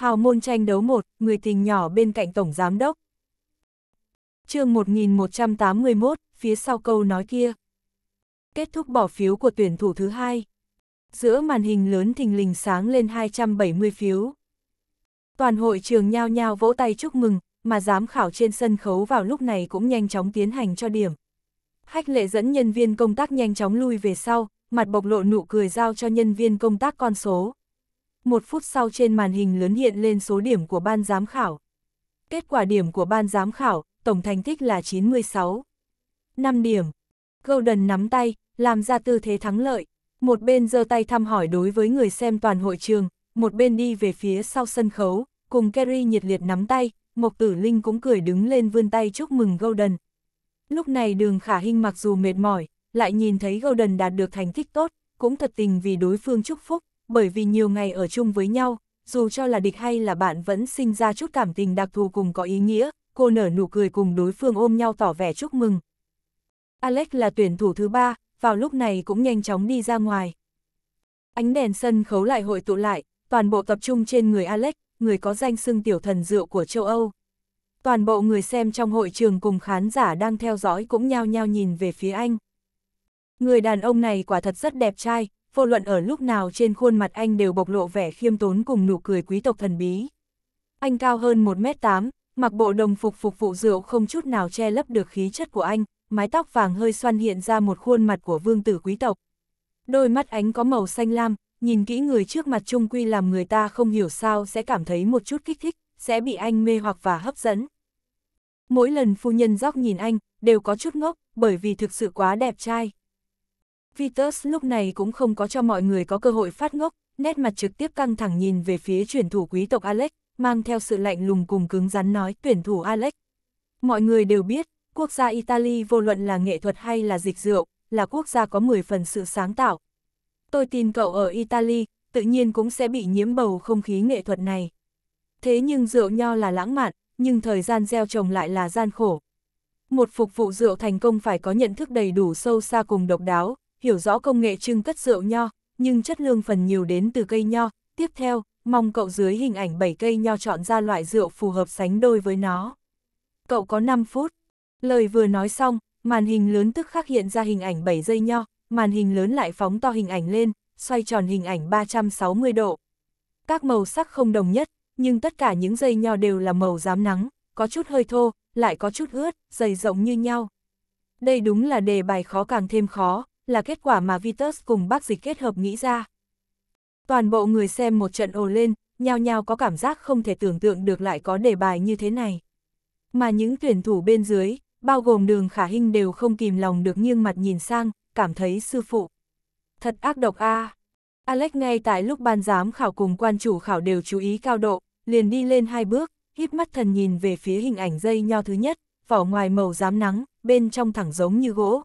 Hào môn tranh đấu một, người tình nhỏ bên cạnh Tổng Giám Đốc. chương 1181, phía sau câu nói kia. Kết thúc bỏ phiếu của tuyển thủ thứ hai. Giữa màn hình lớn thình lình sáng lên 270 phiếu. Toàn hội trường nhao nhao vỗ tay chúc mừng, mà giám khảo trên sân khấu vào lúc này cũng nhanh chóng tiến hành cho điểm. Hách lệ dẫn nhân viên công tác nhanh chóng lui về sau, mặt bộc lộ nụ cười giao cho nhân viên công tác con số. Một phút sau trên màn hình lớn hiện lên số điểm của ban giám khảo. Kết quả điểm của ban giám khảo, tổng thành tích là 96. 5 điểm. Golden nắm tay, làm ra tư thế thắng lợi. Một bên giơ tay thăm hỏi đối với người xem toàn hội trường, một bên đi về phía sau sân khấu, cùng Kerry nhiệt liệt nắm tay, Mộc Tử Linh cũng cười đứng lên vươn tay chúc mừng Golden. Lúc này đường khả hình mặc dù mệt mỏi, lại nhìn thấy Golden đạt được thành tích tốt, cũng thật tình vì đối phương chúc phúc, bởi vì nhiều ngày ở chung với nhau, dù cho là địch hay là bạn vẫn sinh ra chút cảm tình đặc thù cùng có ý nghĩa, cô nở nụ cười cùng đối phương ôm nhau tỏ vẻ chúc mừng. Alex là tuyển thủ thứ ba, vào lúc này cũng nhanh chóng đi ra ngoài. Ánh đèn sân khấu lại hội tụ lại, toàn bộ tập trung trên người Alex, người có danh xưng tiểu thần rượu của châu Âu. Toàn bộ người xem trong hội trường cùng khán giả đang theo dõi cũng nhao nhao nhìn về phía anh. Người đàn ông này quả thật rất đẹp trai, vô luận ở lúc nào trên khuôn mặt anh đều bộc lộ vẻ khiêm tốn cùng nụ cười quý tộc thần bí. Anh cao hơn 1m8, mặc bộ đồng phục phục vụ rượu không chút nào che lấp được khí chất của anh, mái tóc vàng hơi xoăn hiện ra một khuôn mặt của vương tử quý tộc. Đôi mắt ánh có màu xanh lam, nhìn kỹ người trước mặt trung quy làm người ta không hiểu sao sẽ cảm thấy một chút kích thích, sẽ bị anh mê hoặc và hấp dẫn. Mỗi lần phu nhân dóc nhìn anh, đều có chút ngốc, bởi vì thực sự quá đẹp trai. Vitus lúc này cũng không có cho mọi người có cơ hội phát ngốc, nét mặt trực tiếp căng thẳng nhìn về phía tuyển thủ quý tộc Alex, mang theo sự lạnh lùng cùng cứng rắn nói tuyển thủ Alex. Mọi người đều biết, quốc gia Italy vô luận là nghệ thuật hay là dịch rượu, là quốc gia có 10 phần sự sáng tạo. Tôi tin cậu ở Italy, tự nhiên cũng sẽ bị nhiễm bầu không khí nghệ thuật này. Thế nhưng rượu nho là lãng mạn, nhưng thời gian gieo trồng lại là gian khổ. Một phục vụ rượu thành công phải có nhận thức đầy đủ sâu xa cùng độc đáo, hiểu rõ công nghệ trưng cất rượu nho, nhưng chất lương phần nhiều đến từ cây nho. Tiếp theo, mong cậu dưới hình ảnh 7 cây nho chọn ra loại rượu phù hợp sánh đôi với nó. Cậu có 5 phút. Lời vừa nói xong, màn hình lớn tức khắc hiện ra hình ảnh 7 dây nho, màn hình lớn lại phóng to hình ảnh lên, xoay tròn hình ảnh 360 độ. Các màu sắc không đồng nhất, nhưng tất cả những dây nho đều là màu rám nắng, có chút hơi thô, lại có chút ướt, dày rộng như nhau. Đây đúng là đề bài khó càng thêm khó, là kết quả mà Vitus cùng bác dịch kết hợp nghĩ ra. Toàn bộ người xem một trận ồ lên, nhao nhao có cảm giác không thể tưởng tượng được lại có đề bài như thế này. Mà những tuyển thủ bên dưới, bao gồm đường khả hình đều không kìm lòng được nghiêng mặt nhìn sang, cảm thấy sư phụ. Thật ác độc a Alex ngay tại lúc ban giám khảo cùng quan chủ khảo đều chú ý cao độ, liền đi lên hai bước, híp mắt thần nhìn về phía hình ảnh dây nho thứ nhất, vỏ ngoài màu rám nắng, bên trong thẳng giống như gỗ.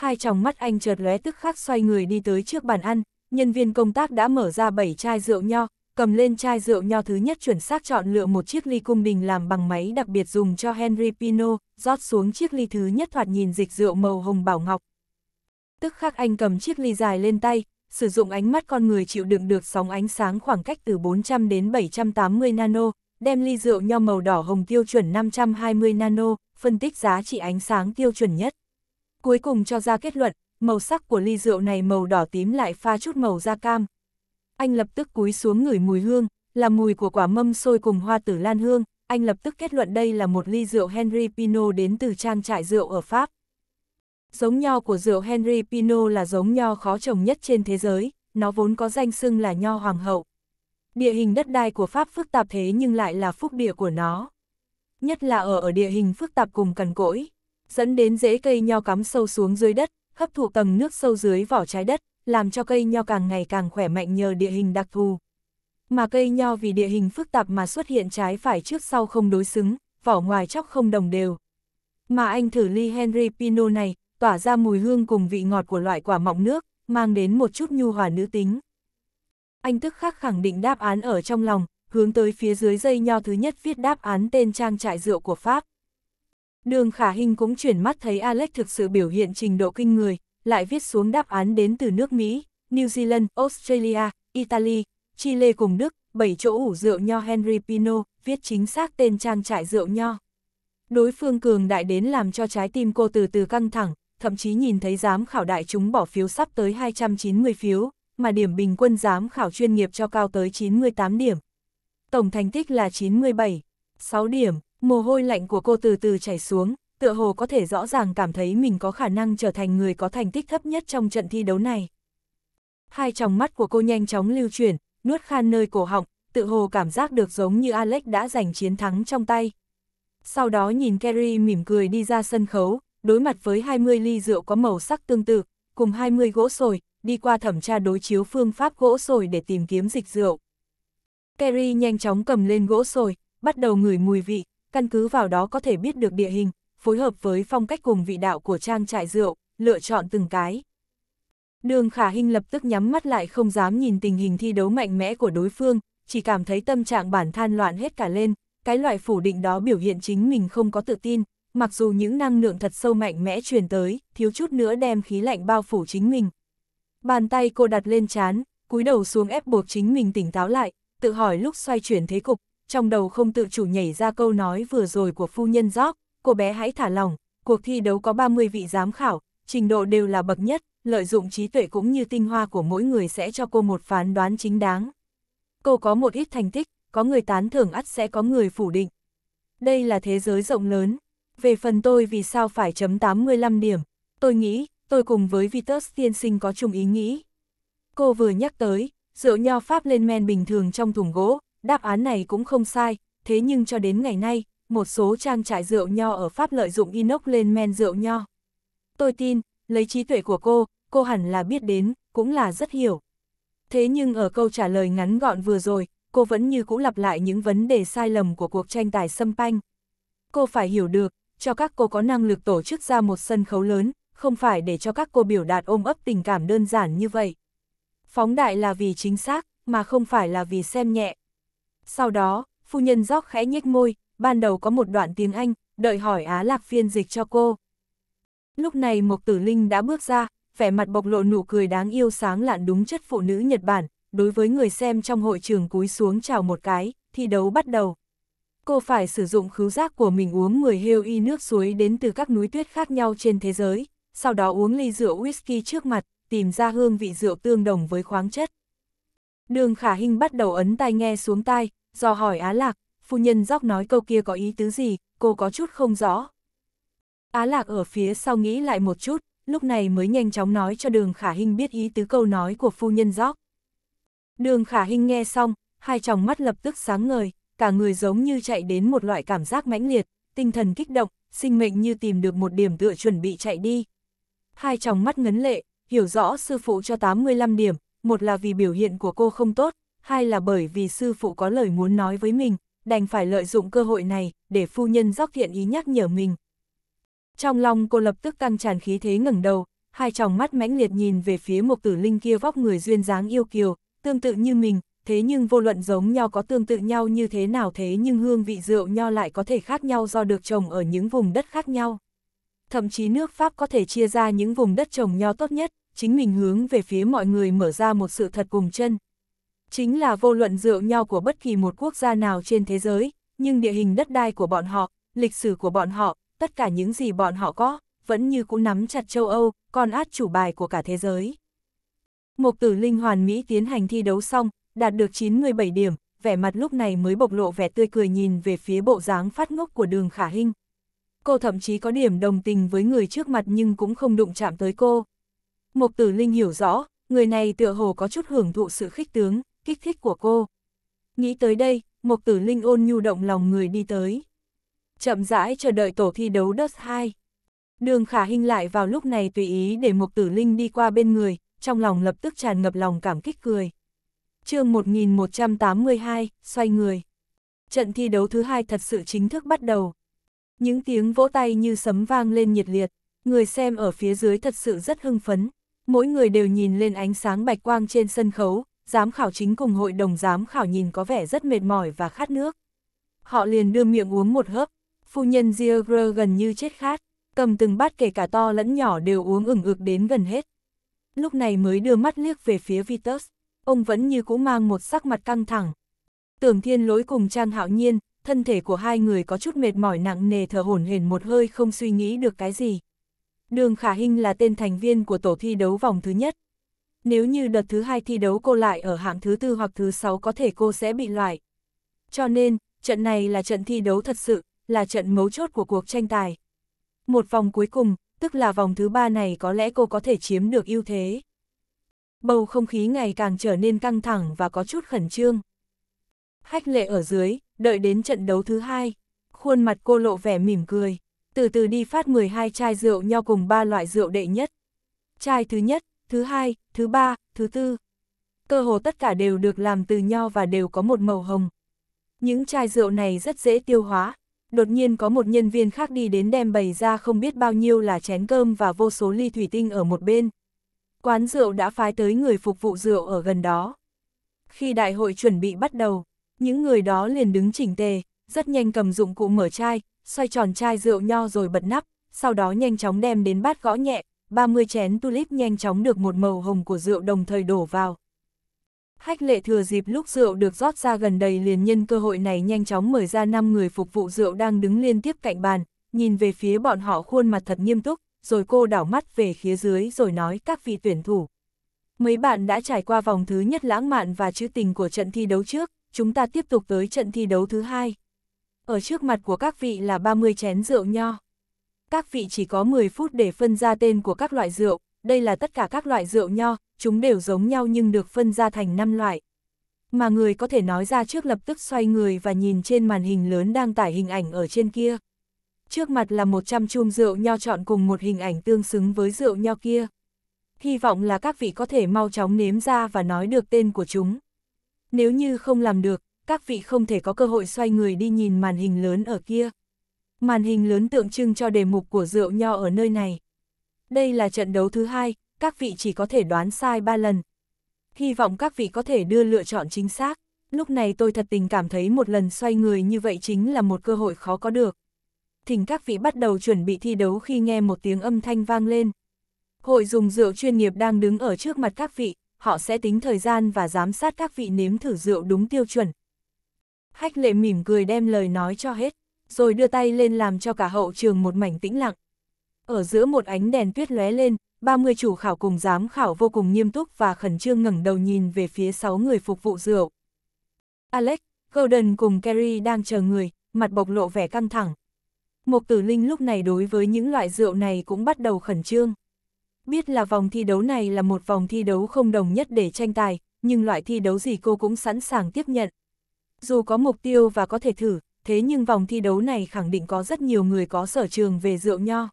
Hai tròng mắt anh chợt lóe tức khắc xoay người đi tới trước bàn ăn, nhân viên công tác đã mở ra bảy chai rượu nho, cầm lên chai rượu nho thứ nhất chuẩn xác chọn lựa một chiếc ly cung đình làm bằng máy đặc biệt dùng cho Henry Pino rót xuống chiếc ly thứ nhất thoạt nhìn dịch rượu màu hồng bảo ngọc. Tức khắc anh cầm chiếc ly dài lên tay, sử dụng ánh mắt con người chịu đựng được sóng ánh sáng khoảng cách từ 400 đến 780 nano, đem ly rượu nho màu đỏ hồng tiêu chuẩn 520 nano, phân tích giá trị ánh sáng tiêu chuẩn nhất. Cuối cùng cho ra kết luận, màu sắc của ly rượu này màu đỏ tím lại pha chút màu da cam. Anh lập tức cúi xuống ngửi mùi hương, là mùi của quả mâm xôi cùng hoa tử lan hương, anh lập tức kết luận đây là một ly rượu Henry Pinot đến từ trang trại rượu ở Pháp. Giống nho của rượu Henry Pinot là giống nho khó trồng nhất trên thế giới, nó vốn có danh xưng là nho hoàng hậu. Địa hình đất đai của Pháp phức tạp thế nhưng lại là phúc địa của nó. Nhất là ở ở địa hình phức tạp cùng cằn cỗi, dẫn đến rễ cây nho cắm sâu xuống dưới đất, hấp thụ tầng nước sâu dưới vỏ trái đất, làm cho cây nho càng ngày càng khỏe mạnh nhờ địa hình đặc thù. Mà cây nho vì địa hình phức tạp mà xuất hiện trái phải trước sau không đối xứng, vỏ ngoài chóc không đồng đều. Mà anh thử ly Henry Pinot này, tỏa ra mùi hương cùng vị ngọt của loại quả mọng nước, mang đến một chút nhu hòa nữ tính. Anh tức khắc khẳng định đáp án ở trong lòng, hướng tới phía dưới dây nho thứ nhất viết đáp án tên trang trại rượu của Pháp. Đường khả hình cũng chuyển mắt thấy Alex thực sự biểu hiện trình độ kinh người, lại viết xuống đáp án đến từ nước Mỹ, New Zealand, Australia, Italy, Chile cùng Đức, 7 chỗ ủ rượu nho Henry Pino, viết chính xác tên trang trại rượu nho. Đối phương cường đại đến làm cho trái tim cô từ từ căng thẳng, thậm chí nhìn thấy giám khảo đại chúng bỏ phiếu sắp tới 290 phiếu, mà điểm bình quân giám khảo chuyên nghiệp cho cao tới 98 điểm. Tổng thành tích là 97, 6 điểm, mồ hôi lạnh của cô từ từ chảy xuống, tựa hồ có thể rõ ràng cảm thấy mình có khả năng trở thành người có thành tích thấp nhất trong trận thi đấu này. Hai tròng mắt của cô nhanh chóng lưu chuyển, nuốt khan nơi cổ họng, tự hồ cảm giác được giống như Alex đã giành chiến thắng trong tay. Sau đó nhìn Kerry mỉm cười đi ra sân khấu, đối mặt với 20 ly rượu có màu sắc tương tự, cùng 20 gỗ sồi, đi qua thẩm tra đối chiếu phương pháp gỗ sồi để tìm kiếm dịch rượu. Kerry nhanh chóng cầm lên gỗ sồi, bắt đầu ngửi mùi vị, căn cứ vào đó có thể biết được địa hình, phối hợp với phong cách cùng vị đạo của trang trại rượu, lựa chọn từng cái. Đường khả Hinh lập tức nhắm mắt lại không dám nhìn tình hình thi đấu mạnh mẽ của đối phương, chỉ cảm thấy tâm trạng bản than loạn hết cả lên, cái loại phủ định đó biểu hiện chính mình không có tự tin, mặc dù những năng lượng thật sâu mạnh mẽ truyền tới, thiếu chút nữa đem khí lạnh bao phủ chính mình. Bàn tay cô đặt lên chán, cúi đầu xuống ép buộc chính mình tỉnh táo lại, tự hỏi lúc xoay chuyển thế cục, trong đầu không tự chủ nhảy ra câu nói vừa rồi của phu nhân Gióc, cô bé hãy thả lòng, cuộc thi đấu có 30 vị giám khảo, trình độ đều là bậc nhất, lợi dụng trí tuệ cũng như tinh hoa của mỗi người sẽ cho cô một phán đoán chính đáng. Cô có một ít thành tích, có người tán thưởng ắt sẽ có người phủ định. Đây là thế giới rộng lớn. Về phần tôi vì sao phải chấm 85 điểm, tôi nghĩ, tôi cùng với Vitus tiên sinh có chung ý nghĩ. Cô vừa nhắc tới, rượu nho Pháp lên men bình thường trong thùng gỗ, đáp án này cũng không sai, thế nhưng cho đến ngày nay, một số trang trại rượu nho ở Pháp lợi dụng inox lên men rượu nho. Tôi tin, lấy trí tuệ của cô, cô hẳn là biết đến, cũng là rất hiểu. Thế nhưng ở câu trả lời ngắn gọn vừa rồi, cô vẫn như cũ lặp lại những vấn đề sai lầm của cuộc tranh tài xâm panh. Cô phải hiểu được, cho các cô có năng lực tổ chức ra một sân khấu lớn, không phải để cho các cô biểu đạt ôm ấp tình cảm đơn giản như vậy. Phóng đại là vì chính xác, mà không phải là vì xem nhẹ. Sau đó, phu nhân gióc khẽ nhếch môi, ban đầu có một đoạn tiếng Anh, đợi hỏi Á Lạc phiên dịch cho cô. Lúc này Mộc Tử Linh đã bước ra, vẻ mặt bộc lộ nụ cười đáng yêu sáng lạn đúng chất phụ nữ Nhật Bản, đối với người xem trong hội trường cúi xuống chào một cái, thi đấu bắt đầu. Cô phải sử dụng khứu giác của mình uống 10 heo y nước suối đến từ các núi tuyết khác nhau trên thế giới, sau đó uống ly rượu whisky trước mặt, tìm ra hương vị rượu tương đồng với khoáng chất. Đường khả hình bắt đầu ấn tai nghe xuống tai, do hỏi Á Lạc, phu nhân dóc nói câu kia có ý tứ gì, cô có chút không rõ. Á Lạc ở phía sau nghĩ lại một chút, lúc này mới nhanh chóng nói cho đường khả hình biết ý tứ câu nói của phu nhân dóc. Đường khả hình nghe xong, hai tròng mắt lập tức sáng ngời, cả người giống như chạy đến một loại cảm giác mãnh liệt, tinh thần kích động, sinh mệnh như tìm được một điểm tựa chuẩn bị chạy đi. Hai tròng mắt ngấn lệ, hiểu rõ sư phụ cho 85 điểm, một là vì biểu hiện của cô không tốt, hai là bởi vì sư phụ có lời muốn nói với mình, đành phải lợi dụng cơ hội này, để phu nhân dốc thiện ý nhắc nhở mình. Trong lòng cô lập tức tăng tràn khí thế ngẩng đầu, hai tròng mắt mãnh liệt nhìn về phía một tử linh kia vóc người duyên dáng yêu kiều, tương tự như mình, thế nhưng vô luận giống nhau có tương tự nhau như thế nào thế nhưng hương vị rượu nho lại có thể khác nhau do được trồng ở những vùng đất khác nhau. Thậm chí nước Pháp có thể chia ra những vùng đất trồng nho tốt nhất, chính mình hướng về phía mọi người mở ra một sự thật cùng chân. Chính là vô luận rượu nhau của bất kỳ một quốc gia nào trên thế giới, nhưng địa hình đất đai của bọn họ, lịch sử của bọn họ, tất cả những gì bọn họ có, vẫn như cũng nắm chặt châu Âu, còn át chủ bài của cả thế giới. Mục tử linh hoàn Mỹ tiến hành thi đấu xong, đạt được 97 điểm, vẻ mặt lúc này mới bộc lộ vẻ tươi cười nhìn về phía bộ dáng phát ngốc của đường khả hình. Cô thậm chí có điểm đồng tình với người trước mặt nhưng cũng không đụng chạm tới cô. Mục tử linh hiểu rõ, người này tựa hồ có chút hưởng thụ sự khích tướng, kích thích của cô. Nghĩ tới đây, Mộc tử linh ôn nhu động lòng người đi tới. Chậm rãi chờ đợi tổ thi đấu đất 2. Đường khả Hinh lại vào lúc này tùy ý để Mộc tử linh đi qua bên người, trong lòng lập tức tràn ngập lòng cảm kích cười. chương 1182, xoay người. Trận thi đấu thứ hai thật sự chính thức bắt đầu. Những tiếng vỗ tay như sấm vang lên nhiệt liệt, người xem ở phía dưới thật sự rất hưng phấn. Mỗi người đều nhìn lên ánh sáng bạch quang trên sân khấu, giám khảo chính cùng hội đồng giám khảo nhìn có vẻ rất mệt mỏi và khát nước. Họ liền đưa miệng uống một hớp, phu nhân Giagra gần như chết khát, cầm từng bát kể cả to lẫn nhỏ đều uống ửng ực đến gần hết lúc này mới đưa mắt liếc về phía Vitus, ông vẫn như cũ mang một sắc mặt căng thẳng. Tưởng Thiên Lỗi cùng Trang Hạo Nhiên, thân thể của hai người có chút mệt mỏi nặng nề thở hổn hển một hơi không suy nghĩ được cái gì. Đường Khả Hinh là tên thành viên của tổ thi đấu vòng thứ nhất. Nếu như đợt thứ hai thi đấu cô lại ở hạng thứ tư hoặc thứ sáu có thể cô sẽ bị loại. Cho nên, trận này là trận thi đấu thật sự, là trận mấu chốt của cuộc tranh tài. Một vòng cuối cùng, tức là vòng thứ ba này có lẽ cô có thể chiếm được ưu thế. Bầu không khí ngày càng trở nên căng thẳng và có chút khẩn trương. Hách lệ ở dưới, đợi đến trận đấu thứ hai, khuôn mặt cô lộ vẻ mỉm cười, từ từ đi phát 12 chai rượu nho cùng ba loại rượu đệ nhất. Chai thứ nhất, thứ hai, thứ ba, thứ tư. Cơ hồ tất cả đều được làm từ nho và đều có một màu hồng. Những chai rượu này rất dễ tiêu hóa. Đột nhiên có một nhân viên khác đi đến đem bày ra không biết bao nhiêu là chén cơm và vô số ly thủy tinh ở một bên. Quán rượu đã phái tới người phục vụ rượu ở gần đó. Khi đại hội chuẩn bị bắt đầu, những người đó liền đứng chỉnh tề, rất nhanh cầm dụng cụ mở chai, xoay tròn chai rượu nho rồi bật nắp, sau đó nhanh chóng đem đến bát gõ nhẹ, 30 chén tulip nhanh chóng được một màu hồng của rượu đồng thời đổ vào. Hách lệ thừa dịp lúc rượu được rót ra gần đầy liền nhân cơ hội này nhanh chóng mời ra 5 người phục vụ rượu đang đứng liên tiếp cạnh bàn, nhìn về phía bọn họ khuôn mặt thật nghiêm túc, rồi cô đảo mắt về phía dưới rồi nói các vị tuyển thủ. Mấy bạn đã trải qua vòng thứ nhất lãng mạn và chữ tình của trận thi đấu trước, chúng ta tiếp tục tới trận thi đấu thứ hai. Ở trước mặt của các vị là 30 chén rượu nho. Các vị chỉ có 10 phút để phân ra tên của các loại rượu, đây là tất cả các loại rượu nho, chúng đều giống nhau nhưng được phân ra thành 5 loại. Mà người có thể nói ra trước lập tức xoay người và nhìn trên màn hình lớn đang tải hình ảnh ở trên kia. Trước mặt là 100 chum rượu nho chọn cùng một hình ảnh tương xứng với rượu nho kia. Hy vọng là các vị có thể mau chóng nếm ra và nói được tên của chúng. Nếu như không làm được, các vị không thể có cơ hội xoay người đi nhìn màn hình lớn ở kia. Màn hình lớn tượng trưng cho đề mục của rượu nho ở nơi này. Đây là trận đấu thứ hai, các vị chỉ có thể đoán sai ba lần. Hy vọng các vị có thể đưa lựa chọn chính xác. Lúc này tôi thật tình cảm thấy một lần xoay người như vậy chính là một cơ hội khó có được. Thỉnh các vị bắt đầu chuẩn bị thi đấu khi nghe một tiếng âm thanh vang lên. Hội dùng rượu chuyên nghiệp đang đứng ở trước mặt các vị, họ sẽ tính thời gian và giám sát các vị nếm thử rượu đúng tiêu chuẩn. Hách lệ mỉm cười đem lời nói cho hết, rồi đưa tay lên làm cho cả hậu trường một mảnh tĩnh lặng. Ở giữa một ánh đèn tuyết lóe lên, 30 chủ khảo cùng giám khảo vô cùng nghiêm túc và khẩn trương ngẩng đầu nhìn về phía 6 người phục vụ rượu. Alex, Golden cùng Kerry đang chờ người, mặt bộc lộ vẻ căng thẳng. mục Tử Linh lúc này đối với những loại rượu này cũng bắt đầu khẩn trương. Biết là vòng thi đấu này là một vòng thi đấu không đồng nhất để tranh tài, nhưng loại thi đấu gì cô cũng sẵn sàng tiếp nhận. Dù có mục tiêu và có thể thử, thế nhưng vòng thi đấu này khẳng định có rất nhiều người có sở trường về rượu nho.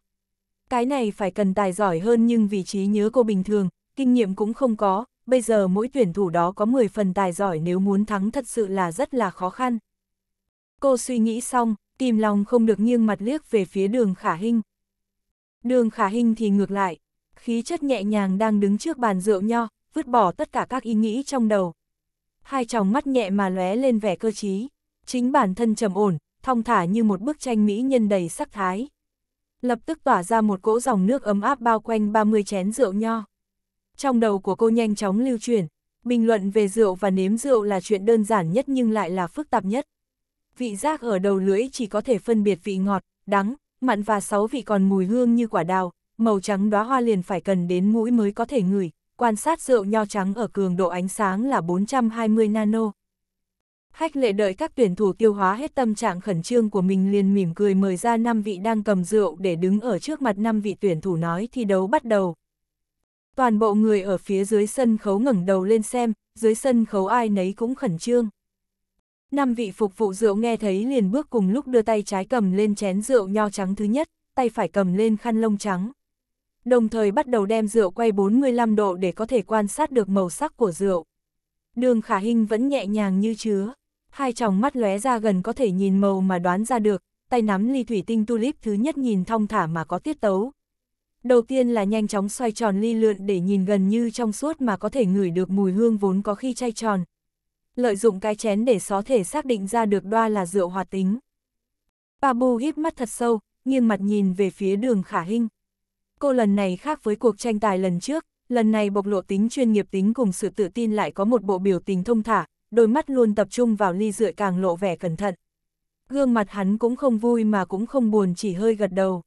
Cái này phải cần tài giỏi hơn nhưng vị trí nhớ cô bình thường, kinh nghiệm cũng không có, bây giờ mỗi tuyển thủ đó có 10 phần tài giỏi nếu muốn thắng thật sự là rất là khó khăn. Cô suy nghĩ xong, tìm lòng không được nghiêng mặt liếc về phía đường khả hình. Đường khả hình thì ngược lại, khí chất nhẹ nhàng đang đứng trước bàn rượu nho, vứt bỏ tất cả các ý nghĩ trong đầu. Hai tròng mắt nhẹ mà lóe lên vẻ cơ trí, chính bản thân trầm ổn, thong thả như một bức tranh mỹ nhân đầy sắc thái. Lập tức tỏa ra một cỗ dòng nước ấm áp bao quanh 30 chén rượu nho. Trong đầu của cô nhanh chóng lưu chuyển, bình luận về rượu và nếm rượu là chuyện đơn giản nhất nhưng lại là phức tạp nhất. Vị giác ở đầu lưỡi chỉ có thể phân biệt vị ngọt, đắng, mặn và sáu vị còn mùi hương như quả đào, màu trắng đóa hoa liền phải cần đến mũi mới có thể ngửi, quan sát rượu nho trắng ở cường độ ánh sáng là 420 nano. Hách lệ đợi các tuyển thủ tiêu hóa hết tâm trạng khẩn trương của mình liền mỉm cười mời ra 5 vị đang cầm rượu để đứng ở trước mặt 5 vị tuyển thủ nói thi đấu bắt đầu. Toàn bộ người ở phía dưới sân khấu ngẩng đầu lên xem, dưới sân khấu ai nấy cũng khẩn trương. Năm vị phục vụ rượu nghe thấy liền bước cùng lúc đưa tay trái cầm lên chén rượu nho trắng thứ nhất, tay phải cầm lên khăn lông trắng. Đồng thời bắt đầu đem rượu quay 45 độ để có thể quan sát được màu sắc của rượu. Đường khả hình vẫn nhẹ nhàng như chứa, hai tròng mắt lóe ra gần có thể nhìn màu mà đoán ra được, tay nắm ly thủy tinh tulip thứ nhất nhìn thong thả mà có tiết tấu. Đầu tiên là nhanh chóng xoay tròn ly lượn để nhìn gần như trong suốt mà có thể ngửi được mùi hương vốn có khi chay tròn. Lợi dụng cái chén để xó thể xác định ra được đoa là rượu hoạt tính. Babu híp mắt thật sâu, nghiêng mặt nhìn về phía đường khả hinh Cô lần này khác với cuộc tranh tài lần trước, lần này bộc lộ tính chuyên nghiệp tính cùng sự tự tin lại có một bộ biểu tình thông thả, đôi mắt luôn tập trung vào ly rượu càng lộ vẻ cẩn thận. Gương mặt hắn cũng không vui mà cũng không buồn chỉ hơi gật đầu.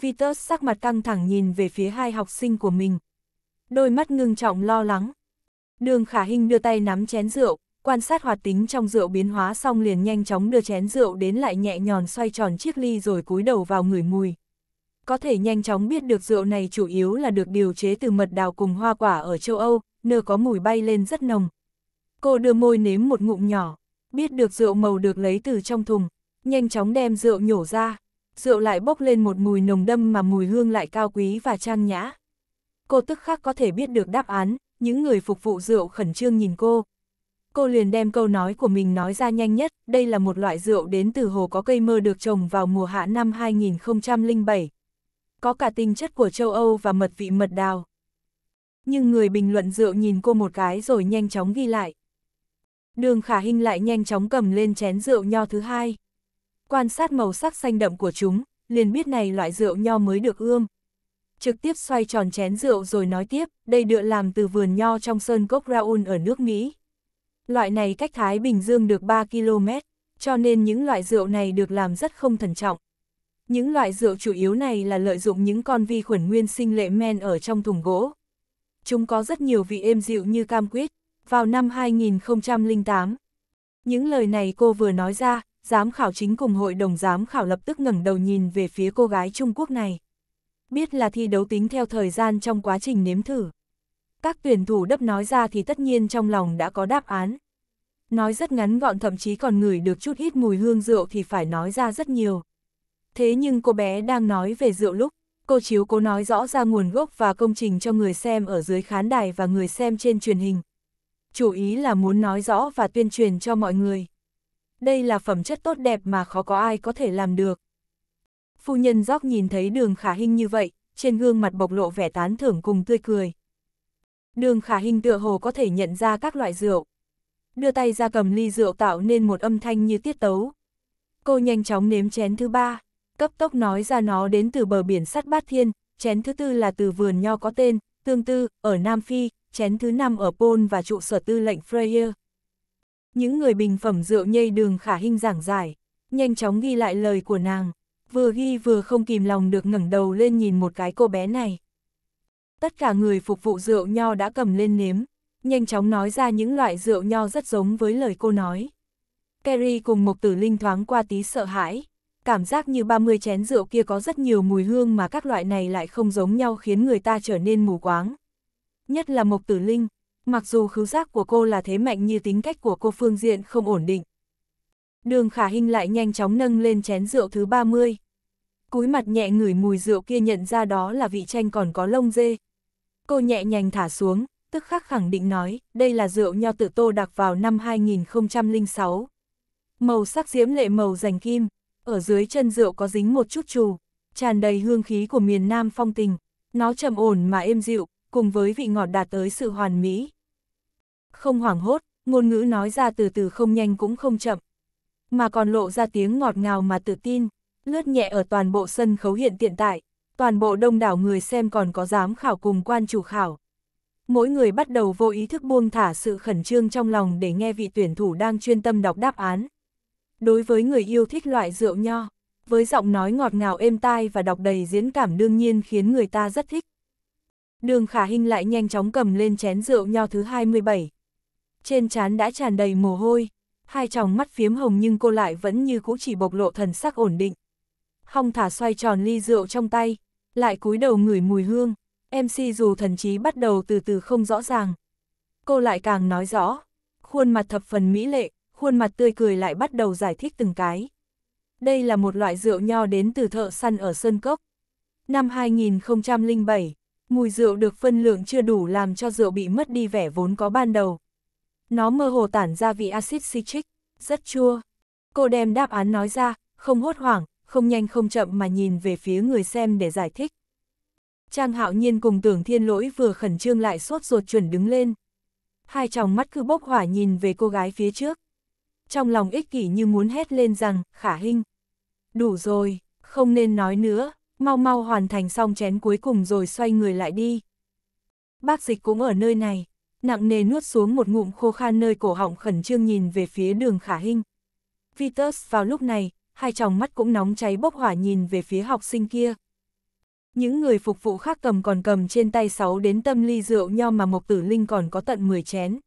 Vitus sắc mặt căng thẳng nhìn về phía hai học sinh của mình. Đôi mắt ngưng trọng lo lắng. Đường khả hình đưa tay nắm chén rượu, quan sát hoạt tính trong rượu biến hóa xong liền nhanh chóng đưa chén rượu đến lại nhẹ nhòn xoay tròn chiếc ly rồi cúi đầu vào ngửi mùi. Có thể nhanh chóng biết được rượu này chủ yếu là được điều chế từ mật đào cùng hoa quả ở châu Âu, nơi có mùi bay lên rất nồng. Cô đưa môi nếm một ngụm nhỏ, biết được rượu màu được lấy từ trong thùng, nhanh chóng đem rượu nhổ ra. Rượu lại bốc lên một mùi nồng đâm mà mùi hương lại cao quý và trang nhã. Cô tức khắc có thể biết được đáp án, những người phục vụ rượu khẩn trương nhìn cô. Cô liền đem câu nói của mình nói ra nhanh nhất, đây là một loại rượu đến từ hồ có cây mơ được trồng vào mùa hạ năm 2007. Có cả tinh chất của châu Âu và mật vị mật đào. Nhưng người bình luận rượu nhìn cô một cái rồi nhanh chóng ghi lại. Đường khả hình lại nhanh chóng cầm lên chén rượu nho thứ hai. Quan sát màu sắc xanh đậm của chúng, liền biết này loại rượu nho mới được ươm. Trực tiếp xoay tròn chén rượu rồi nói tiếp, đây được làm từ vườn nho trong sơn cốc Raoul ở nước Mỹ. Loại này cách Thái Bình Dương được 3 km, cho nên những loại rượu này được làm rất không thần trọng. Những loại rượu chủ yếu này là lợi dụng những con vi khuẩn nguyên sinh lệ men ở trong thùng gỗ. Chúng có rất nhiều vị êm dịu như cam quýt, vào năm 2008. Những lời này cô vừa nói ra, giám khảo chính cùng hội đồng giám khảo lập tức ngẩng đầu nhìn về phía cô gái Trung Quốc này. Biết là thi đấu tính theo thời gian trong quá trình nếm thử. Các tuyển thủ đấp nói ra thì tất nhiên trong lòng đã có đáp án. Nói rất ngắn gọn thậm chí còn ngửi được chút ít mùi hương rượu thì phải nói ra rất nhiều. Thế nhưng cô bé đang nói về rượu lúc, cô chiếu cố nói rõ ra nguồn gốc và công trình cho người xem ở dưới khán đài và người xem trên truyền hình. Chủ ý là muốn nói rõ và tuyên truyền cho mọi người. Đây là phẩm chất tốt đẹp mà khó có ai có thể làm được. Phu nhân Gióc nhìn thấy đường khả hình như vậy, trên gương mặt bộc lộ vẻ tán thưởng cùng tươi cười. Đường khả hình tựa hồ có thể nhận ra các loại rượu. Đưa tay ra cầm ly rượu tạo nên một âm thanh như tiết tấu. Cô nhanh chóng nếm chén thứ ba, cấp tốc nói ra nó đến từ bờ biển sắt bát thiên, chén thứ tư là từ vườn nho có tên, tương tư, ở Nam Phi, chén thứ năm ở Pol và trụ sở tư lệnh Freyer. Những người bình phẩm rượu nhây đường khả hình giảng giải, nhanh chóng ghi lại lời của nàng, vừa ghi vừa không kìm lòng được ngẩng đầu lên nhìn một cái cô bé này. Tất cả người phục vụ rượu nho đã cầm lên nếm, nhanh chóng nói ra những loại rượu nho rất giống với lời cô nói. Kerry cùng Mộc Tử Linh thoáng qua tí sợ hãi, cảm giác như 30 chén rượu kia có rất nhiều mùi hương mà các loại này lại không giống nhau khiến người ta trở nên mù quáng. Nhất là Mộc Tử Linh, mặc dù khứu giác của cô là thế mạnh như tính cách của cô phương diện không ổn định. Đường khả hình lại nhanh chóng nâng lên chén rượu thứ 30. Cúi mặt nhẹ ngửi mùi rượu kia nhận ra đó là vị chanh còn có lông dê. Cô nhẹ nhàng thả xuống, tức khắc khẳng định nói, đây là rượu nho tự tô đặc vào năm 2006. Màu sắc diễm lệ màu rành kim, ở dưới chân rượu có dính một chút trù, tràn đầy hương khí của miền Nam phong tình, nó trầm ổn mà êm dịu, cùng với vị ngọt đạt tới sự hoàn mỹ. Không hoảng hốt, ngôn ngữ nói ra từ từ không nhanh cũng không chậm, mà còn lộ ra tiếng ngọt ngào mà tự tin, lướt nhẹ ở toàn bộ sân khấu hiện tiện tại, toàn bộ đông đảo người xem còn có giám khảo cùng quan chủ khảo. Mỗi người bắt đầu vô ý thức buông thả sự khẩn trương trong lòng để nghe vị tuyển thủ đang chuyên tâm đọc đáp án. Đối với người yêu thích loại rượu nho, với giọng nói ngọt ngào êm tai và đọc đầy diễn cảm đương nhiên khiến người ta rất thích. Đường khả hình lại nhanh chóng cầm lên chén rượu nho thứ 27. Trên trán đã tràn đầy mồ hôi, hai tròng mắt phiếm hồng nhưng cô lại vẫn như cũ chỉ bộc lộ thần sắc ổn định. Hong thả xoay tròn ly rượu trong tay, lại cúi đầu ngửi mùi hương, MC dù thần trí bắt đầu từ từ không rõ ràng. Cô lại càng nói rõ, khuôn mặt thập phần mỹ lệ, khuôn mặt tươi cười lại bắt đầu giải thích từng cái. Đây là một loại rượu nho đến từ thợ săn ở Sơn Cốc. Năm 2007, mùi rượu được phân lượng chưa đủ làm cho rượu bị mất đi vẻ vốn có ban đầu. Nó mơ hồ tản ra vị axit citric, rất chua. Cô đem đáp án nói ra, không hốt hoảng, không nhanh không chậm mà nhìn về phía người xem để giải thích. Trang hạo nhiên cùng tưởng thiên lỗi vừa khẩn trương lại sốt ruột chuẩn đứng lên. Hai tròng mắt cứ bốc hỏa nhìn về cô gái phía trước. Trong lòng ích kỷ như muốn hét lên rằng, khả hình. Đủ rồi, không nên nói nữa, mau mau hoàn thành xong chén cuối cùng rồi xoay người lại đi. Bác dịch cũng ở nơi này, nặng nề nuốt xuống một ngụm khô khan nơi cổ họng khẩn trương nhìn về phía đường khả hình. Vitus vào lúc này, hai tròng mắt cũng nóng cháy bốc hỏa nhìn về phía học sinh kia. Những người phục vụ khác cầm còn cầm trên tay 6 đến tâm ly rượu nho mà Mộc Tử Linh còn có tận 10 chén.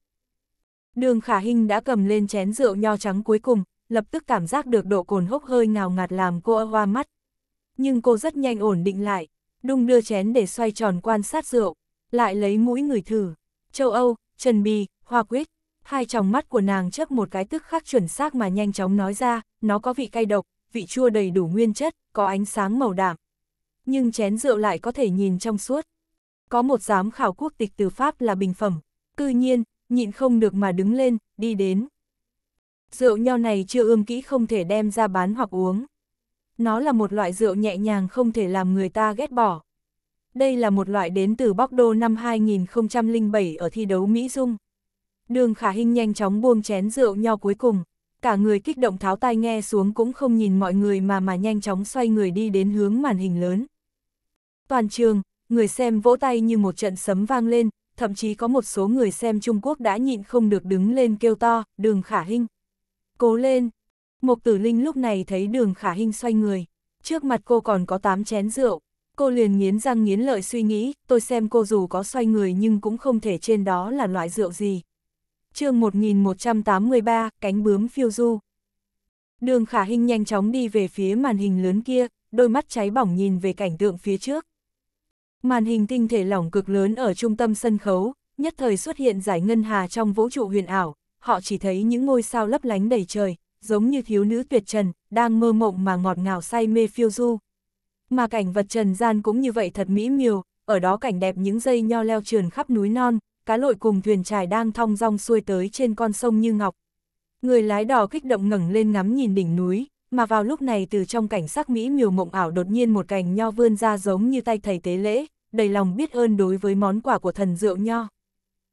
Đường Khả Hinh đã cầm lên chén rượu nho trắng cuối cùng, lập tức cảm giác được độ cồn hốc hơi ngào ngạt làm cô hoa mắt. Nhưng cô rất nhanh ổn định lại, đung đưa chén để xoay tròn quan sát rượu, lại lấy mũi người thử. Châu Âu, Trần Bì, Hoa Quyết, hai tròng mắt của nàng chấp một cái tức khắc chuẩn xác mà nhanh chóng nói ra, nó có vị cay độc, vị chua đầy đủ nguyên chất, có ánh sáng màu đạm. Nhưng chén rượu lại có thể nhìn trong suốt. Có một giám khảo quốc tịch từ Pháp là bình phẩm, cư nhiên, nhịn không được mà đứng lên, đi đến. Rượu nho này chưa ươm kỹ không thể đem ra bán hoặc uống. Nó là một loại rượu nhẹ nhàng không thể làm người ta ghét bỏ. Đây là một loại đến từ Bordeaux năm 2007 ở thi đấu Mỹ Dung. Đường khả hình nhanh chóng buông chén rượu nho cuối cùng, cả người kích động tháo tai nghe xuống cũng không nhìn mọi người mà mà nhanh chóng xoay người đi đến hướng màn hình lớn. Toàn trường, người xem vỗ tay như một trận sấm vang lên, thậm chí có một số người xem Trung Quốc đã nhịn không được đứng lên kêu to, đường khả hình. Cố lên! Mộc tử linh lúc này thấy đường khả hình xoay người, trước mặt cô còn có 8 chén rượu, cô liền nghiến răng nghiến lợi suy nghĩ, tôi xem cô dù có xoay người nhưng cũng không thể trên đó là loại rượu gì. chương 1183, cánh bướm phiêu du. Đường khả hình nhanh chóng đi về phía màn hình lớn kia, đôi mắt cháy bỏng nhìn về cảnh tượng phía trước. Màn hình tinh thể lỏng cực lớn ở trung tâm sân khấu, nhất thời xuất hiện giải ngân hà trong vũ trụ huyền ảo, họ chỉ thấy những ngôi sao lấp lánh đầy trời, giống như thiếu nữ tuyệt trần, đang mơ mộng mà ngọt ngào say mê phiêu du. Mà cảnh vật trần gian cũng như vậy thật mỹ miều, ở đó cảnh đẹp những dây nho leo trườn khắp núi non, cá lội cùng thuyền trải đang thong dong xuôi tới trên con sông như ngọc. Người lái đò kích động ngẩng lên ngắm nhìn đỉnh núi, mà vào lúc này từ trong cảnh sắc mỹ miều mộng ảo đột nhiên một cành nho vươn ra giống như tay thầy tế lễ, đầy lòng biết ơn đối với món quà của thần rượu nho.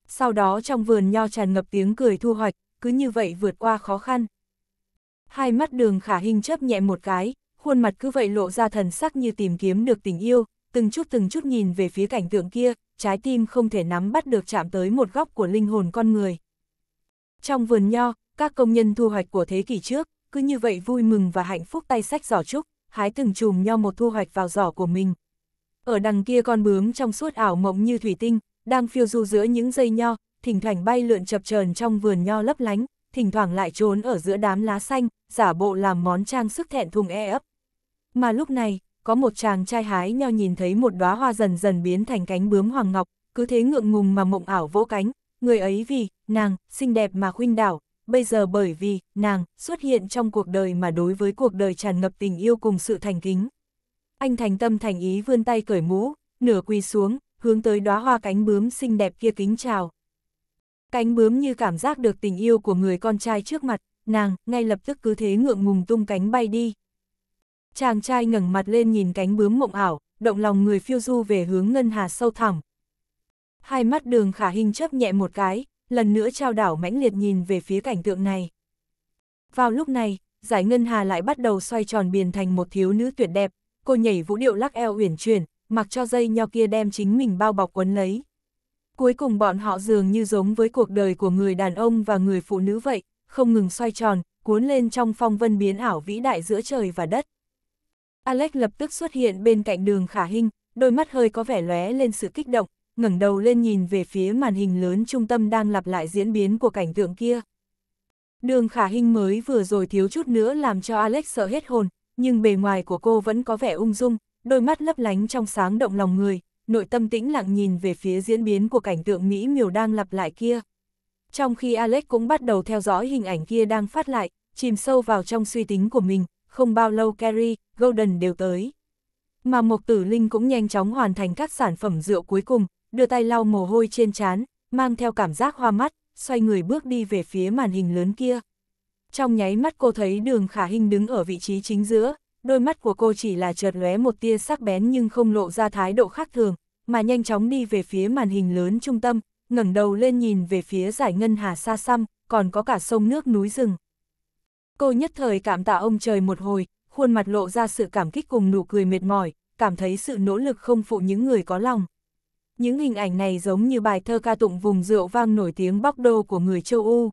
Sau đó trong vườn nho tràn ngập tiếng cười thu hoạch, cứ như vậy vượt qua khó khăn. Hai mắt đường khả hình chấp nhẹ một cái, khuôn mặt cứ vậy lộ ra thần sắc như tìm kiếm được tình yêu, từng chút từng chút nhìn về phía cảnh tượng kia, trái tim không thể nắm bắt được chạm tới một góc của linh hồn con người. Trong vườn nho, các công nhân thu hoạch của thế kỷ trước, cứ như vậy vui mừng và hạnh phúc tay sách giỏ trúc, hái từng chùm nho một thu hoạch vào giỏ của mình. Ở đằng kia con bướm trong suốt ảo mộng như thủy tinh, đang phiêu du giữa những dây nho, thỉnh thoảng bay lượn chập chờn trong vườn nho lấp lánh, thỉnh thoảng lại trốn ở giữa đám lá xanh, giả bộ làm món trang sức thẹn thùng e ấp. Mà lúc này, có một chàng trai hái nho nhìn thấy một đóa hoa dần dần biến thành cánh bướm hoàng ngọc, cứ thế ngượng ngùng mà mộng ảo vỗ cánh, người ấy vì, nàng, xinh đẹp mà khuynh đảo, bây giờ bởi vì, nàng, xuất hiện trong cuộc đời mà đối với cuộc đời tràn ngập tình yêu cùng sự thành kính. Anh thành tâm thành ý vươn tay cởi mũ, nửa quỳ xuống, hướng tới đóa hoa cánh bướm xinh đẹp kia kính chào. Cánh bướm như cảm giác được tình yêu của người con trai trước mặt, nàng, ngay lập tức cứ thế ngượng ngùng tung cánh bay đi. Chàng trai ngẩng mặt lên nhìn cánh bướm mộng ảo, động lòng người phiêu du về hướng ngân hà sâu thẳm. Hai mắt đường khả hình chấp nhẹ một cái, lần nữa trao đảo mãnh liệt nhìn về phía cảnh tượng này. Vào lúc này, giải ngân hà lại bắt đầu xoay tròn biển thành một thiếu nữ tuyệt đẹp, cô nhảy vũ điệu lắc eo uyển chuyển, mặc cho dây nho kia đem chính mình bao bọc quấn lấy. Cuối cùng bọn họ dường như giống với cuộc đời của người đàn ông và người phụ nữ vậy, không ngừng xoay tròn, cuốn lên trong phong vân biến ảo vĩ đại giữa trời và đất. Alex lập tức xuất hiện bên cạnh đường khả hình, đôi mắt hơi có vẻ lóe lên sự kích động, ngẩng đầu lên nhìn về phía màn hình lớn trung tâm đang lặp lại diễn biến của cảnh tượng kia. Đường khả hình mới vừa rồi thiếu chút nữa làm cho Alex sợ hết hồn, nhưng bề ngoài của cô vẫn có vẻ ung dung, đôi mắt lấp lánh trong sáng động lòng người, nội tâm tĩnh lặng nhìn về phía diễn biến của cảnh tượng Mỹ miều đang lặp lại kia. Trong khi Alex cũng bắt đầu theo dõi hình ảnh kia đang phát lại, chìm sâu vào trong suy tính của mình, không bao lâu Carrie, Golden đều tới. Mà Mộc Tử Linh cũng nhanh chóng hoàn thành các sản phẩm rượu cuối cùng, đưa tay lau mồ hôi trên trán, mang theo cảm giác hoa mắt, xoay người bước đi về phía màn hình lớn kia. Trong nháy mắt cô thấy đường khả hình đứng ở vị trí chính giữa, đôi mắt của cô chỉ là chợt lóe một tia sắc bén nhưng không lộ ra thái độ khác thường, mà nhanh chóng đi về phía màn hình lớn trung tâm, ngẩng đầu lên nhìn về phía giải ngân hà xa xăm, còn có cả sông nước núi rừng. Cô nhất thời cảm tạ ông trời một hồi, khuôn mặt lộ ra sự cảm kích cùng nụ cười mệt mỏi, cảm thấy sự nỗ lực không phụ những người có lòng. Những hình ảnh này giống như bài thơ ca tụng vùng rượu vang nổi tiếng bóc đô của người châu Âu.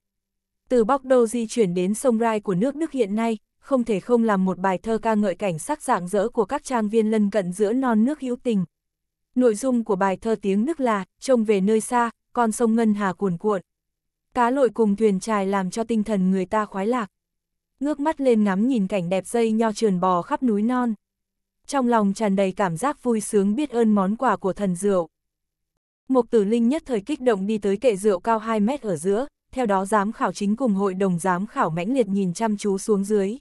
Từ bóc đô di chuyển đến sông Rai của nước Đức hiện nay, không thể không làm một bài thơ ca ngợi cảnh sắc dạng dỡ của các trang viên lân cận giữa non nước hữu tình. Nội dung của bài thơ tiếng nước là, trông về nơi xa, con sông Ngân Hà cuồn cuộn. Cá lội cùng thuyền trài làm cho tinh thần người ta khoái lạc. Ngước mắt lên ngắm nhìn cảnh đẹp dây nho trườn bò khắp núi non. Trong lòng tràn đầy cảm giác vui sướng biết ơn món quà của thần rượu. Mục tử linh nhất thời kích động đi tới kệ rượu cao 2 mét ở giữa, theo đó giám khảo chính cùng hội đồng giám khảo mãnh liệt nhìn chăm chú xuống dưới.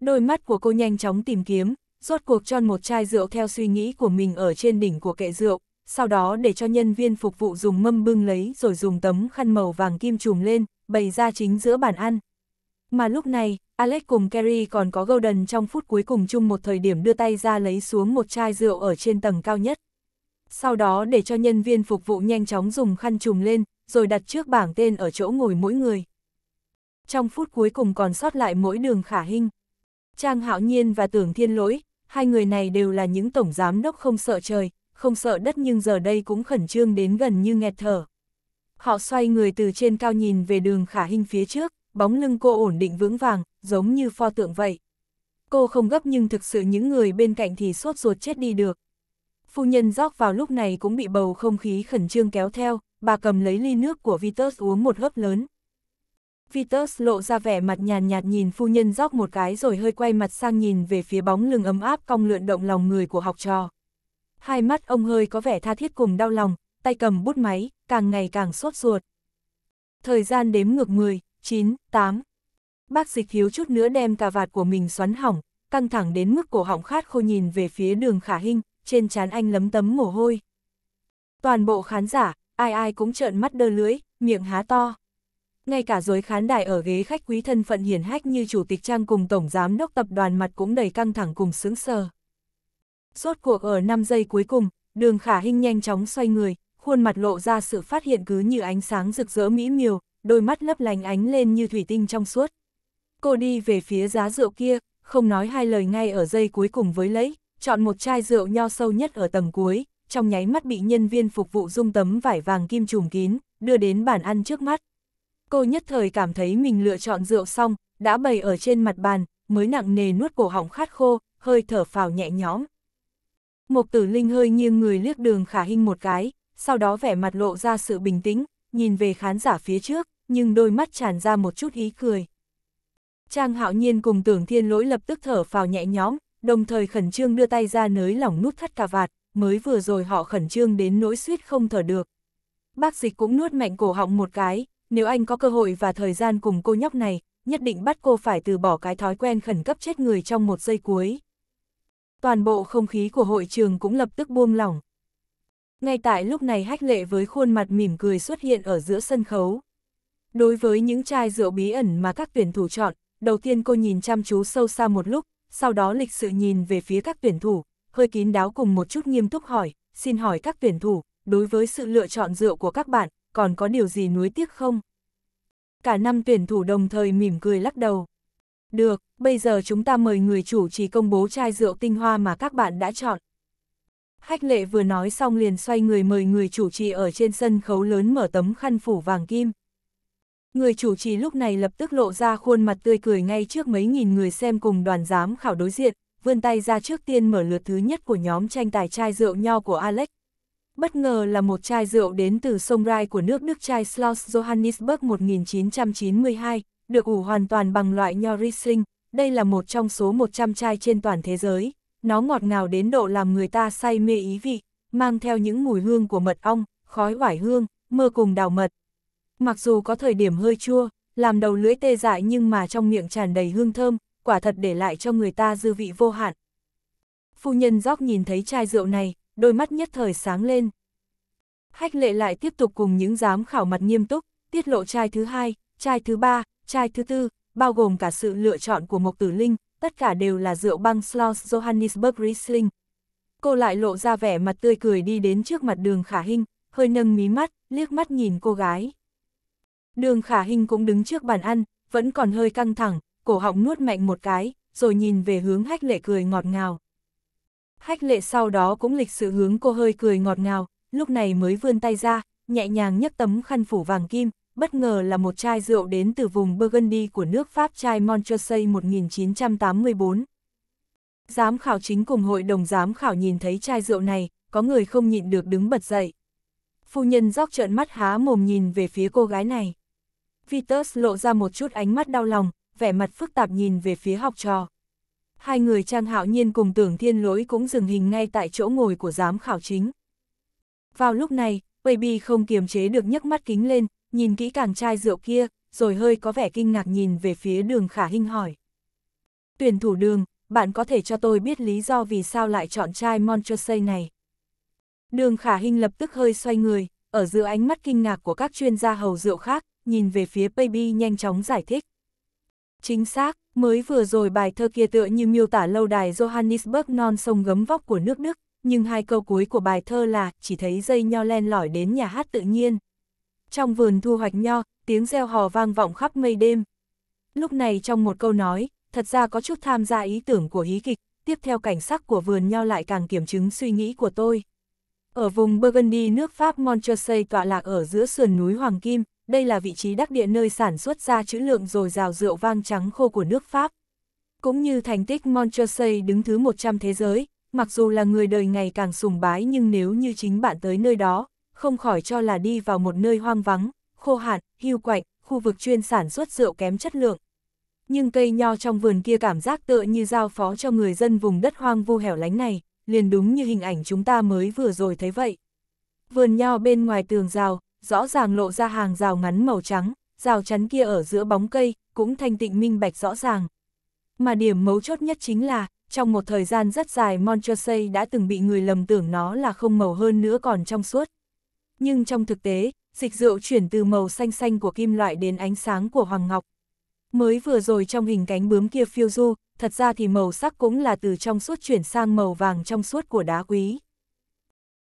Đôi mắt của cô nhanh chóng tìm kiếm, rốt cuộc tròn một chai rượu theo suy nghĩ của mình ở trên đỉnh của kệ rượu, sau đó để cho nhân viên phục vụ dùng mâm bưng lấy rồi dùng tấm khăn màu vàng kim trùm lên, bày ra chính giữa bàn ăn. Mà lúc này, Alex cùng Kerry còn có Golden trong phút cuối cùng chung một thời điểm đưa tay ra lấy xuống một chai rượu ở trên tầng cao nhất. Sau đó để cho nhân viên phục vụ nhanh chóng dùng khăn trùm lên, rồi đặt trước bảng tên ở chỗ ngồi mỗi người. Trong phút cuối cùng còn sót lại mỗi đường khả hình. Trang Hạo Nhiên và Tưởng Thiên Lỗi, hai người này đều là những tổng giám đốc không sợ trời, không sợ đất nhưng giờ đây cũng khẩn trương đến gần như nghẹt thở. Họ xoay người từ trên cao nhìn về đường khả hình phía trước, bóng lưng cô ổn định vững vàng, giống như pho tượng vậy. Cô không gấp nhưng thực sự những người bên cạnh thì sốt ruột chết đi được. Phu nhân rót vào lúc này cũng bị bầu không khí khẩn trương kéo theo, bà cầm lấy ly nước của Vitus uống một hớp lớn. Vitus lộ ra vẻ mặt nhàn nhạt nhìn phu nhân rót một cái rồi hơi quay mặt sang nhìn về phía bóng lưng ấm áp cong lượn động lòng người của học trò. Hai mắt ông hơi có vẻ tha thiết cùng đau lòng, tay cầm bút máy, càng ngày càng sốt ruột. Thời gian đếm ngược 10, 9, 8. Bác dịch thiếu chút nữa đem cà vạt của mình xoắn hỏng, căng thẳng đến mức cổ họng khát khô nhìn về phía đường khả hình trên trán anh lấm tấm mồ hôi. Toàn bộ khán giả, ai ai cũng trợn mắt đơ lưỡi, miệng há to. Ngay cả dối khán đài ở ghế khách quý thân phận hiển hách như chủ tịch trang cùng tổng giám đốc tập đoàn mặt cũng đầy căng thẳng cùng sướng sờ. Rốt cuộc ở 5 giây cuối cùng, đường khả hinh nhanh chóng xoay người, khuôn mặt lộ ra sự phát hiện cứ như ánh sáng rực rỡ mỹ miều, đôi mắt lấp lánh ánh lên như thủy tinh trong suốt. Cô đi về phía giá rượu kia, không nói hai lời ngay ở giây cuối cùng với lấy, chọn một chai rượu nho sâu nhất ở tầng cuối, trong nháy mắt bị nhân viên phục vụ dung tấm vải vàng kim trùm kín, đưa đến bàn ăn trước mắt. Cô nhất thời cảm thấy mình lựa chọn rượu xong, đã bày ở trên mặt bàn, mới nặng nề nuốt cổ họng khát khô, hơi thở phào nhẹ nhõm. Mục tử linh hơi nghiêng người liếc đường khả hình một cái, sau đó vẻ mặt lộ ra sự bình tĩnh, nhìn về khán giả phía trước, nhưng đôi mắt tràn ra một chút ý cười. Trang hạo nhiên cùng tưởng thiên lỗi lập tức thở phào nhẹ nhõm, đồng thời khẩn trương đưa tay ra nới lỏng nút thắt cà vạt, mới vừa rồi họ khẩn trương đến nỗi suýt không thở được. Bác dịch cũng nuốt mạnh cổ họng một cái, nếu anh có cơ hội và thời gian cùng cô nhóc này, nhất định bắt cô phải từ bỏ cái thói quen khẩn cấp chết người trong một giây cuối. Toàn bộ không khí của hội trường cũng lập tức buông lỏng. Ngay tại lúc này hách lệ với khuôn mặt mỉm cười xuất hiện ở giữa sân khấu. Đối với những chai rượu bí ẩn mà các tuyển thủ chọn, đầu tiên cô nhìn chăm chú sâu xa một lúc, sau đó lịch sự nhìn về phía các tuyển thủ, hơi kín đáo cùng một chút nghiêm túc hỏi, xin hỏi các tuyển thủ, đối với sự lựa chọn rượu của các bạn, còn có điều gì nuối tiếc không? Cả năm tuyển thủ đồng thời mỉm cười lắc đầu. Được, bây giờ chúng ta mời người chủ trì công bố chai rượu tinh hoa mà các bạn đã chọn. Hách lệ vừa nói xong liền xoay người mời người chủ trì ở trên sân khấu lớn mở tấm khăn phủ vàng kim. Người chủ trì lúc này lập tức lộ ra khuôn mặt tươi cười ngay trước mấy nghìn người xem cùng đoàn giám khảo đối diện, vươn tay ra trước tiên mở lượt thứ nhất của nhóm tranh tài chai rượu nho của Alex. Bất ngờ là một chai rượu đến từ sông Rai của nước Đức chai Schloss Johannesburg 1992, được ủ hoàn toàn bằng loại nho Riesling, đây là một trong số 100 chai trên toàn thế giới. Nó ngọt ngào đến độ làm người ta say mê ý vị, mang theo những mùi hương của mật ong, khói hoải hương, mơ cùng đào mật. Mặc dù có thời điểm hơi chua, làm đầu lưỡi tê dại nhưng mà trong miệng tràn đầy hương thơm, quả thật để lại cho người ta dư vị vô hạn. Phu nhân Gióc nhìn thấy chai rượu này, đôi mắt nhất thời sáng lên. Hách lệ lại tiếp tục cùng những giám khảo mặt nghiêm túc, tiết lộ chai thứ hai, chai thứ ba, chai thứ tư, bao gồm cả sự lựa chọn của Mộc Tử Linh, tất cả đều là rượu băng Schloss Johannesburg Riesling. Cô lại lộ ra vẻ mặt tươi cười đi đến trước mặt đường khả hình, hơi nâng mí mắt, liếc mắt nhìn cô gái. Đường khả hình cũng đứng trước bàn ăn, vẫn còn hơi căng thẳng, cổ họng nuốt mạnh một cái, rồi nhìn về hướng hách lệ cười ngọt ngào. Hách lệ sau đó cũng lịch sự hướng cô hơi cười ngọt ngào, lúc này mới vươn tay ra, nhẹ nhàng nhấc tấm khăn phủ vàng kim, bất ngờ là một chai rượu đến từ vùng Burgundy của nước Pháp chai Montreuil 1984. Giám khảo chính cùng hội đồng giám khảo nhìn thấy chai rượu này, có người không nhịn được đứng bật dậy. Phu nhân róc trợn mắt há mồm nhìn về phía cô gái này. Vitus lộ ra một chút ánh mắt đau lòng, vẻ mặt phức tạp nhìn về phía học trò. Hai người trang hạo nhiên cùng tưởng thiên lỗi cũng dừng hình ngay tại chỗ ngồi của giám khảo chính. Vào lúc này, Baby không kiềm chế được nhấc mắt kính lên, nhìn kỹ càng chai rượu kia, rồi hơi có vẻ kinh ngạc nhìn về phía đường khả hinh hỏi. Tuyển thủ đường, bạn có thể cho tôi biết lý do vì sao lại chọn chai Montreuil này. Đường khả hinh lập tức hơi xoay người, ở giữa ánh mắt kinh ngạc của các chuyên gia hầu rượu khác, nhìn về phía Baby nhanh chóng giải thích. Chính xác, mới vừa rồi bài thơ kia tựa như miêu tả lâu đài Johannesburg non sông gấm vóc của nước Đức, nhưng hai câu cuối của bài thơ là chỉ thấy dây nho len lỏi đến nhà hát tự nhiên. Trong vườn thu hoạch nho, tiếng reo hò vang vọng khắp mây đêm. Lúc này trong một câu nói, thật ra có chút tham gia ý tưởng của hí kịch, tiếp theo cảnh sắc của vườn nho lại càng kiểm chứng suy nghĩ của tôi. Ở vùng Burgundy nước Pháp Montreuil tọa lạc ở giữa sườn núi Hoàng Kim, đây là vị trí đắc địa nơi sản xuất ra trữ lượng dồi dào rượu vang trắng khô của nước Pháp. Cũng như thành tích Montreuil đứng thứ 100 thế giới, mặc dù là người đời ngày càng sùng bái nhưng nếu như chính bạn tới nơi đó, không khỏi cho là đi vào một nơi hoang vắng, khô hạn, hưu quạnh, khu vực chuyên sản xuất rượu kém chất lượng. Nhưng cây nho trong vườn kia cảm giác tựa như giao phó cho người dân vùng đất hoang vu hẻo lánh này, liền đúng như hình ảnh chúng ta mới vừa rồi thấy vậy. Vườn nho bên ngoài tường rào, rõ ràng lộ ra hàng rào ngắn màu trắng, rào chắn kia ở giữa bóng cây, cũng thanh tịnh minh bạch rõ ràng. Mà điểm mấu chốt nhất chính là, trong một thời gian rất dài Montreuil đã từng bị người lầm tưởng nó là không màu hơn nữa còn trong suốt. Nhưng trong thực tế, dịch rượu chuyển từ màu xanh xanh của kim loại đến ánh sáng của hoàng ngọc. Mới vừa rồi trong hình cánh bướm kia phiêu du, thật ra thì màu sắc cũng là từ trong suốt chuyển sang màu vàng trong suốt của đá quý.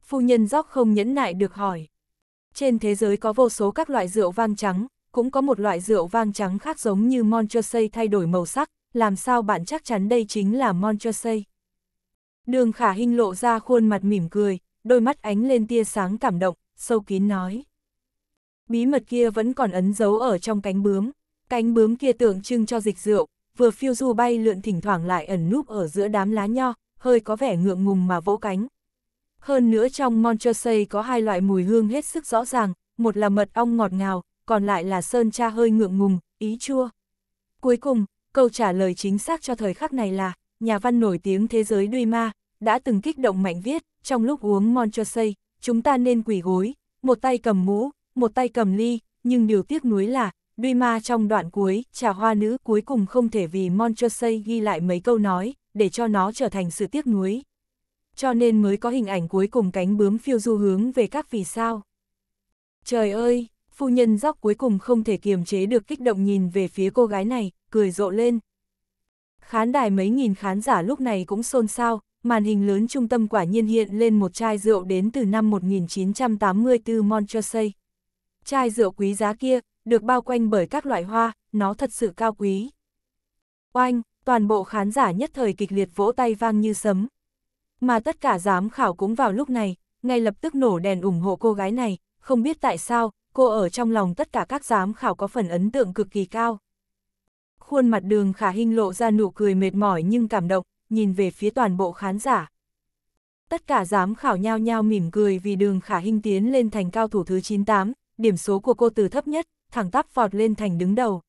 Phu nhân dóc không nhẫn nại được hỏi. Trên thế giới có vô số các loại rượu vang trắng, cũng có một loại rượu vang trắng khác giống như Montrosey thay đổi màu sắc, làm sao bạn chắc chắn đây chính là Montrosey. Đường khả hình lộ ra khuôn mặt mỉm cười, đôi mắt ánh lên tia sáng cảm động, sâu kín nói. Bí mật kia vẫn còn ấn dấu ở trong cánh bướm, cánh bướm kia tượng trưng cho dịch rượu, vừa phiêu du bay lượn thỉnh thoảng lại ẩn núp ở giữa đám lá nho, hơi có vẻ ngượng ngùng mà vỗ cánh. Hơn nữa trong Montreuil có hai loại mùi hương hết sức rõ ràng, một là mật ong ngọt ngào, còn lại là sơn cha hơi ngượng ngùng, ý chua. Cuối cùng, câu trả lời chính xác cho thời khắc này là, nhà văn nổi tiếng thế giới Duy ma đã từng kích động mạnh viết, trong lúc uống Montreuil, chúng ta nên quỳ gối, một tay cầm mũ, một tay cầm ly, nhưng điều tiếc nuối là, Duy ma trong đoạn cuối, trà hoa nữ cuối cùng không thể vì Montreuil ghi lại mấy câu nói, để cho nó trở thành sự tiếc nuối. Cho nên mới có hình ảnh cuối cùng cánh bướm phiêu du hướng về các vì sao. Trời ơi, phu nhân dóc cuối cùng không thể kiềm chế được kích động nhìn về phía cô gái này, cười rộ lên. Khán đài mấy nghìn khán giả lúc này cũng xôn xao, màn hình lớn trung tâm quả nhiên hiện lên một chai rượu đến từ năm 1984 Montreuil. Chai rượu quý giá kia, được bao quanh bởi các loại hoa, nó thật sự cao quý. Oanh, toàn bộ khán giả nhất thời kịch liệt vỗ tay vang như sấm. Mà tất cả giám khảo cũng vào lúc này, ngay lập tức nổ đèn ủng hộ cô gái này, không biết tại sao, cô ở trong lòng tất cả các giám khảo có phần ấn tượng cực kỳ cao. Khuôn mặt đường khả hình lộ ra nụ cười mệt mỏi nhưng cảm động, nhìn về phía toàn bộ khán giả. Tất cả giám khảo nhao nhao mỉm cười vì đường khả hình tiến lên thành cao thủ thứ 98, điểm số của cô từ thấp nhất, thẳng tắp vọt lên thành đứng đầu.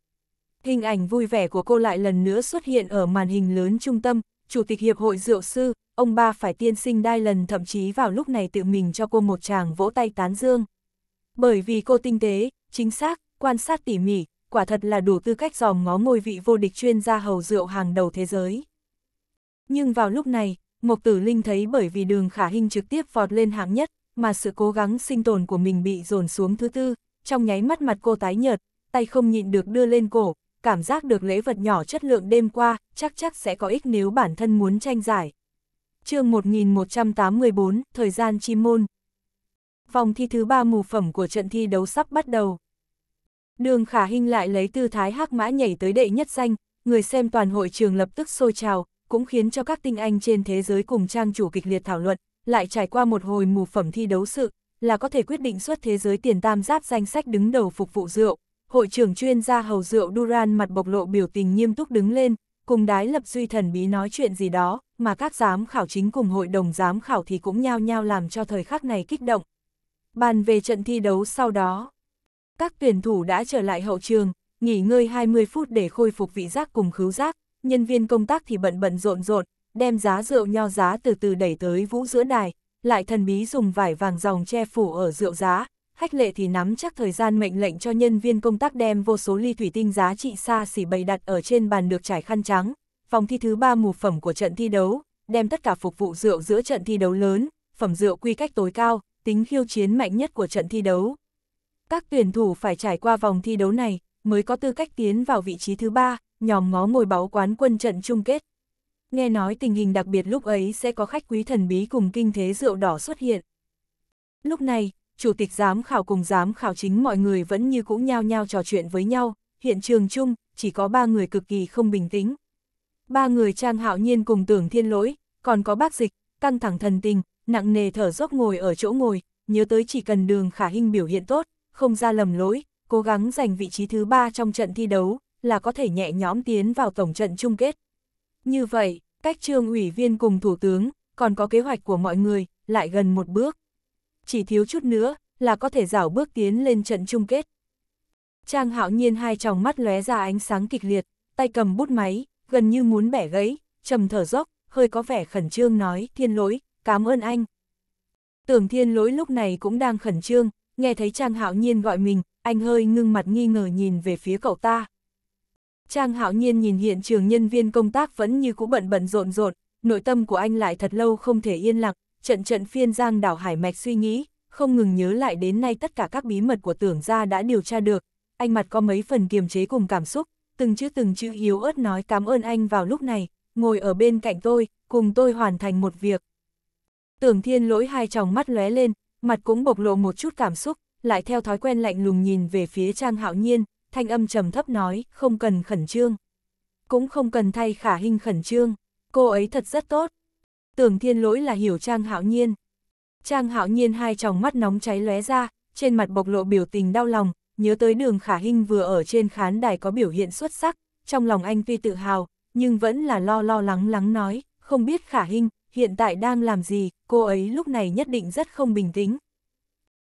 Hình ảnh vui vẻ của cô lại lần nữa xuất hiện ở màn hình lớn trung tâm, Chủ tịch Hiệp hội Rượu Sư, ông ba phải tiên sinh đai lần thậm chí vào lúc này tự mình cho cô một chàng vỗ tay tán dương. Bởi vì cô tinh tế, chính xác, quan sát tỉ mỉ, quả thật là đủ tư cách dòm ngó ngôi vị vô địch chuyên gia hầu rượu hàng đầu thế giới. Nhưng vào lúc này, Mộc Tử Linh thấy bởi vì đường khả hình trực tiếp vọt lên hạng nhất, mà sự cố gắng sinh tồn của mình bị dồn xuống thứ tư, trong nháy mắt mặt cô tái nhợt, tay không nhịn được đưa lên cổ, cảm giác được lễ vật nhỏ chất lượng đêm qua, chắc chắc sẽ có ích nếu bản thân muốn tranh giải chương 1184, Thời gian chi môn Vòng thi thứ ba mù phẩm của trận thi đấu sắp bắt đầu. Đường khả hình lại lấy tư thái hắc mã nhảy tới đệ nhất danh, người xem toàn hội trường lập tức sôi trào, cũng khiến cho các tinh anh trên thế giới cùng trang chủ kịch liệt thảo luận, lại trải qua một hồi mù phẩm thi đấu sự, là có thể quyết định xuất thế giới tiền tam giáp danh sách đứng đầu phục vụ rượu. Hội trưởng chuyên gia hầu rượu Duran mặt bộc lộ biểu tình nghiêm túc đứng lên, cùng đái lập duy thần bí nói chuyện gì đó, mà các giám khảo chính cùng hội đồng giám khảo thì cũng nhao nhao làm cho thời khắc này kích động. Bàn về trận thi đấu sau đó, các tuyển thủ đã trở lại hậu trường, nghỉ ngơi 20 phút để khôi phục vị giác cùng khứu giác, nhân viên công tác thì bận bận rộn rộn, đem giá rượu nho giá từ từ đẩy tới vũ giữa đài, lại thần bí dùng vải vàng dòng che phủ ở rượu giá, hách lệ thì nắm chắc thời gian mệnh lệnh cho nhân viên công tác đem vô số ly thủy tinh giá trị xa xỉ bày đặt ở trên bàn được trải khăn trắng, vòng thi thứ ba mù phẩm của trận thi đấu, đem tất cả phục vụ rượu giữa trận thi đấu lớn, phẩm rượu quy cách tối cao, tính khiêu chiến mạnh nhất của trận thi đấu. Các tuyển thủ phải trải qua vòng thi đấu này, mới có tư cách tiến vào vị trí thứ ba, nhòm ngó ngồi báu quán quân trận chung kết. Nghe nói tình hình đặc biệt lúc ấy sẽ có khách quý thần bí cùng kinh thế rượu đỏ xuất hiện. Lúc này, chủ tịch giám khảo cùng giám khảo chính mọi người vẫn như cũ nhao nhao trò chuyện với nhau, hiện trường chung, chỉ có ba người cực kỳ không bình tĩnh. Ba người trang hạo nhiên cùng tưởng thiên lỗi, còn có bác dịch, căng thẳng thần tình, nặng nề thở dốc ngồi ở chỗ ngồi, nhớ tới chỉ cần đường khả hình biểu hiện tốt, không ra lầm lỗi, cố gắng giành vị trí thứ ba trong trận thi đấu, là có thể nhẹ nhõm tiến vào tổng trận chung kết. Như vậy, cách trương ủy viên cùng thủ tướng, còn có kế hoạch của mọi người, lại gần một bước. Chỉ thiếu chút nữa, là có thể rảo bước tiến lên trận chung kết. Trang hạo nhiên hai tròng mắt lóe ra ánh sáng kịch liệt, tay cầm bút máy, gần như muốn bẻ gãy, trầm thở dốc, hơi có vẻ khẩn trương nói, thiên lỗi, cảm ơn anh. Tưởng thiên lỗi lúc này cũng đang khẩn trương, nghe thấy Trang hạo nhiên gọi mình, anh hơi ngưng mặt nghi ngờ nhìn về phía cậu ta. Trang hạo nhiên nhìn hiện trường nhân viên công tác vẫn như cũ bận bận rộn rộn, nội tâm của anh lại thật lâu không thể yên lặng, trận trận phiên giang đảo hải mạch suy nghĩ, không ngừng nhớ lại đến nay tất cả các bí mật của tưởng gia đã điều tra được, anh mặt có mấy phần kiềm chế cùng cảm xúc, từng chữ từng chữ yếu ớt nói cảm ơn anh vào lúc này, ngồi ở bên cạnh tôi, cùng tôi hoàn thành một việc. Tưởng thiên lỗi hai tròng mắt lóe lên, mặt cũng bộc lộ một chút cảm xúc, lại theo thói quen lạnh lùng nhìn về phía Trang Hạo Nhiên, thanh âm trầm thấp nói, không cần khẩn trương. Cũng không cần thay khả hình khẩn trương, cô ấy thật rất tốt. Tưởng thiên lỗi là hiểu Trang Hạo Nhiên. Trang Hạo Nhiên hai tròng mắt nóng cháy lóe ra, trên mặt bộc lộ biểu tình đau lòng, nhớ tới đường khả hình vừa ở trên khán đài có biểu hiện xuất sắc, trong lòng anh tuy tự hào, nhưng vẫn là lo lo lắng lắng nói, không biết khả hình, hiện tại đang làm gì, cô ấy lúc này nhất định rất không bình tĩnh.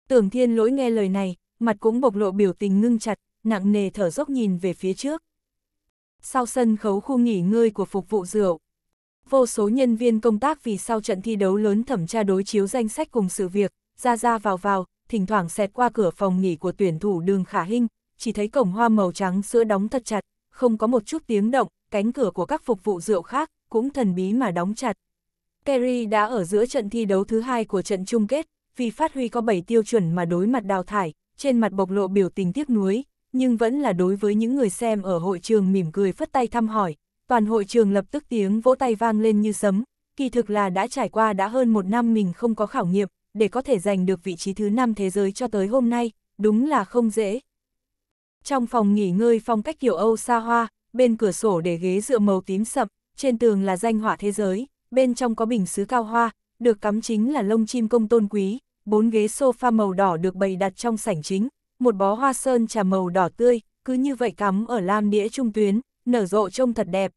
Tưởng thiên lỗi nghe lời này, mặt cũng bộc lộ biểu tình ngưng chặt, nặng nề thở dốc nhìn về phía trước. Sau sân khấu khu nghỉ ngơi của phục vụ rượu, vô số nhân viên công tác vì sau trận thi đấu lớn thẩm tra đối chiếu danh sách cùng sự việc, ra ra vào vào, thỉnh thoảng xẹt qua cửa phòng nghỉ của tuyển thủ đường khả hình, chỉ thấy cổng hoa màu trắng sữa đóng thật chặt, không có một chút tiếng động, cánh cửa của các phục vụ rượu khác, cũng thần bí mà đóng chặt. Kerry đã ở giữa trận thi đấu thứ hai của trận chung kết, vì phát huy có 7 tiêu chuẩn mà đối mặt đào thải, trên mặt bộc lộ biểu tình tiếc nuối, nhưng vẫn là đối với những người xem ở hội trường mỉm cười phất tay thăm hỏi, toàn hội trường lập tức tiếng vỗ tay vang lên như sấm, kỳ thực là đã trải qua đã hơn một năm mình không có khảo nghiệm, để có thể giành được vị trí thứ năm thế giới cho tới hôm nay, đúng là không dễ. Trong phòng nghỉ ngơi phong cách kiểu Âu xa hoa, bên cửa sổ để ghế dựa màu tím sậm, trên tường là danh họa thế giới, bên trong có bình sứ cao hoa, được cắm chính là lông chim công tôn quý, bốn ghế sofa màu đỏ được bày đặt trong sảnh chính, một bó hoa sơn trà màu đỏ tươi, cứ như vậy cắm ở lam đĩa trung tuyến, nở rộ trông thật đẹp.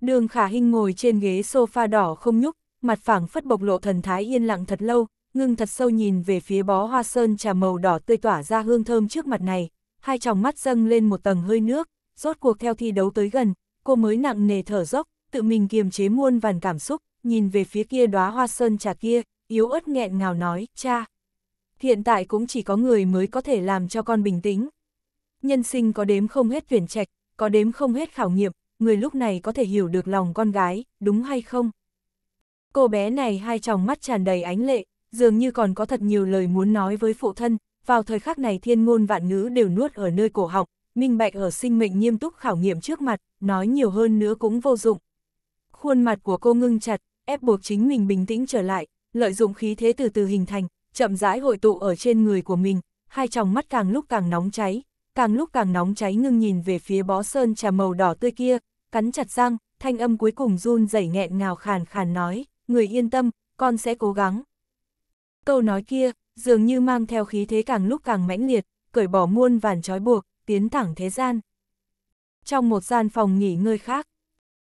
Đường khả Hinh ngồi trên ghế sofa đỏ không nhúc, mặt phẳng phất bộc lộ thần thái yên lặng thật lâu, ngưng thật sâu nhìn về phía bó hoa sơn trà màu đỏ tươi tỏa ra hương thơm trước mặt này, hai tròng mắt dâng lên một tầng hơi nước, rốt cuộc theo thi đấu tới gần, cô mới nặng nề thở dốc, tự mình kiềm chế muôn vàn cảm xúc, nhìn về phía kia đóa hoa sơn trà kia, yếu ớt nghẹn ngào nói, cha. Hiện tại cũng chỉ có người mới có thể làm cho con bình tĩnh. Nhân sinh có đếm không hết tuyển trạch, có đếm không hết khảo nghiệm, người lúc này có thể hiểu được lòng con gái, đúng hay không? Cô bé này hai tròng mắt tràn đầy ánh lệ, dường như còn có thật nhiều lời muốn nói với phụ thân, vào thời khắc này thiên ngôn vạn ngữ đều nuốt ở nơi cổ họng, minh bạch ở sinh mệnh nghiêm túc khảo nghiệm trước mặt, nói nhiều hơn nữa cũng vô dụng. Khuôn mặt của cô ngưng chặt, ép buộc chính mình bình tĩnh trở lại, lợi dụng khí thế từ từ hình thành, chậm rãi hội tụ ở trên người của mình, hai tròng mắt càng lúc càng nóng cháy, càng lúc càng nóng cháy ngưng nhìn về phía bó sơn trà màu đỏ tươi kia, cắn chặt răng, thanh âm cuối cùng run rẩy nghẹn ngào khàn khàn nói, người yên tâm, con sẽ cố gắng. Câu nói kia, dường như mang theo khí thế càng lúc càng mãnh liệt, cởi bỏ muôn vàn trói buộc, tiến thẳng thế gian. Trong một gian phòng nghỉ ngơi khác,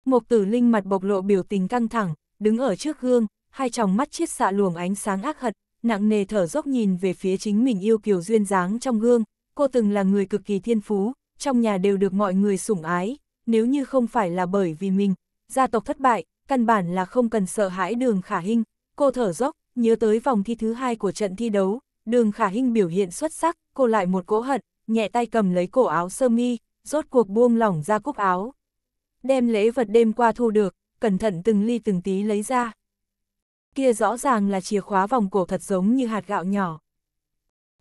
một Tử Linh mặt bộc lộ biểu tình căng thẳng, đứng ở trước gương, hai tròng mắt chiết xạ luồng ánh sáng ác hận, nặng nề thở dốc nhìn về phía chính mình yêu kiều duyên dáng trong gương, cô từng là người cực kỳ thiên phú, trong nhà đều được mọi người sủng ái, nếu như không phải là bởi vì mình, gia tộc thất bại, căn bản là không cần sợ hãi đường khả hình, cô thở dốc, nhớ tới vòng thi thứ hai của trận thi đấu, đường khả hình biểu hiện xuất sắc, cô lại một cỗ hận, nhẹ tay cầm lấy cổ áo sơ mi, rốt cuộc buông lỏng ra cúc áo. Đem lễ vật đêm qua thu được, cẩn thận từng ly từng tí lấy ra. Kia rõ ràng là chìa khóa vòng cổ thật giống như hạt gạo nhỏ.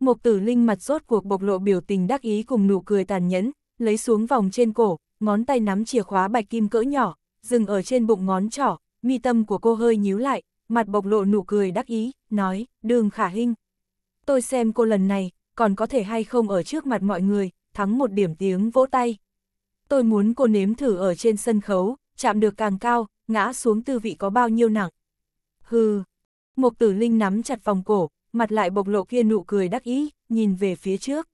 Mộc tử linh mặt rốt cuộc bộc lộ biểu tình đắc ý cùng nụ cười tàn nhẫn, lấy xuống vòng trên cổ, ngón tay nắm chìa khóa bạch kim cỡ nhỏ, dừng ở trên bụng ngón trỏ, mi tâm của cô hơi nhíu lại, mặt bộc lộ nụ cười đắc ý, nói, đường khả hình. Tôi xem cô lần này, còn có thể hay không ở trước mặt mọi người, thắng một điểm tiếng vỗ tay. Tôi muốn cô nếm thử ở trên sân khấu, chạm được càng cao, ngã xuống tư vị có bao nhiêu nặng. Hừ, Mộc tử linh nắm chặt vòng cổ, mặt lại bộc lộ kia nụ cười đắc ý, nhìn về phía trước.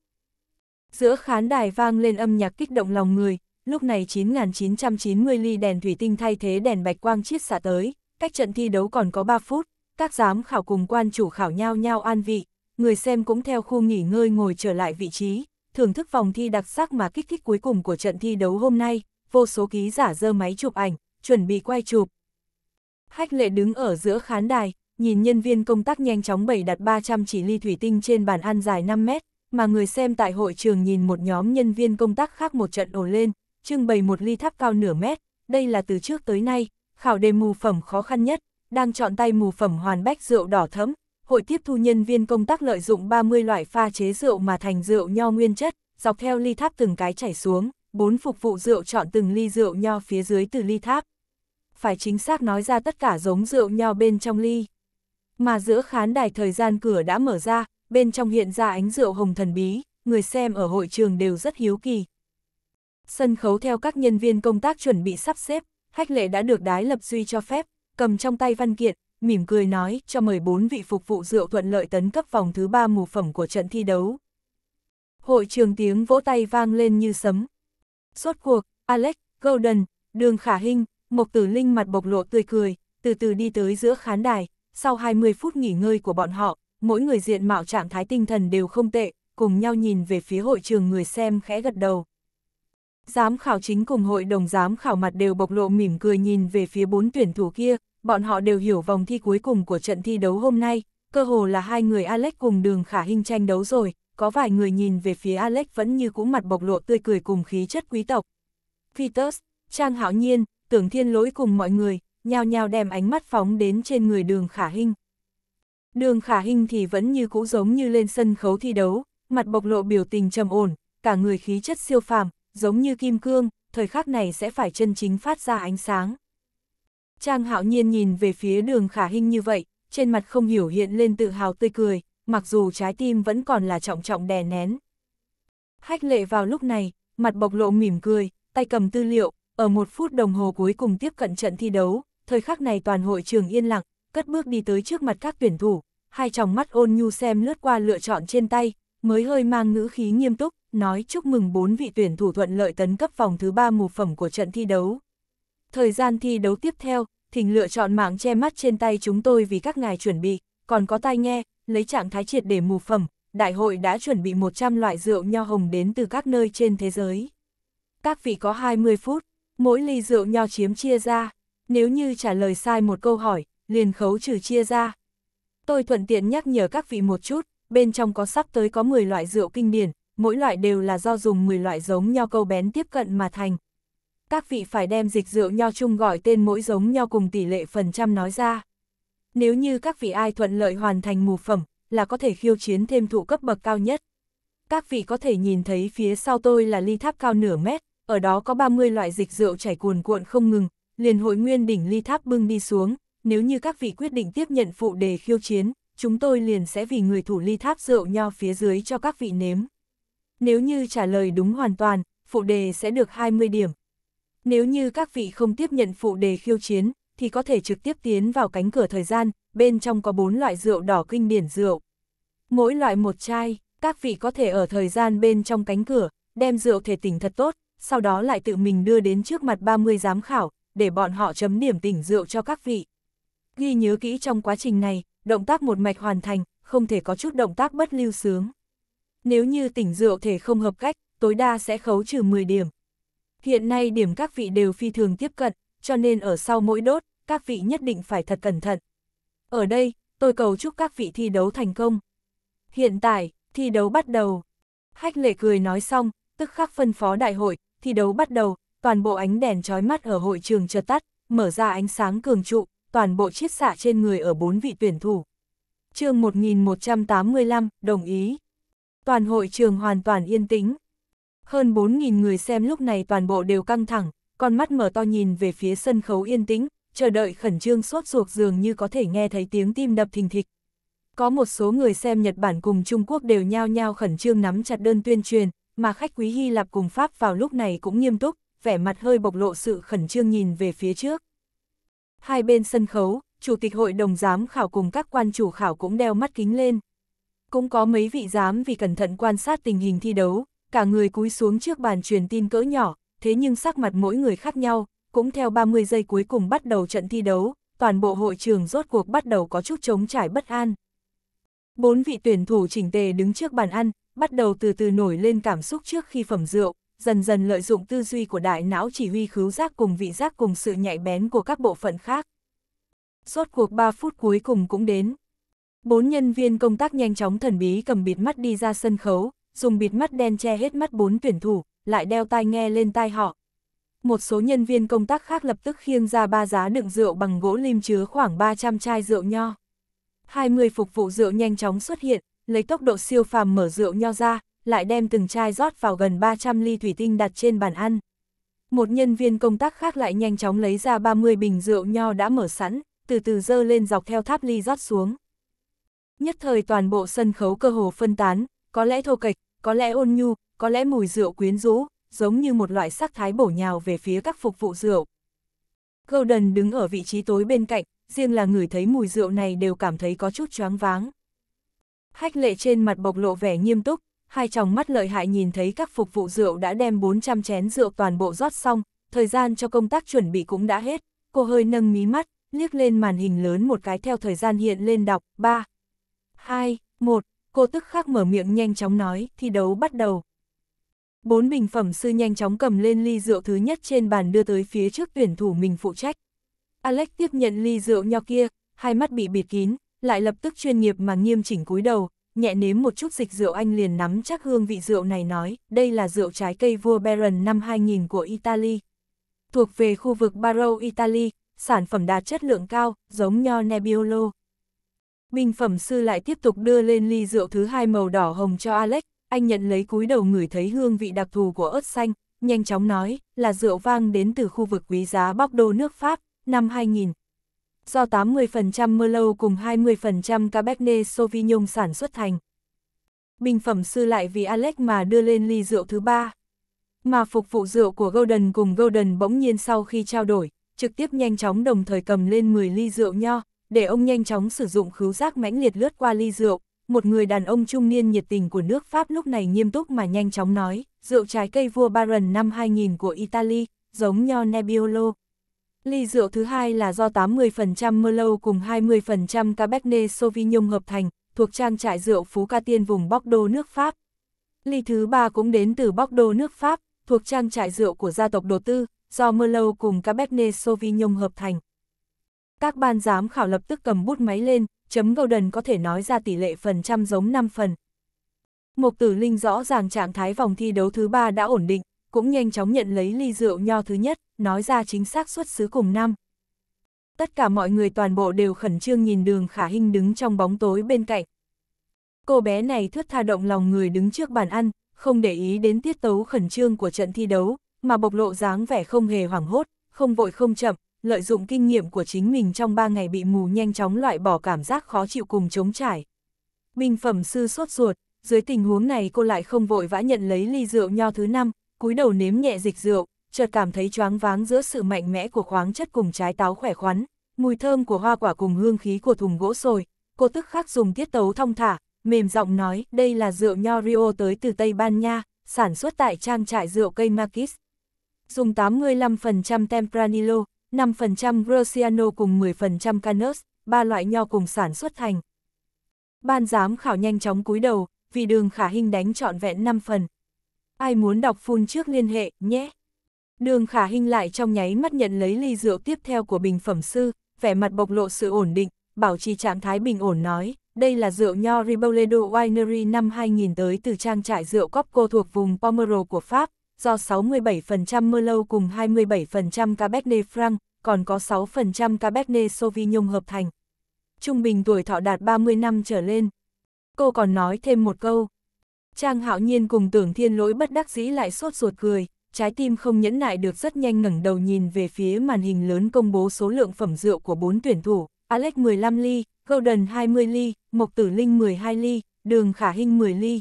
Giữa khán đài vang lên âm nhạc kích động lòng người, lúc này 9.990 ly đèn thủy tinh thay thế đèn bạch quang chiết xạ tới, cách trận thi đấu còn có 3 phút, các giám khảo cùng quan chủ khảo nhau nhau an vị, người xem cũng theo khu nghỉ ngơi ngồi trở lại vị trí, thưởng thức vòng thi đặc sắc mà kích thích cuối cùng của trận thi đấu hôm nay, vô số ký giả dơ máy chụp ảnh, chuẩn bị quay chụp. Hách lệ đứng ở giữa khán đài, nhìn nhân viên công tác nhanh chóng bày đặt 300 chỉ ly thủy tinh trên bàn ăn dài 5 mét, mà người xem tại hội trường nhìn một nhóm nhân viên công tác khác một trận ổ lên, trưng bày một ly tháp cao nửa mét, đây là từ trước tới nay, khảo đề mù phẩm khó khăn nhất, đang chọn tay mù phẩm hoàn bách rượu đỏ thấm, hội tiếp thu nhân viên công tác lợi dụng 30 loại pha chế rượu mà thành rượu nho nguyên chất, dọc theo ly tháp từng cái chảy xuống, bốn phục vụ rượu chọn từng ly rượu nho phía dưới từ ly tháp. Phải chính xác nói ra tất cả giống rượu nho bên trong ly. Mà giữa khán đài thời gian cửa đã mở ra, bên trong hiện ra ánh rượu hồng thần bí, người xem ở hội trường đều rất hiếu kỳ. Sân khấu theo các nhân viên công tác chuẩn bị sắp xếp, hách lệ đã được đái lập duy cho phép, cầm trong tay văn kiện, mỉm cười nói cho mời bốn vị phục vụ rượu thuận lợi tấn cấp vòng thứ ba mù phẩm của trận thi đấu. Hội trường tiếng vỗ tay vang lên như sấm. Suốt cuộc, Alex, Golden, Đường Khả Hinh, Mộc Tử Linh mặt bộc lộ tươi cười, từ từ đi tới giữa khán đài, sau 20 phút nghỉ ngơi của bọn họ, mỗi người diện mạo trạng thái tinh thần đều không tệ, cùng nhau nhìn về phía hội trường người xem khẽ gật đầu. Giám khảo chính cùng hội đồng giám khảo mặt đều bộc lộ mỉm cười nhìn về phía bốn tuyển thủ kia, bọn họ đều hiểu vòng thi cuối cùng của trận thi đấu hôm nay, cơ hồ là hai người Alex cùng đường khả hình tranh đấu rồi, có vài người nhìn về phía Alex vẫn như cũ mặt bộc lộ tươi cười cùng khí chất quý tộc. Peters, Trang Hảo Nhiên, Tưởng Thiên Lỗi cùng mọi người, nhao nhao đem ánh mắt phóng đến trên người đường khả hình. Đường khả hình thì vẫn như cũ giống như lên sân khấu thi đấu, mặt bộc lộ biểu tình trầm ổn, cả người khí chất siêu phàm, giống như kim cương, thời khắc này sẽ phải chân chính phát ra ánh sáng. Trang hạo nhiên nhìn về phía đường khả hình như vậy, trên mặt không hiểu hiện lên tự hào tươi cười, mặc dù trái tim vẫn còn là trọng trọng đè nén. Hách lệ vào lúc này, mặt bộc lộ mỉm cười, tay cầm tư liệu, ở một phút đồng hồ cuối cùng tiếp cận trận thi đấu, thời khắc này toàn hội trường yên lặng, cất bước đi tới trước mặt các tuyển thủ, hai tròng mắt ôn nhu xem lướt qua lựa chọn trên tay, mới hơi mang ngữ khí nghiêm túc, nói chúc mừng bốn vị tuyển thủ thuận lợi tấn cấp vòng thứ ba mù phẩm của trận thi đấu. Thời gian thi đấu tiếp theo, thỉnh lựa chọn mạng che mắt trên tay chúng tôi vì các ngài chuẩn bị, còn có tai nghe, lấy trạng thái triệt để mù phẩm, đại hội đã chuẩn bị 100 loại rượu nho hồng đến từ các nơi trên thế giới. Các vị có 20 phút, mỗi ly rượu nho chiếm chia ra, nếu như trả lời sai một câu hỏi, liền khấu trừ chia ra. Tôi thuận tiện nhắc nhở các vị một chút, bên trong có sắp tới có 10 loại rượu kinh điển, mỗi loại đều là do dùng 10 loại giống nho câu bén tiếp cận mà thành. Các vị phải đem dịch rượu nho chung gọi tên mỗi giống nho cùng tỷ lệ phần trăm nói ra. Nếu như các vị ai thuận lợi hoàn thành mù phẩm, là có thể khiêu chiến thêm thụ cấp bậc cao nhất. Các vị có thể nhìn thấy phía sau tôi là ly tháp cao nửa mét, ở đó có 30 loại dịch rượu chảy cuồn cuộn không ngừng, liền hội nguyên đỉnh ly tháp bưng đi xuống, nếu như các vị quyết định tiếp nhận phụ đề khiêu chiến, chúng tôi liền sẽ vì người thủ ly tháp rượu nho phía dưới cho các vị nếm. Nếu như trả lời đúng hoàn toàn, phụ đề sẽ được 20 điểm. Nếu như các vị không tiếp nhận phụ đề khiêu chiến, thì có thể trực tiếp tiến vào cánh cửa thời gian, bên trong có bốn loại rượu đỏ kinh điển rượu. Mỗi loại một chai, các vị có thể ở thời gian bên trong cánh cửa, đem rượu thể tỉnh thật tốt, sau đó lại tự mình đưa đến trước mặt 30 giám khảo, để bọn họ chấm điểm tỉnh rượu cho các vị. Ghi nhớ kỹ trong quá trình này, động tác một mạch hoàn thành, không thể có chút động tác bất lưu sướng. Nếu như tỉnh rượu thể không hợp cách, tối đa sẽ khấu trừ 10 điểm. Hiện nay điểm các vị đều phi thường tiếp cận, cho nên ở sau mỗi đốt, các vị nhất định phải thật cẩn thận. Ở đây, tôi cầu chúc các vị thi đấu thành công. Hiện tại, thi đấu bắt đầu. Hách lệ cười nói xong, tức khắc phân phó đại hội, thi đấu bắt đầu, toàn bộ ánh đèn chói mắt ở hội trường chợt tắt, mở ra ánh sáng cường trụ, toàn bộ chiết xạ trên người ở bốn vị tuyển thủ. chương 1185, đồng ý. Toàn hội trường hoàn toàn yên tĩnh. Hơn 4.000 người xem lúc này toàn bộ đều căng thẳng, con mắt mở to nhìn về phía sân khấu yên tĩnh, chờ đợi khẩn trương sốt ruột dường như có thể nghe thấy tiếng tim đập thình thịch. Có một số người xem Nhật Bản cùng Trung Quốc đều nhao nhao khẩn trương nắm chặt đơn tuyên truyền, mà khách quý Hy Lạp cùng Pháp vào lúc này cũng nghiêm túc, vẻ mặt hơi bộc lộ sự khẩn trương nhìn về phía trước. Hai bên sân khấu, Chủ tịch hội đồng giám khảo cùng các quan chủ khảo cũng đeo mắt kính lên. Cũng có mấy vị giám vì cẩn thận quan sát tình hình thi đấu, cả người cúi xuống trước bàn truyền tin cỡ nhỏ, thế nhưng sắc mặt mỗi người khác nhau, cũng theo 30 giây cuối cùng bắt đầu trận thi đấu, toàn bộ hội trường rốt cuộc bắt đầu có chút trống trải bất an. Bốn vị tuyển thủ chỉnh tề đứng trước bàn ăn, bắt đầu từ từ nổi lên cảm xúc trước khi phẩm rượu, dần dần lợi dụng tư duy của đại não chỉ huy khứu giác cùng vị giác cùng sự nhạy bén của các bộ phận khác. Rốt cuộc 3 phút cuối cùng cũng đến. Bốn nhân viên công tác nhanh chóng thần bí cầm bịt mắt đi ra sân khấu, dùng bịt mắt đen che hết mắt bốn tuyển thủ, lại đeo tai nghe lên tai họ. Một số nhân viên công tác khác lập tức khiêng ra ba giá đựng rượu bằng gỗ lim chứa khoảng 300 chai rượu nho. 20 phục vụ rượu nhanh chóng xuất hiện, lấy tốc độ siêu phàm mở rượu nho ra, lại đem từng chai rót vào gần 300 ly thủy tinh đặt trên bàn ăn. Một nhân viên công tác khác lại nhanh chóng lấy ra 30 bình rượu nho đã mở sẵn, từ từ dơ lên dọc theo tháp ly rót xuống. Nhất thời toàn bộ sân khấu cơ hồ phân tán, có lẽ thô kịch, có lẽ ôn nhu, có lẽ mùi rượu quyến rũ, giống như một loại sắc thái bổ nhào về phía các phục vụ rượu. Golden đứng ở vị trí tối bên cạnh, riêng là người thấy mùi rượu này đều cảm thấy có chút choáng váng. Hách lệ trên mặt bộc lộ vẻ nghiêm túc, hai tròng mắt lợi hại nhìn thấy các phục vụ rượu đã đem 400 chén rượu toàn bộ rót xong, thời gian cho công tác chuẩn bị cũng đã hết, cô hơi nâng mí mắt, liếc lên màn hình lớn một cái theo thời gian hiện lên đọc, 3, 2, 1, cô tức khắc mở miệng nhanh chóng nói, thi đấu bắt đầu. Bốn bình phẩm sư nhanh chóng cầm lên ly rượu thứ nhất trên bàn đưa tới phía trước tuyển thủ mình phụ trách. Alex tiếp nhận ly rượu nho kia, hai mắt bị bịt kín, lại lập tức chuyên nghiệp mà nghiêm chỉnh cúi đầu, nhẹ nếm một chút dịch rượu anh liền nắm chắc hương vị rượu này nói, đây là rượu trái cây vua Baron năm 2000 của Italy. Thuộc về khu vực Barrow Italy, sản phẩm đạt chất lượng cao, giống nho Nebbiolo. Bình phẩm sư lại tiếp tục đưa lên ly rượu thứ hai màu đỏ hồng cho Alex, anh nhận lấy cúi đầu ngửi thấy hương vị đặc thù của ớt xanh, nhanh chóng nói, là rượu vang đến từ khu vực quý giá Bordeaux nước Pháp, năm 2000. Do 80% Merlot cùng 20% Cabernet Sauvignon sản xuất thành. Bình phẩm sư lại vì Alex mà đưa lên ly rượu thứ ba. Mà phục vụ rượu của Golden cùng Golden bỗng nhiên sau khi trao đổi, trực tiếp nhanh chóng đồng thời cầm lên 10 ly rượu nho, để ông nhanh chóng sử dụng khứu giác mãnh liệt lướt qua ly rượu, một người đàn ông trung niên nhiệt tình của nước Pháp lúc này nghiêm túc mà nhanh chóng nói, rượu trái cây vua Baron năm 2000 của Italy, giống nho Nebbiolo. Ly rượu thứ hai là do 80% Merlot cùng 20% Cabernet Sauvignon hợp thành, thuộc trang trại rượu Phú Ca Tiên vùng Bordeaux nước Pháp. Ly thứ ba cũng đến từ Bordeaux nước Pháp, thuộc trang trại rượu của gia tộc Đồ Tư, do Merlot cùng Cabernet Sauvignon hợp thành. Các ban giám khảo lập tức cầm bút máy lên, chấm Golden có thể nói ra tỷ lệ phần trăm giống 5 phần. Mục tử linh rõ ràng trạng thái vòng thi đấu thứ ba đã ổn định, cũng nhanh chóng nhận lấy ly rượu nho thứ nhất, nói ra chính xác xuất xứ cùng năm. Tất cả mọi người toàn bộ đều khẩn trương nhìn đường khả hình đứng trong bóng tối bên cạnh. Cô bé này thướt tha động lòng người đứng trước bàn ăn, không để ý đến tiết tấu khẩn trương của trận thi đấu, mà bộc lộ dáng vẻ không hề hoảng hốt, không vội không chậm, lợi dụng kinh nghiệm của chính mình trong 3 ngày bị mù nhanh chóng loại bỏ cảm giác khó chịu cùng chống trải. Bình phẩm sư sốt ruột, dưới tình huống này cô lại không vội vã nhận lấy ly rượu nho thứ năm, cúi đầu nếm nhẹ dịch rượu, chợt cảm thấy choáng váng giữa sự mạnh mẽ của khoáng chất cùng trái táo khỏe khoắn, mùi thơm của hoa quả cùng hương khí của thùng gỗ sồi, cô tức khắc dùng tiết tấu thong thả, mềm giọng nói, đây là rượu nho Rio tới từ Tây Ban Nha, sản xuất tại trang trại rượu cây Marquis. Dùng 85% Tempranillo, 5% Grosciano cùng 10% Canos, ba loại nho cùng sản xuất thành. Ban giám khảo nhanh chóng cúi đầu, vì đường khả hình đánh trọn vẹn 5 phần. Ai muốn đọc phun trước liên hệ, nhé. Đường khả hình lại trong nháy mắt nhận lấy ly rượu tiếp theo của bình phẩm sư, vẻ mặt bộc lộ sự ổn định, bảo trì trạng thái bình ổn nói, đây là rượu nho Riboledo Winery năm 2000 tới từ trang trại rượu Copco thuộc vùng Pomerol của Pháp, do 67% Merlot cùng 27% Cabernet Franc, còn có 6% Cabernet Sauvignon hợp thành. Trung bình tuổi thọ đạt 30 năm trở lên. Cô còn nói thêm một câu. Trang hạo nhiên cùng tưởng thiên lỗi bất đắc dĩ lại sốt ruột cười, trái tim không nhẫn nại được rất nhanh ngẩng đầu nhìn về phía màn hình lớn công bố số lượng phẩm rượu của bốn tuyển thủ, Alex 15 ly, Golden 20 ly, Mộc Tử Linh 12 ly, Đường Khả Hinh 10 ly.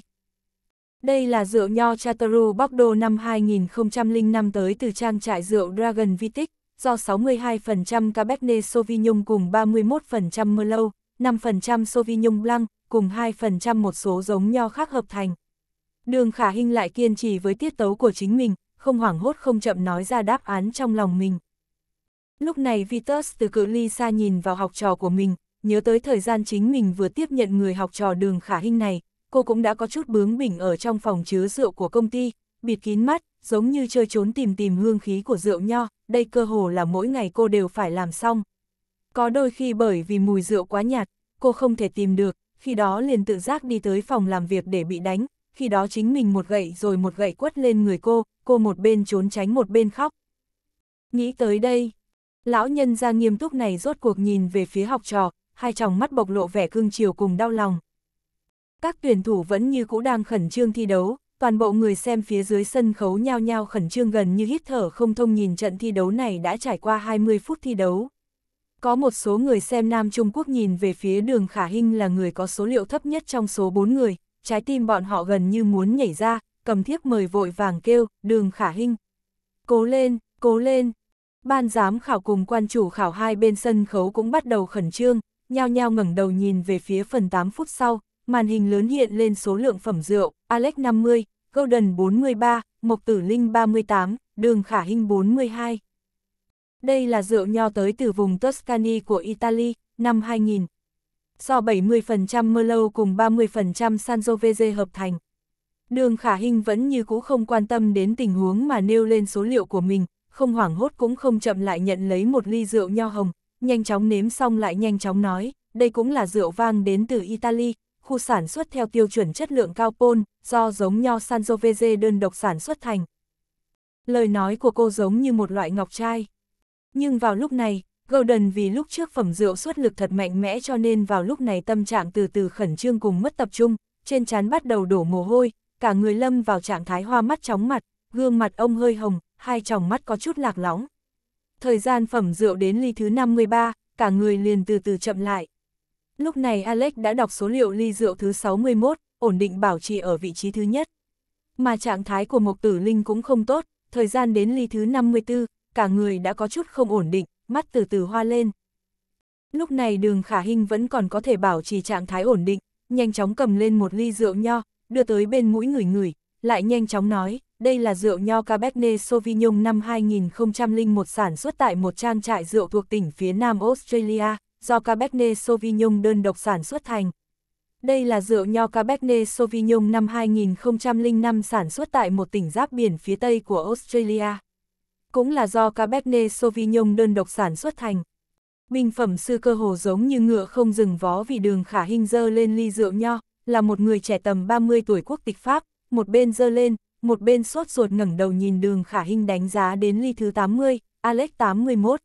Đây là rượu nho Chateau Bordeaux năm 2005 tới từ trang trại rượu Dragon Vitic, do 62% Cabernet Sauvignon cùng 31% Merlot, 5% Sauvignon Blanc, cùng 2% một số giống nho khác hợp thành. Đường Khả hình lại kiên trì với tiết tấu của chính mình, không hoảng hốt không chậm nói ra đáp án trong lòng mình. Lúc này Vitus từ cự ly xa nhìn vào học trò của mình, nhớ tới thời gian chính mình vừa tiếp nhận người học trò đường khả hình này, cô cũng đã có chút bướng bỉnh ở trong phòng chứa rượu của công ty, bịt kín mắt, giống như chơi trốn tìm tìm hương khí của rượu nho, đây cơ hồ là mỗi ngày cô đều phải làm xong. Có đôi khi bởi vì mùi rượu quá nhạt, cô không thể tìm được, khi đó liền tự giác đi tới phòng làm việc để bị đánh, khi đó chính mình một gậy rồi một gậy quất lên người cô, cô một bên trốn tránh một bên khóc. Nghĩ tới đây, lão nhân ra nghiêm túc này rốt cuộc nhìn về phía học trò, hai tròng mắt bộc lộ vẻ cương chiều cùng đau lòng. Các tuyển thủ vẫn như cũ đang khẩn trương thi đấu, toàn bộ người xem phía dưới sân khấu nhao nhao khẩn trương gần như hít thở không thông nhìn trận thi đấu này đã trải qua 20 phút thi đấu. Có một số người xem Nam Trung Quốc nhìn về phía đường Khả Hinh là người có số liệu thấp nhất trong số 4 người, trái tim bọn họ gần như muốn nhảy ra, cầm thiếp mời vội vàng kêu, đường Khả Hinh. Cố lên, cố lên. Ban giám khảo cùng quan chủ khảo hai bên sân khấu cũng bắt đầu khẩn trương, nhao nhao ngẩng đầu nhìn về phía phần 8 phút sau, màn hình lớn hiện lên số lượng phẩm rượu, Alex 50, Golden 43, Mộc Tử Linh 38, Đường Khả Hinh 42. Đây là rượu nho tới từ vùng Tuscany của Italy, năm 2000. Do 70% Merlot cùng 30% Sangiovese hợp thành. Đường Khả Hinh vẫn như cũ không quan tâm đến tình huống mà nêu lên số liệu của mình, không hoảng hốt cũng không chậm lại nhận lấy một ly rượu nho hồng, nhanh chóng nếm xong lại nhanh chóng nói, đây cũng là rượu vang đến từ Italy, khu sản xuất theo tiêu chuẩn chất lượng cao pôn, do giống nho Sangiovese đơn độc sản xuất thành. Lời nói của cô giống như một loại ngọc trai. Nhưng vào lúc này, Golden vì lúc trước phẩm rượu xuất lực thật mạnh mẽ cho nên vào lúc này tâm trạng từ từ khẩn trương cùng mất tập trung, trên trán bắt đầu đổ mồ hôi, cả người lâm vào trạng thái hoa mắt chóng mặt, gương mặt ông hơi hồng, hai tròng mắt có chút lạc lõng. Thời gian phẩm rượu đến ly thứ 53, cả người liền từ từ chậm lại. Lúc này Alex đã đọc số liệu ly rượu thứ 61, ổn định bảo trì ở vị trí thứ nhất. Mà trạng thái của Mộc Tử Linh cũng không tốt, thời gian đến ly thứ 54, cả người đã có chút không ổn định, mắt từ từ hoa lên. Lúc này đường khả hình vẫn còn có thể bảo trì trạng thái ổn định, nhanh chóng cầm lên một ly rượu nho, đưa tới bên mũi người người, lại nhanh chóng nói, đây là rượu nho Cabernet Sauvignon năm 2001 sản xuất tại một trang trại rượu thuộc tỉnh phía nam Australia, do Cabernet Sauvignon đơn độc sản xuất thành. Đây là rượu nho Cabernet Sauvignon năm 2005 sản xuất tại một tỉnh giáp biển phía tây của Australia. Cũng là do Cabernet Sauvignon đơn độc sản xuất thành. Bình phẩm sư cơ hồ giống như ngựa không dừng vó vì đường khả hình dơ lên ly rượu nho, là một người trẻ tầm 30 tuổi quốc tịch Pháp, một bên dơ lên, một bên sốt ruột ngẩng đầu nhìn đường khả hình đánh giá đến ly thứ 80, Alex 81.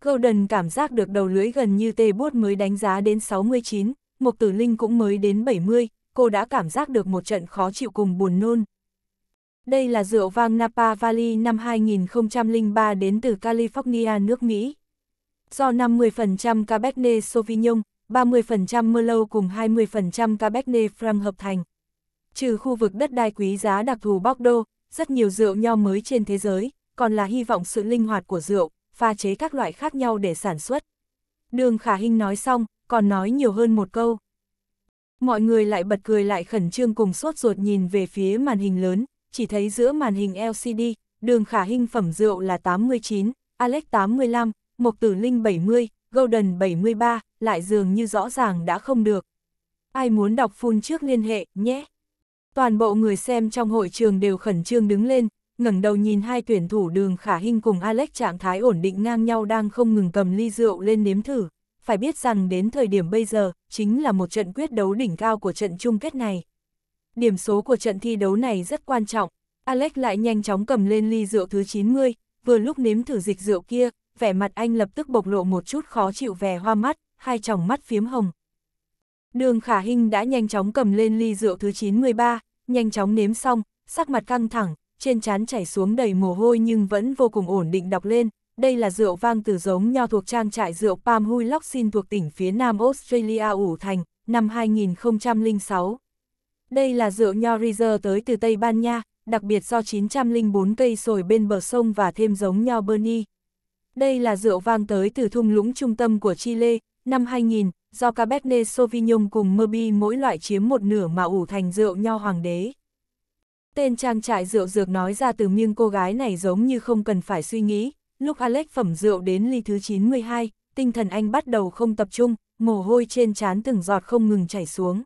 Golden cảm giác được đầu lưỡi gần như tê bút mới đánh giá đến 69, Mộc Tử Linh cũng mới đến 70, cô đã cảm giác được một trận khó chịu cùng buồn nôn. Đây là rượu vang Napa Valley năm 2003 đến từ California, nước Mỹ. Do 50% Cabernet Sauvignon, 30% Merlot cùng 20% Cabernet Franc hợp thành. Trừ khu vực đất đai quý giá đặc thù Bordeaux, rất nhiều rượu nho mới trên thế giới, còn là hy vọng sự linh hoạt của rượu, pha chế các loại khác nhau để sản xuất. Đường Khả Hinh nói xong, còn nói nhiều hơn một câu. Mọi người lại bật cười lại khẩn trương cùng sốt ruột nhìn về phía màn hình lớn, chỉ thấy giữa màn hình LCD, đường khả hình phẩm rượu là 89, Alex 85, Mộc Tử Linh 70, Golden 73, lại dường như rõ ràng đã không được. Ai muốn đọc phun trước liên hệ, nhé. Toàn bộ người xem trong hội trường đều khẩn trương đứng lên, ngẩng đầu nhìn hai tuyển thủ đường khả hình cùng Alex trạng thái ổn định ngang nhau đang không ngừng cầm ly rượu lên nếm thử. Phải biết rằng đến thời điểm bây giờ, chính là một trận quyết đấu đỉnh cao của trận chung kết này. Điểm số của trận thi đấu này rất quan trọng. Alex lại nhanh chóng cầm lên ly rượu thứ 90, vừa lúc nếm thử dịch rượu kia, vẻ mặt anh lập tức bộc lộ một chút khó chịu vẻ hoa mắt, hai tròng mắt phiếm hồng. Đường khả Hinh đã nhanh chóng cầm lên ly rượu thứ 93, nhanh chóng nếm xong, sắc mặt căng thẳng, trên trán chảy xuống đầy mồ hôi nhưng vẫn vô cùng ổn định đọc lên. Đây là rượu vang từ giống nho thuộc trang trại rượu Palm Huy Loxin thuộc tỉnh phía nam Australia ủ thành, năm 2006. Đây là rượu nho Rizer tới từ Tây Ban Nha, đặc biệt do 904 cây sồi bên bờ sông và thêm giống nho Bernie. Đây là rượu vang tới từ thung lũng trung tâm của Chile, năm 2000, do Cabernet Sauvignon cùng Merbi mỗi loại chiếm một nửa mà ủ thành rượu nho hoàng đế. Tên trang trại rượu dược nói ra từ miệng cô gái này giống như không cần phải suy nghĩ, lúc Alex phẩm rượu đến ly thứ 92, tinh thần anh bắt đầu không tập trung, mồ hôi trên trán từng giọt không ngừng chảy xuống.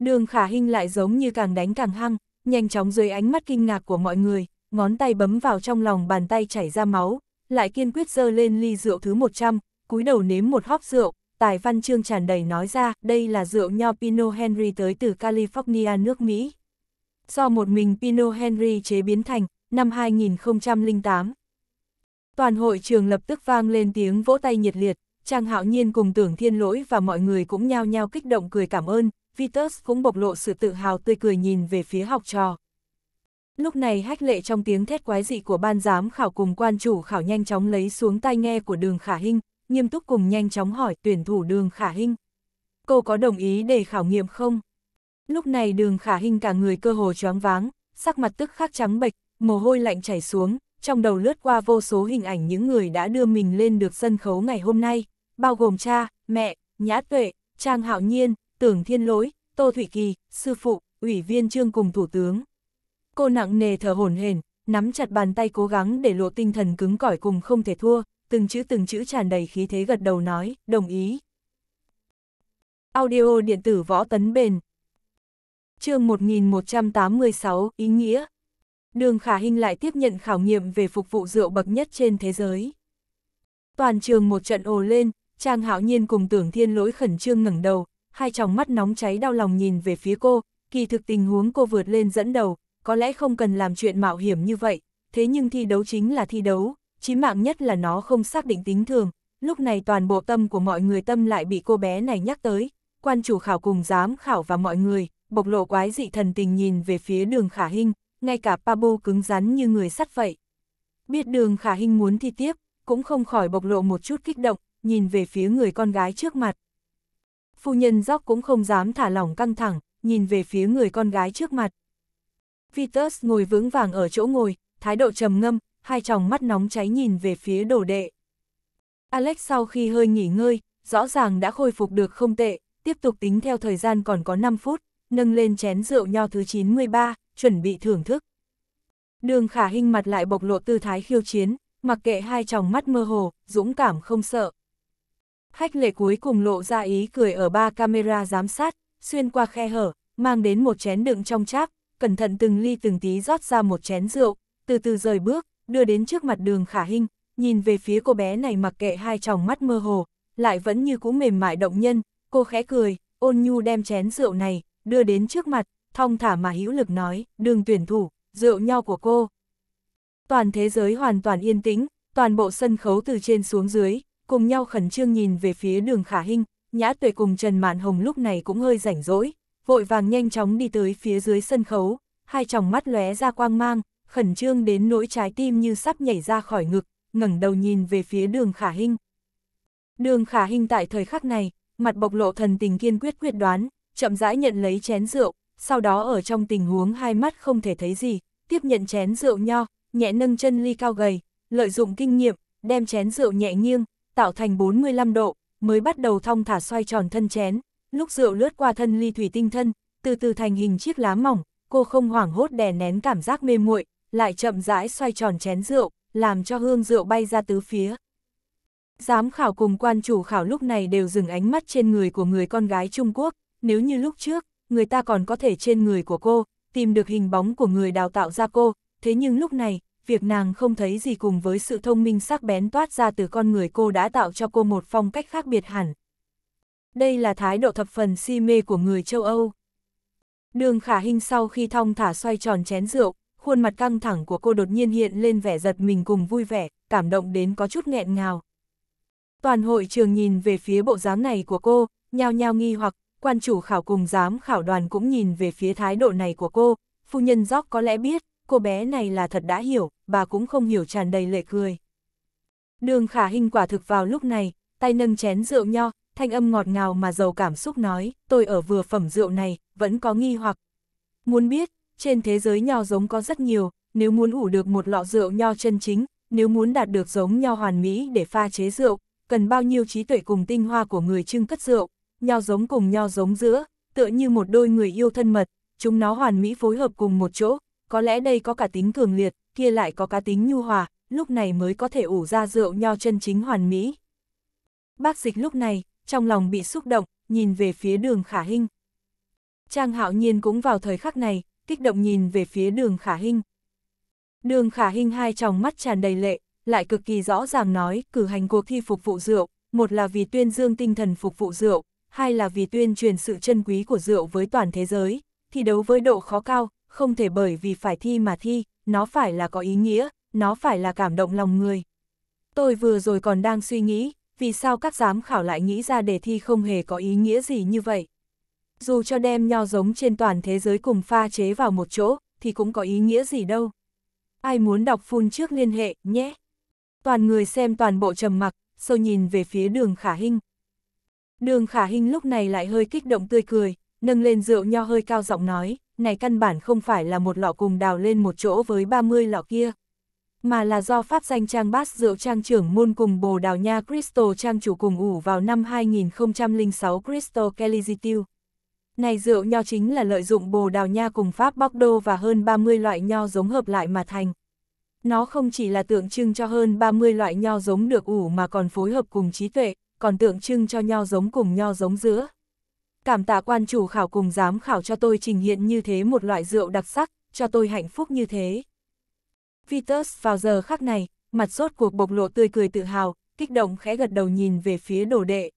Đường khả hình lại giống như càng đánh càng hăng, nhanh chóng dưới ánh mắt kinh ngạc của mọi người, ngón tay bấm vào trong lòng bàn tay chảy ra máu, lại kiên quyết dơ lên ly rượu thứ 100, cúi đầu nếm một hóp rượu, tài văn chương tràn đầy nói ra, đây là rượu nho Pinot Henry tới từ California nước Mỹ. Do một mình Pinot Henry chế biến thành, năm 2008. Toàn hội trường lập tức vang lên tiếng vỗ tay nhiệt liệt, Trang Hạo Nhiên cùng Tưởng Thiên Lỗi và mọi người cũng nhao nhao kích động cười cảm ơn, Vitus cũng bộc lộ sự tự hào tươi cười nhìn về phía học trò. Lúc này hách lệ trong tiếng thét quái dị của ban giám khảo cùng quan chủ khảo nhanh chóng lấy xuống tai nghe của đường khả Hinh, nghiêm túc cùng nhanh chóng hỏi tuyển thủ đường khả Hinh, Cô có đồng ý để khảo nghiệm không? Lúc này đường khả Hinh cả người cơ hồ choáng váng, sắc mặt tức khắc trắng bệch, mồ hôi lạnh chảy xuống, trong đầu lướt qua vô số hình ảnh những người đã đưa mình lên được sân khấu ngày hôm nay, bao gồm cha, mẹ, nhã tuệ, trang hạo nhiên, tưởng thiên lỗi, tô thủy kỳ, sư phụ, ủy viên trương cùng thủ tướng. Cô nặng nề thở hổn hển, nắm chặt bàn tay cố gắng để lộ tinh thần cứng cỏi cùng không thể thua, từng chữ từng chữ tràn đầy khí thế gật đầu nói, đồng ý. Audio điện tử võ tấn bền chương 1186, ý nghĩa. Đường Khả Hinh lại tiếp nhận khảo nghiệm về phục vụ rượu bậc nhất trên thế giới. Toàn trường một trận ồ lên, Trang Hạo Nhiên cùng Tưởng Thiên Lỗi khẩn trương ngẩng đầu, hai tròng mắt nóng cháy đau lòng nhìn về phía cô, kỳ thực tình huống cô vượt lên dẫn đầu, có lẽ không cần làm chuyện mạo hiểm như vậy, thế nhưng thi đấu chính là thi đấu, chí mạng nhất là nó không xác định tính thường, lúc này toàn bộ tâm của mọi người tâm lại bị cô bé này nhắc tới, quan chủ khảo cùng giám khảo và mọi người, bộc lộ quái dị thần tình nhìn về phía đường khả hình, ngay cả Pabo cứng rắn như người sắt vậy. Biết đường khả hình muốn thi tiếp, cũng không khỏi bộc lộ một chút kích động, nhìn về phía người con gái trước mặt. Phu nhân dốc cũng không dám thả lỏng căng thẳng, nhìn về phía người con gái trước mặt. Vitus ngồi vững vàng ở chỗ ngồi, thái độ trầm ngâm, hai tròng mắt nóng cháy nhìn về phía đồ đệ. Alex sau khi hơi nghỉ ngơi, rõ ràng đã khôi phục được không tệ, tiếp tục tính theo thời gian còn có 5 phút, nâng lên chén rượu nho thứ 93, chuẩn bị thưởng thức. Đường khả hình mặt lại bộc lộ tư thái khiêu chiến, mặc kệ hai tròng mắt mơ hồ, dũng cảm không sợ khách lệ cuối cùng lộ ra ý cười ở ba camera giám sát, xuyên qua khe hở, mang đến một chén đựng trong cháp, cẩn thận từng ly từng tí rót ra một chén rượu, từ từ rời bước, đưa đến trước mặt đường khả hình, nhìn về phía cô bé này mặc kệ hai tròng mắt mơ hồ, lại vẫn như cũ mềm mại động nhân, cô khẽ cười, ôn nhu đem chén rượu này, đưa đến trước mặt, thong thả mà hữu lực nói, đường tuyển thủ, rượu nho của cô. Toàn thế giới hoàn toàn yên tĩnh, toàn bộ sân khấu từ trên xuống dưới, cùng nhau khẩn trương nhìn về phía đường khả hình, nhã tuệ cùng Trần Mạn Hồng lúc này cũng hơi rảnh rỗi, vội vàng nhanh chóng đi tới phía dưới sân khấu, hai tròng mắt lóe ra quang mang, khẩn trương đến nỗi trái tim như sắp nhảy ra khỏi ngực, ngẩng đầu nhìn về phía đường khả hình. Đường khả hình tại thời khắc này, mặt bộc lộ thần tình kiên quyết quyết đoán, chậm rãi nhận lấy chén rượu, sau đó ở trong tình huống hai mắt không thể thấy gì, tiếp nhận chén rượu nho, nhẹ nâng chân ly cao gầy, lợi dụng kinh nghiệm, đem chén rượu nhẹ nghiêng, tạo thành 45 độ, mới bắt đầu thong thả xoay tròn thân chén, lúc rượu lướt qua thân ly thủy tinh thân, từ từ thành hình chiếc lá mỏng, cô không hoảng hốt đè nén cảm giác mê muội, lại chậm rãi xoay tròn chén rượu, làm cho hương rượu bay ra tứ phía. Giám khảo cùng quan chủ khảo lúc này đều dừng ánh mắt trên người của người con gái Trung Quốc, nếu như lúc trước, người ta còn có thể trên người của cô, tìm được hình bóng của người đào tạo ra cô, thế nhưng lúc này, việc nàng không thấy gì cùng với sự thông minh sắc bén toát ra từ con người cô đã tạo cho cô một phong cách khác biệt hẳn. Đây là thái độ thập phần si mê của người châu Âu. Đường khả hình sau khi thong thả xoay tròn chén rượu, khuôn mặt căng thẳng của cô đột nhiên hiện lên vẻ giật mình cùng vui vẻ, cảm động đến có chút nghẹn ngào. Toàn hội trường nhìn về phía bộ dáng này của cô, nhao nhao nghi hoặc, quan chủ khảo cùng giám khảo đoàn cũng nhìn về phía thái độ này của cô, phu nhân gióc có lẽ biết, cô bé này là thật đã hiểu, bà cũng không hiểu tràn đầy lệ cười. Đường khả hình quả thực vào lúc này, tay nâng chén rượu nho, thanh âm ngọt ngào mà giàu cảm xúc nói, tôi ở vừa phẩm rượu này, vẫn có nghi hoặc. Muốn biết, trên thế giới nho giống có rất nhiều, nếu muốn ủ được một lọ rượu nho chân chính, nếu muốn đạt được giống nho hoàn mỹ để pha chế rượu, cần bao nhiêu trí tuệ cùng tinh hoa của người trưng cất rượu, nho giống cùng nho giống giữa, tựa như một đôi người yêu thân mật, chúng nó hoàn mỹ phối hợp cùng một chỗ, có lẽ đây có cả tính cường liệt, kia lại có cá tính nhu hòa, lúc này mới có thể ủ ra rượu nho chân chính hoàn mỹ. Bác dịch lúc này, trong lòng bị xúc động, nhìn về phía đường khả hinh. Trang hạo nhiên cũng vào thời khắc này, kích động nhìn về phía đường khả hinh. Đường khả hinh hai tròng mắt tràn đầy lệ, lại cực kỳ rõ ràng nói cử hành cuộc thi phục vụ rượu, một là vì tuyên dương tinh thần phục vụ rượu, hai là vì tuyên truyền sự chân quý của rượu với toàn thế giới, thi đấu với độ khó cao, không thể bởi vì phải thi mà thi, nó phải là có ý nghĩa, nó phải là cảm động lòng người. Tôi vừa rồi còn đang suy nghĩ, vì sao các giám khảo lại nghĩ ra đề thi không hề có ý nghĩa gì như vậy. Dù cho đem nho giống trên toàn thế giới cùng pha chế vào một chỗ, thì cũng có ý nghĩa gì đâu. Ai muốn đọc phun trước liên hệ, nhé. Toàn người xem toàn bộ trầm mặc, sâu nhìn về phía đường khả hình. Đường khả hình lúc này lại hơi kích động tươi cười, nâng lên rượu nho hơi cao giọng nói, này căn bản không phải là một lọ cùng đào lên một chỗ với 30 lọ kia, mà là do pháp danh trang bát rượu trang trưởng môn cùng bồ đào nha Crystal trang chủ cùng ủ vào năm 2006 Crystal Kelly Này rượu nho chính là lợi dụng bồ đào nha cùng pháp Bordeaux và hơn 30 loại nho giống hợp lại mà thành. Nó không chỉ là tượng trưng cho hơn 30 loại nho giống được ủ mà còn phối hợp cùng trí tuệ, còn tượng trưng cho nho giống cùng nho giống giữa. Cảm tạ quan chủ khảo cùng giám khảo cho tôi trình hiện như thế một loại rượu đặc sắc, cho tôi hạnh phúc như thế. Vitus vào giờ khắc này, mặt rốt cuộc bộc lộ tươi cười tự hào, kích động khẽ gật đầu nhìn về phía đồ đệ.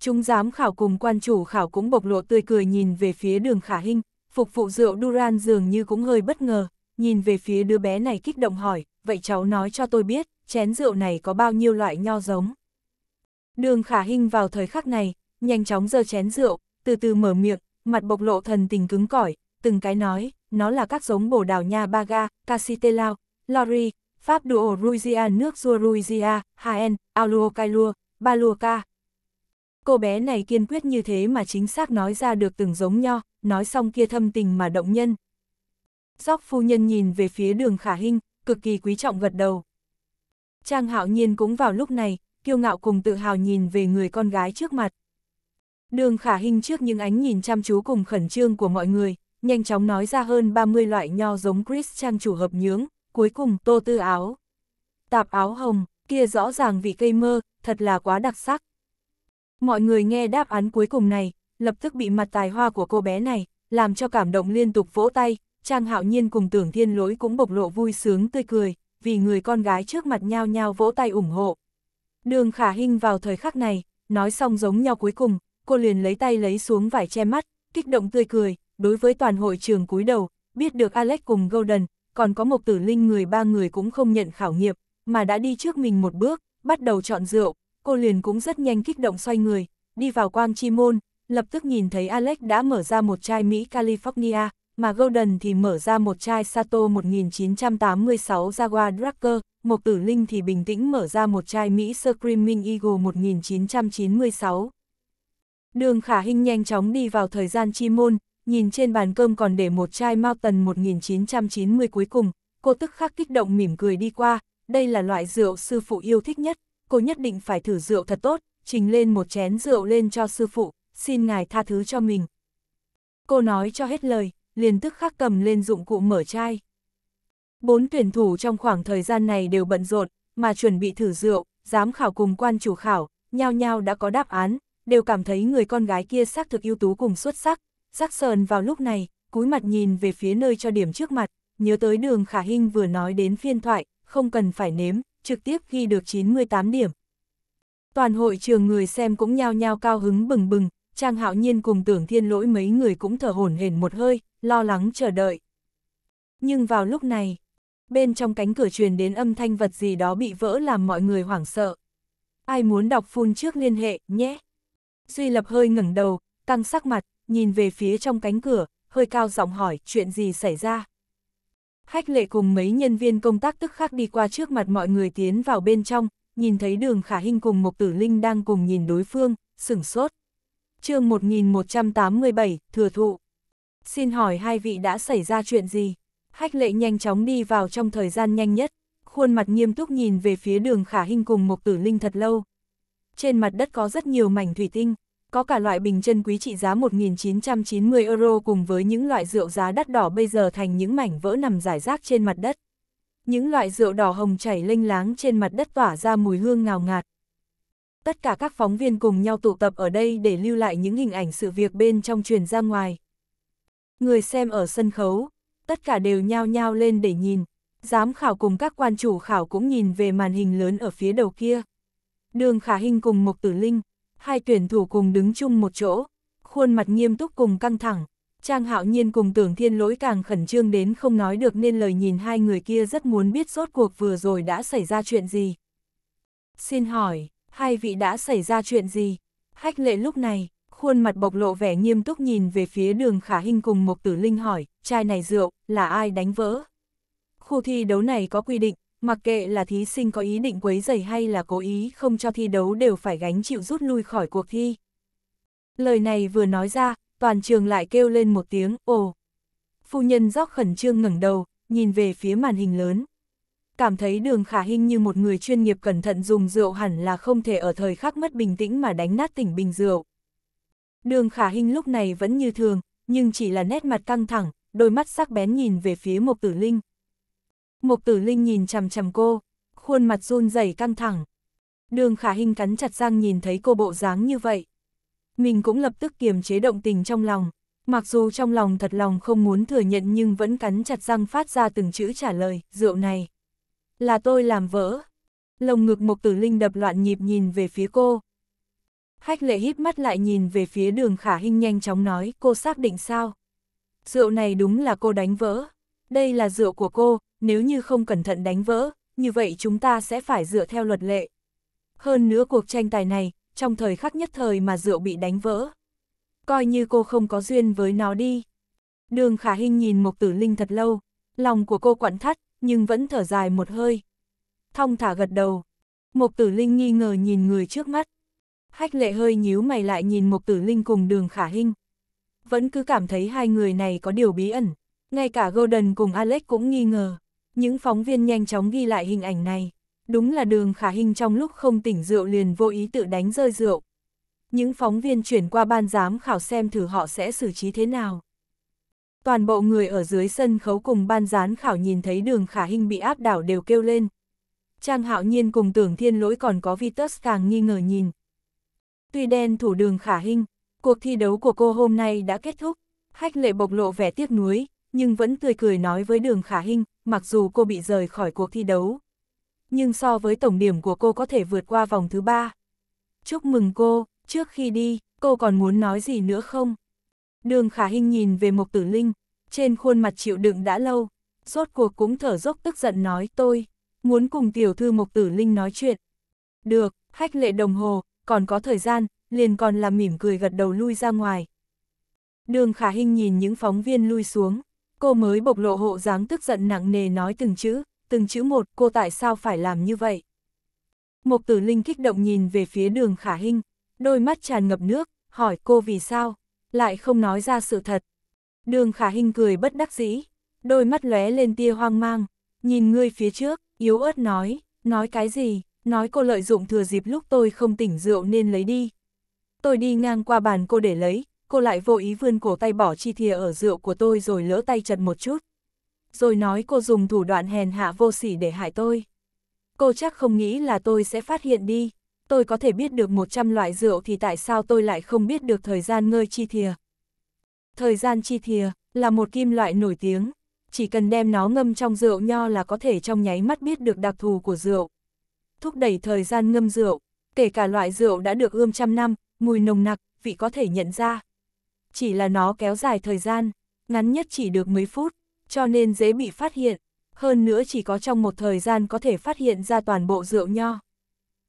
Chúng giám khảo cùng quan chủ khảo cũng bộc lộ tươi cười nhìn về phía đường khả hình, phục vụ rượu Duran dường như cũng hơi bất ngờ, nhìn về phía đứa bé này kích động hỏi, vậy cháu nói cho tôi biết, chén rượu này có bao nhiêu loại nho giống. Đường khả hình vào thời khắc này, nhanh chóng giơ chén rượu, từ từ mở miệng, mặt bộc lộ thần tình cứng cỏi, từng cái nói, nó là các giống bồ đào nha Baga, Casitelao, Lori, Pháp Duo Ruizia nước Rua Ruizia, Haen, Aluo Kailua, Baluoka. Cô bé này kiên quyết như thế mà chính xác nói ra được từng giống nho, nói xong kia thâm tình mà động nhân. Dóc phu nhân nhìn về phía đường khả hình, cực kỳ quý trọng gật đầu. Trang hạo nhiên cũng vào lúc này, kiêu ngạo cùng tự hào nhìn về người con gái trước mặt. Đường khả hình trước những ánh nhìn chăm chú cùng khẩn trương của mọi người, nhanh chóng nói ra hơn 30 loại nho giống Chris trang chủ hợp nhướng, cuối cùng tô tư áo. Tạp áo hồng, kia rõ ràng vị cây mơ, thật là quá đặc sắc. Mọi người nghe đáp án cuối cùng này, lập tức bị mặt tài hoa của cô bé này, làm cho cảm động liên tục vỗ tay, Trang Hạo Nhiên cùng Tưởng Thiên Lỗi cũng bộc lộ vui sướng tươi cười, vì người con gái trước mặt nhau nhau vỗ tay ủng hộ. Đường Khả Hinh vào thời khắc này, nói xong giống nhau cuối cùng, cô liền lấy tay lấy xuống vải che mắt, kích động tươi cười, đối với toàn hội trường cúi đầu, biết được Alex cùng Golden, còn có một tử linh người ba người cũng không nhận khảo nghiệm, mà đã đi trước mình một bước, bắt đầu chọn rượu, cô liền cũng rất nhanh kích động xoay người, đi vào quang chi môn, lập tức nhìn thấy Alex đã mở ra một chai Mỹ California, mà Golden thì mở ra một chai Sato 1986 Jaguar Drucker, một tử linh thì bình tĩnh mở ra một chai Mỹ Screaming Eagle 1996. Đường khả hình nhanh chóng đi vào thời gian chi môn, nhìn trên bàn cơm còn để một chai Mao Tần 1990 cuối cùng, cô tức khắc kích động mỉm cười đi qua, đây là loại rượu sư phụ yêu thích nhất, cô nhất định phải thử rượu thật tốt, trình lên một chén rượu lên cho sư phụ, xin ngài tha thứ cho mình. Cô nói cho hết lời, liền tức khắc cầm lên dụng cụ mở chai. Bốn tuyển thủ trong khoảng thời gian này đều bận rộn, mà chuẩn bị thử rượu, giám khảo cùng quan chủ khảo, nhau nhau đã có đáp án, đều cảm thấy người con gái kia xác thực ưu tú cùng xuất sắc. Giác sờn vào lúc này, cúi mặt nhìn về phía nơi cho điểm trước mặt, nhớ tới đường khả hình vừa nói đến phiên thoại, không cần phải nếm, trực tiếp ghi được 98 điểm. Toàn hội trường người xem cũng nhao nhao cao hứng bừng bừng, Trang Hạo Nhiên cùng tưởng thiên lỗi mấy người cũng thở hổn hển một hơi, lo lắng chờ đợi. Nhưng vào lúc này, bên trong cánh cửa truyền đến âm thanh vật gì đó bị vỡ làm mọi người hoảng sợ. Ai muốn đọc phun trước liên hệ, nhé. Duy Lập hơi ngẩng đầu, căng sắc mặt, nhìn về phía trong cánh cửa, hơi cao giọng hỏi chuyện gì xảy ra. Hách lệ cùng mấy nhân viên công tác tức khắc đi qua trước mặt mọi người tiến vào bên trong, nhìn thấy đường khả hình cùng Mộc tử linh đang cùng nhìn đối phương, sửng sốt. chương 1187, Thừa Thụ. Xin hỏi hai vị đã xảy ra chuyện gì? Hách lệ nhanh chóng đi vào trong thời gian nhanh nhất, khuôn mặt nghiêm túc nhìn về phía đường khả hình cùng Mộc tử linh thật lâu. Trên mặt đất có rất nhiều mảnh thủy tinh, có cả loại bình chân quý trị giá 1.990 euro cùng với những loại rượu giá đắt đỏ bây giờ thành những mảnh vỡ nằm rải rác trên mặt đất. Những loại rượu đỏ hồng chảy lênh láng trên mặt đất tỏa ra mùi hương ngào ngạt. Tất cả các phóng viên cùng nhau tụ tập ở đây để lưu lại những hình ảnh sự việc bên trong truyền ra ngoài. Người xem ở sân khấu, tất cả đều nhao nhao lên để nhìn, giám khảo cùng các quan chủ khảo cũng nhìn về màn hình lớn ở phía đầu kia. Đường Khả Hinh cùng Mộc Tử Linh, hai tuyển thủ cùng đứng chung một chỗ, khuôn mặt nghiêm túc cùng căng thẳng. Trang hạo nhiên cùng tưởng thiên lỗi càng khẩn trương đến không nói được nên lời nhìn hai người kia rất muốn biết rốt cuộc vừa rồi đã xảy ra chuyện gì. Xin hỏi, hai vị đã xảy ra chuyện gì? Hách lệ lúc này, khuôn mặt bộc lộ vẻ nghiêm túc nhìn về phía đường khả hình cùng Mộc tử linh hỏi, chai này rượu, là ai đánh vỡ? Khu thi đấu này có quy định, mặc kệ là thí sinh có ý định quấy rầy hay là cố ý không cho thi đấu đều phải gánh chịu rút lui khỏi cuộc thi. Lời này vừa nói ra, toàn trường lại kêu lên một tiếng, ồ. Phu nhân dốc khẩn trương ngẩng đầu, nhìn về phía màn hình lớn. Cảm thấy đường khả hình như một người chuyên nghiệp cẩn thận dùng rượu hẳn là không thể ở thời khắc mất bình tĩnh mà đánh nát tỉnh bình rượu. Đường khả hình lúc này vẫn như thường, nhưng chỉ là nét mặt căng thẳng, đôi mắt sắc bén nhìn về phía Mộc Tử Linh. Mộc Tử Linh nhìn chằm chằm cô, khuôn mặt run rẩy căng thẳng. Đường khả hình cắn chặt răng nhìn thấy cô bộ dáng như vậy. Mình cũng lập tức kiềm chế động tình trong lòng, mặc dù trong lòng thật lòng không muốn thừa nhận nhưng vẫn cắn chặt răng phát ra từng chữ trả lời, rượu này. Là tôi làm vỡ. Lồng ngực Mộc Tử Linh đập loạn nhịp nhìn về phía cô. Hách lệ hít mắt lại nhìn về phía đường khả hình nhanh chóng nói, cô xác định sao? Rượu này đúng là cô đánh vỡ. Đây là rượu của cô, nếu như không cẩn thận đánh vỡ, như vậy chúng ta sẽ phải dựa theo luật lệ. Hơn nữa cuộc tranh tài này, trong thời khắc nhất thời mà rượu bị đánh vỡ. Coi như cô không có duyên với nó đi. Đường khả hình nhìn Mộc Tử Linh thật lâu, lòng của cô quặn thắt, nhưng vẫn thở dài một hơi. Thong thả gật đầu. Mộc Tử Linh nghi ngờ nhìn người trước mắt. Hách lệ hơi nhíu mày lại nhìn Mộc Tử Linh cùng đường khả hình. Vẫn cứ cảm thấy hai người này có điều bí ẩn. Ngay cả Golden cùng Alex cũng nghi ngờ. Những phóng viên nhanh chóng ghi lại hình ảnh này. Đúng là đường khả hình trong lúc không tỉnh rượu liền vô ý tự đánh rơi rượu. Những phóng viên chuyển qua ban giám khảo xem thử họ sẽ xử trí thế nào. Toàn bộ người ở dưới sân khấu cùng ban giám khảo nhìn thấy đường khả hình bị áp đảo đều kêu lên. Trang hạo nhiên cùng tưởng thiên lỗi còn có Vitus càng nghi ngờ nhìn. Tuy đen thủ đường khả hình, cuộc thi đấu của cô hôm nay đã kết thúc, hách lệ bộc lộ vẻ tiếc nuối, nhưng vẫn tươi cười nói với đường khả Hinh, mặc dù cô bị rời khỏi cuộc thi đấu, nhưng so với tổng điểm của cô có thể vượt qua vòng thứ ba. Chúc mừng cô, trước khi đi, cô còn muốn nói gì nữa không? Đường khả Hinh nhìn về Mộc Tử Linh, trên khuôn mặt chịu đựng đã lâu, rốt cuộc cũng thở dốc tức giận nói tôi, muốn cùng tiểu thư Mộc Tử Linh nói chuyện. Được, hách lệ đồng hồ, còn có thời gian, liền còn làm mỉm cười gật đầu lui ra ngoài. Đường khả Hinh nhìn những phóng viên lui xuống, cô mới bộc lộ hộ dáng tức giận nặng nề nói từng chữ, từng chữ một, cô tại sao phải làm như vậy? Mục tử linh kích động nhìn về phía đường khả hình, đôi mắt tràn ngập nước, hỏi cô vì sao, lại không nói ra sự thật. Đường khả hình cười bất đắc dĩ, đôi mắt lóe lên tia hoang mang, nhìn ngươi phía trước, yếu ớt nói, nói cái gì, nói cô lợi dụng thừa dịp lúc tôi không tỉnh rượu nên lấy đi. Tôi đi ngang qua bàn cô để lấy, cô lại vô ý vươn cổ tay bỏ chi thìa ở rượu của tôi rồi lỡ tay chật một chút. Rồi nói cô dùng thủ đoạn hèn hạ vô sỉ để hại tôi. Cô chắc không nghĩ là tôi sẽ phát hiện đi. Tôi có thể biết được 100 loại rượu thì tại sao tôi lại không biết được thời gian ngơi chi thìa. Thời gian chi thìa là một kim loại nổi tiếng, chỉ cần đem nó ngâm trong rượu nho là có thể trong nháy mắt biết được đặc thù của rượu. Thúc đẩy thời gian ngâm rượu, kể cả loại rượu đã được ươm trăm năm, mùi nồng nặc, vị có thể nhận ra. Chỉ là nó kéo dài thời gian, ngắn nhất chỉ được mấy phút, cho nên dễ bị phát hiện, hơn nữa chỉ có trong một thời gian có thể phát hiện ra toàn bộ rượu nho.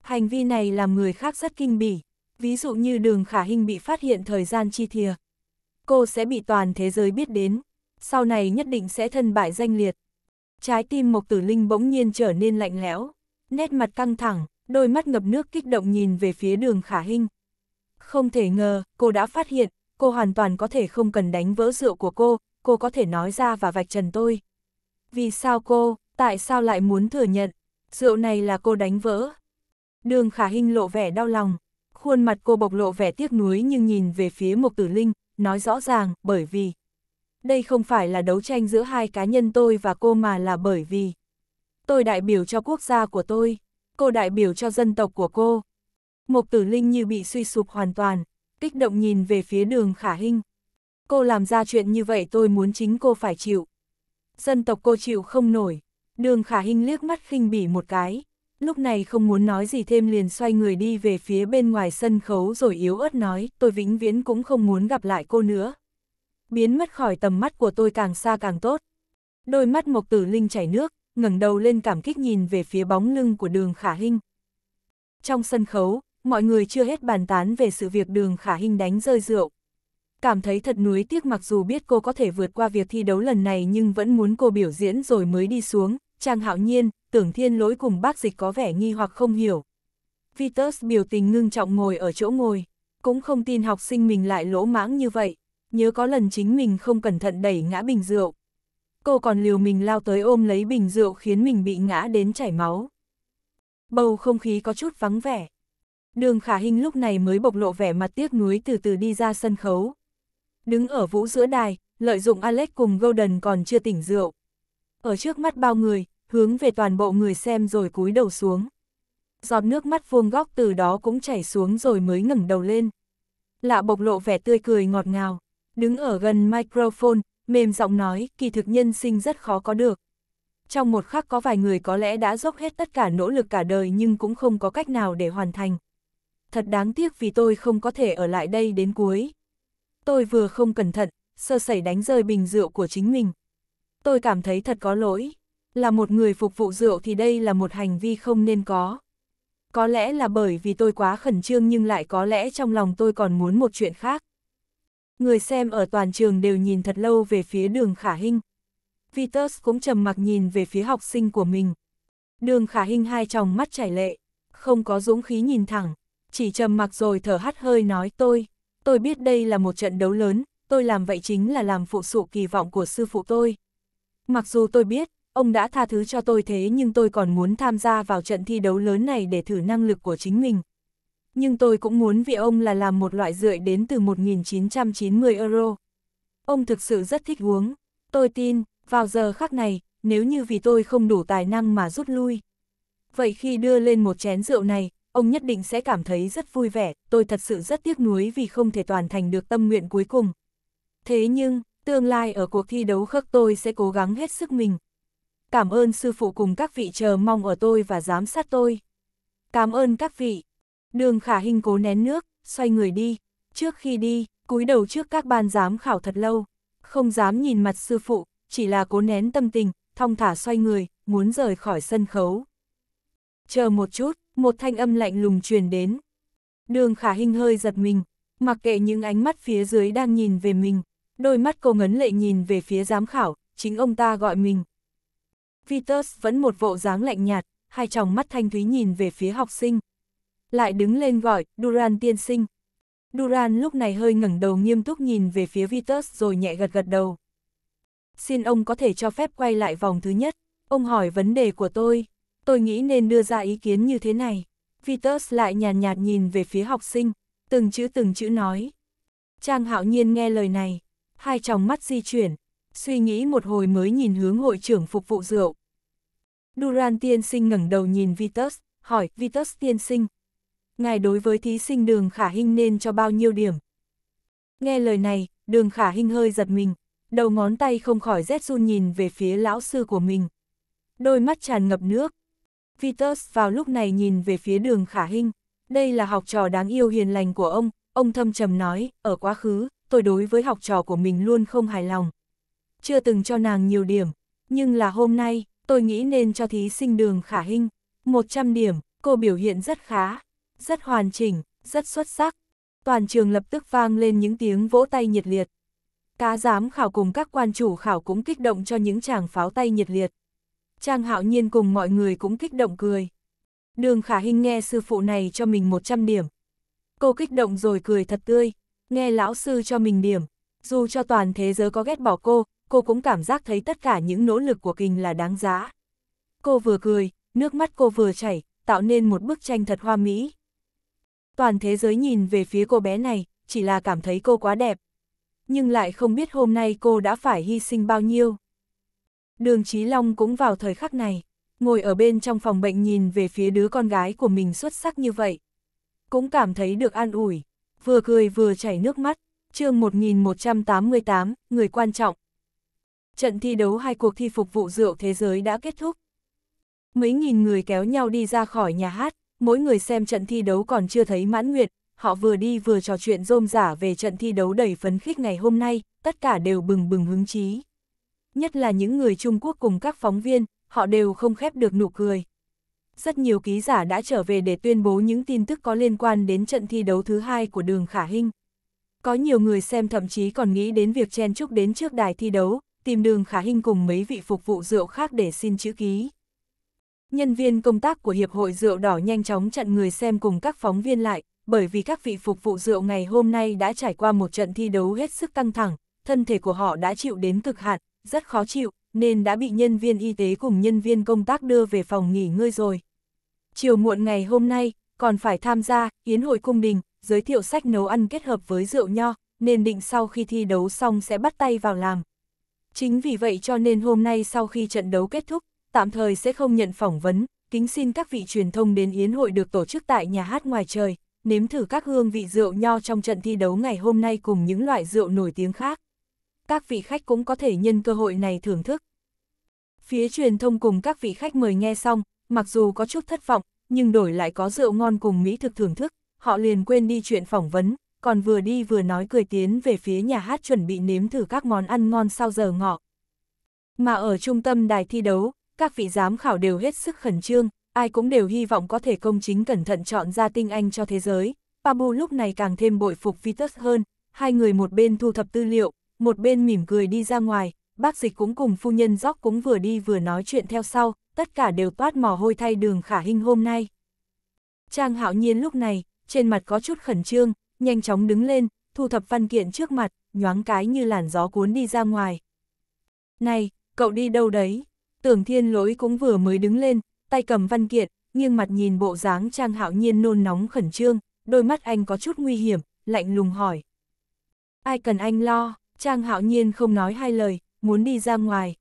Hành vi này làm người khác rất kinh bỉ, ví dụ như đường khả hình bị phát hiện thời gian chi thìa. Cô sẽ bị toàn thế giới biết đến, sau này nhất định sẽ thân bại danh liệt. Trái tim Mộc Tử Linh bỗng nhiên trở nên lạnh lẽo, nét mặt căng thẳng, đôi mắt ngập nước kích động nhìn về phía đường khả hình. Không thể ngờ, cô đã phát hiện, cô hoàn toàn có thể không cần đánh vỡ rượu của cô, cô có thể nói ra và vạch trần tôi. Vì sao cô, tại sao lại muốn thừa nhận, rượu này là cô đánh vỡ? Đường khả hình lộ vẻ đau lòng, khuôn mặt cô bộc lộ vẻ tiếc nuối nhưng nhìn về phía Mộc Tử Linh, nói rõ ràng, bởi vì đây không phải là đấu tranh giữa hai cá nhân tôi và cô mà là bởi vì tôi đại biểu cho quốc gia của tôi, cô đại biểu cho dân tộc của cô. Mộc Tử Linh như bị suy sụp hoàn toàn, kích động nhìn về phía đường khả hình. Cô làm ra chuyện như vậy tôi muốn chính cô phải chịu. Dân tộc cô chịu không nổi, đường khả hình liếc mắt khinh bỉ một cái, lúc này không muốn nói gì thêm liền xoay người đi về phía bên ngoài sân khấu rồi yếu ớt nói, tôi vĩnh viễn cũng không muốn gặp lại cô nữa. Biến mất khỏi tầm mắt của tôi càng xa càng tốt. Đôi mắt Mộc Tử Linh chảy nước, ngẩng đầu lên cảm kích nhìn về phía bóng lưng của đường khả hình. Trong sân khấu, mọi người chưa hết bàn tán về sự việc đường khả hình đánh rơi rượu. Cảm thấy thật nuối tiếc mặc dù biết cô có thể vượt qua việc thi đấu lần này nhưng vẫn muốn cô biểu diễn rồi mới đi xuống, Trang hạo nhiên, tưởng thiên lỗi cùng bác dịch có vẻ nghi hoặc không hiểu. Vitus biểu tình ngưng trọng ngồi ở chỗ ngồi, cũng không tin học sinh mình lại lỗ mãng như vậy, nhớ có lần chính mình không cẩn thận đẩy ngã bình rượu. Cô còn liều mình lao tới ôm lấy bình rượu khiến mình bị ngã đến chảy máu. Bầu không khí có chút vắng vẻ. Đường khả hình lúc này mới bộc lộ vẻ mặt tiếc nuối từ từ đi ra sân khấu. Đứng ở vũ giữa đài, lợi dụng Alex cùng Golden còn chưa tỉnh rượu. Ở trước mắt bao người, hướng về toàn bộ người xem rồi cúi đầu xuống. Giọt nước mắt vuông góc từ đó cũng chảy xuống rồi mới ngẩng đầu lên. Lạ bộc lộ vẻ tươi cười ngọt ngào, đứng ở gần microphone, mềm giọng nói, kỳ thực nhân sinh rất khó có được. Trong một khắc có vài người có lẽ đã dốc hết tất cả nỗ lực cả đời nhưng cũng không có cách nào để hoàn thành. Thật đáng tiếc vì tôi không có thể ở lại đây đến cuối. Tôi vừa không cẩn thận, sơ sẩy đánh rơi bình rượu của chính mình. Tôi cảm thấy thật có lỗi. Là một người phục vụ rượu thì đây là một hành vi không nên có. Có lẽ là bởi vì tôi quá khẩn trương nhưng lại có lẽ trong lòng tôi còn muốn một chuyện khác. Người xem ở toàn trường đều nhìn thật lâu về phía đường khả hình. Vitus cũng trầm mặc nhìn về phía học sinh của mình. Đường khả hình hai tròng mắt chảy lệ, không có dũng khí nhìn thẳng, chỉ trầm mặc rồi thở hắt hơi nói tôi, tôi biết đây là một trận đấu lớn, tôi làm vậy chính là làm phụ sự kỳ vọng của sư phụ tôi. Mặc dù tôi biết, ông đã tha thứ cho tôi thế nhưng tôi còn muốn tham gia vào trận thi đấu lớn này để thử năng lực của chính mình. Nhưng tôi cũng muốn vì ông là làm một loại rượi đến từ 1.990 euro. Ông thực sự rất thích uống. Tôi tin, vào giờ khắc này, nếu như vì tôi không đủ tài năng mà rút lui. Vậy khi đưa lên một chén rượu này, ông nhất định sẽ cảm thấy rất vui vẻ, tôi thật sự rất tiếc nuối vì không thể toàn thành được tâm nguyện cuối cùng. Thế nhưng, tương lai ở cuộc thi đấu khắc tôi sẽ cố gắng hết sức mình. Cảm ơn sư phụ cùng các vị chờ mong ở tôi và giám sát tôi. Cảm ơn các vị. Đường khả hình cố nén nước, xoay người đi. Trước khi đi, cúi đầu trước các ban giám khảo thật lâu. Không dám nhìn mặt sư phụ, chỉ là cố nén tâm tình, thong thả xoay người, muốn rời khỏi sân khấu. Chờ một chút, một thanh âm lạnh lùng truyền đến. Đường khả hình hơi giật mình, mặc kệ những ánh mắt phía dưới đang nhìn về mình, đôi mắt cô ngấn lệ nhìn về phía giám khảo, chính ông ta gọi mình. Vitus vẫn một bộ dáng lạnh nhạt, hai tròng mắt thanh thúy nhìn về phía học sinh. Lại đứng lên gọi, Duran tiên sinh. Duran lúc này hơi ngẩng đầu nghiêm túc nhìn về phía Vitus rồi nhẹ gật gật đầu. Xin ông có thể cho phép quay lại vòng thứ nhất. Ông hỏi vấn đề của tôi. Tôi nghĩ nên đưa ra ý kiến như thế này. Vitus lại nhàn nhạt, nhạt nhìn về phía học sinh. Từng chữ từng chữ nói. Trang hạo nhiên nghe lời này, hai tròng mắt di chuyển, suy nghĩ một hồi mới nhìn hướng hội trưởng phục vụ rượu. Duran tiên sinh ngẩng đầu nhìn Vitus, hỏi Vitus tiên sinh. Ngài đối với thí sinh đường khả hình nên cho bao nhiêu điểm? Nghe lời này, đường khả hình hơi giật mình, đầu ngón tay không khỏi rét run nhìn về phía lão sư của mình. Đôi mắt tràn ngập nước. Vitus vào lúc này nhìn về phía đường khả hình. Đây là học trò đáng yêu hiền lành của ông, ông thâm trầm nói, ở quá khứ, tôi đối với học trò của mình luôn không hài lòng. Chưa từng cho nàng nhiều điểm, nhưng là hôm nay, tôi nghĩ nên cho thí sinh đường khả hình. 100 điểm, cô biểu hiện rất khá, rất hoàn chỉnh, rất xuất sắc. Toàn trường lập tức vang lên những tiếng vỗ tay nhiệt liệt. Cá giám khảo cùng các quan chủ khảo cũng kích động cho những chàng pháo tay nhiệt liệt. Trang hạo nhiên cùng mọi người cũng kích động cười. Đường khả hình nghe sư phụ này cho mình 100 điểm. Cô kích động rồi cười thật tươi, nghe lão sư cho mình điểm. Dù cho toàn thế giới có ghét bỏ cô, cô cũng cảm giác thấy tất cả những nỗ lực của kinh là đáng giá. Cô vừa cười, nước mắt cô vừa chảy, tạo nên một bức tranh thật hoa mỹ. Toàn thế giới nhìn về phía cô bé này, chỉ là cảm thấy cô quá đẹp. Nhưng lại không biết hôm nay cô đã phải hy sinh bao nhiêu. Đường Chí Long cũng vào thời khắc này, ngồi ở bên trong phòng bệnh nhìn về phía đứa con gái của mình xuất sắc như vậy. Cũng cảm thấy được an ủi, vừa cười vừa chảy nước mắt, chương 1188, người quan trọng. Trận thi đấu hai cuộc thi phục vụ rượu thế giới đã kết thúc. Mấy nghìn người kéo nhau đi ra khỏi nhà hát, mỗi người xem trận thi đấu còn chưa thấy mãn nguyện, họ vừa đi vừa trò chuyện rôm rả về trận thi đấu đầy phấn khích ngày hôm nay, tất cả đều bừng bừng hứng chí. Nhất là những người Trung Quốc cùng các phóng viên, họ đều không khép được nụ cười. Rất nhiều ký giả đã trở về để tuyên bố những tin tức có liên quan đến trận thi đấu thứ hai của đường Khả Hinh. Có nhiều người xem thậm chí còn nghĩ đến việc chen chúc đến trước đài thi đấu, tìm đường Khả Hinh cùng mấy vị phục vụ rượu khác để xin chữ ký. Nhân viên công tác của Hiệp hội Rượu Đỏ nhanh chóng chặn người xem cùng các phóng viên lại, bởi vì các vị phục vụ rượu ngày hôm nay đã trải qua một trận thi đấu hết sức căng thẳng, thân thể của họ đã chịu đến cực hạn, rất khó chịu, nên đã bị nhân viên y tế cùng nhân viên công tác đưa về phòng nghỉ ngơi rồi. Chiều muộn ngày hôm nay, còn phải tham gia, yến hội cung đình, giới thiệu sách nấu ăn kết hợp với rượu nho, nên định sau khi thi đấu xong sẽ bắt tay vào làm. Chính vì vậy cho nên hôm nay sau khi trận đấu kết thúc, tạm thời sẽ không nhận phỏng vấn, kính xin các vị truyền thông đến yến hội được tổ chức tại nhà hát ngoài trời, nếm thử các hương vị rượu nho trong trận thi đấu ngày hôm nay cùng những loại rượu nổi tiếng khác. Các vị khách cũng có thể nhân cơ hội này thưởng thức. Phía truyền thông cùng các vị khách mời nghe xong, mặc dù có chút thất vọng, nhưng đổi lại có rượu ngon cùng mỹ thực thưởng thức, họ liền quên đi chuyện phỏng vấn, còn vừa đi vừa nói cười tiến về phía nhà hát chuẩn bị nếm thử các món ăn ngon sau giờ ngọ. Mà ở trung tâm đài thi đấu, các vị giám khảo đều hết sức khẩn trương, ai cũng đều hy vọng có thể công chính cẩn thận chọn ra tinh anh cho thế giới. Pabu lúc này càng thêm bội phục Vitus hơn, hai người một bên thu thập tư liệu, một bên mỉm cười đi ra ngoài, bác dịch cũng cùng phu nhân gióc cũng vừa đi vừa nói chuyện theo sau, tất cả đều toát mồ hôi thay đường khả hình hôm nay. Trang hạo nhiên lúc này, trên mặt có chút khẩn trương, nhanh chóng đứng lên, thu thập văn kiện trước mặt, nhoáng cái như làn gió cuốn đi ra ngoài. Này, cậu đi đâu đấy? Tưởng thiên lỗi cũng vừa mới đứng lên, tay cầm văn kiện, nghiêng mặt nhìn bộ dáng trang hạo nhiên nôn nóng khẩn trương, đôi mắt anh có chút nguy hiểm, lạnh lùng hỏi. Ai cần anh lo, trang hạo nhiên không nói hai lời, muốn đi ra ngoài.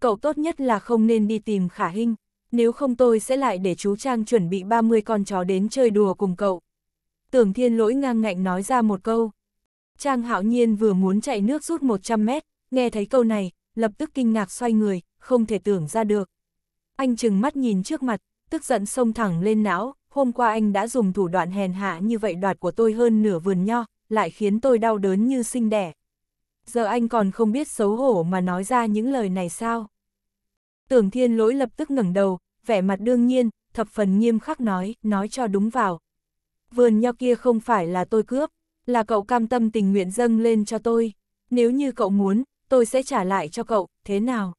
Cậu tốt nhất là không nên đi tìm khả hình, nếu không tôi sẽ lại để chú Trang chuẩn bị 30 con chó đến chơi đùa cùng cậu. Tưởng thiên lỗi ngang ngạnh nói ra một câu. Trang hạo nhiên vừa muốn chạy nước rút 100 mét, nghe thấy câu này, lập tức kinh ngạc xoay người, không thể tưởng ra được. Anh chừng mắt nhìn trước mặt, tức giận xông thẳng lên não, hôm qua anh đã dùng thủ đoạn hèn hạ như vậy đoạt của tôi hơn nửa vườn nho, lại khiến tôi đau đớn như sinh đẻ. Giờ anh còn không biết xấu hổ mà nói ra những lời này sao? Tưởng thiên lỗi lập tức ngẩng đầu, vẻ mặt đương nhiên, thập phần nghiêm khắc nói, nói cho đúng vào. Vườn nho kia không phải là tôi cướp, là cậu cam tâm tình nguyện dâng lên cho tôi. Nếu như cậu muốn, tôi sẽ trả lại cho cậu, thế nào?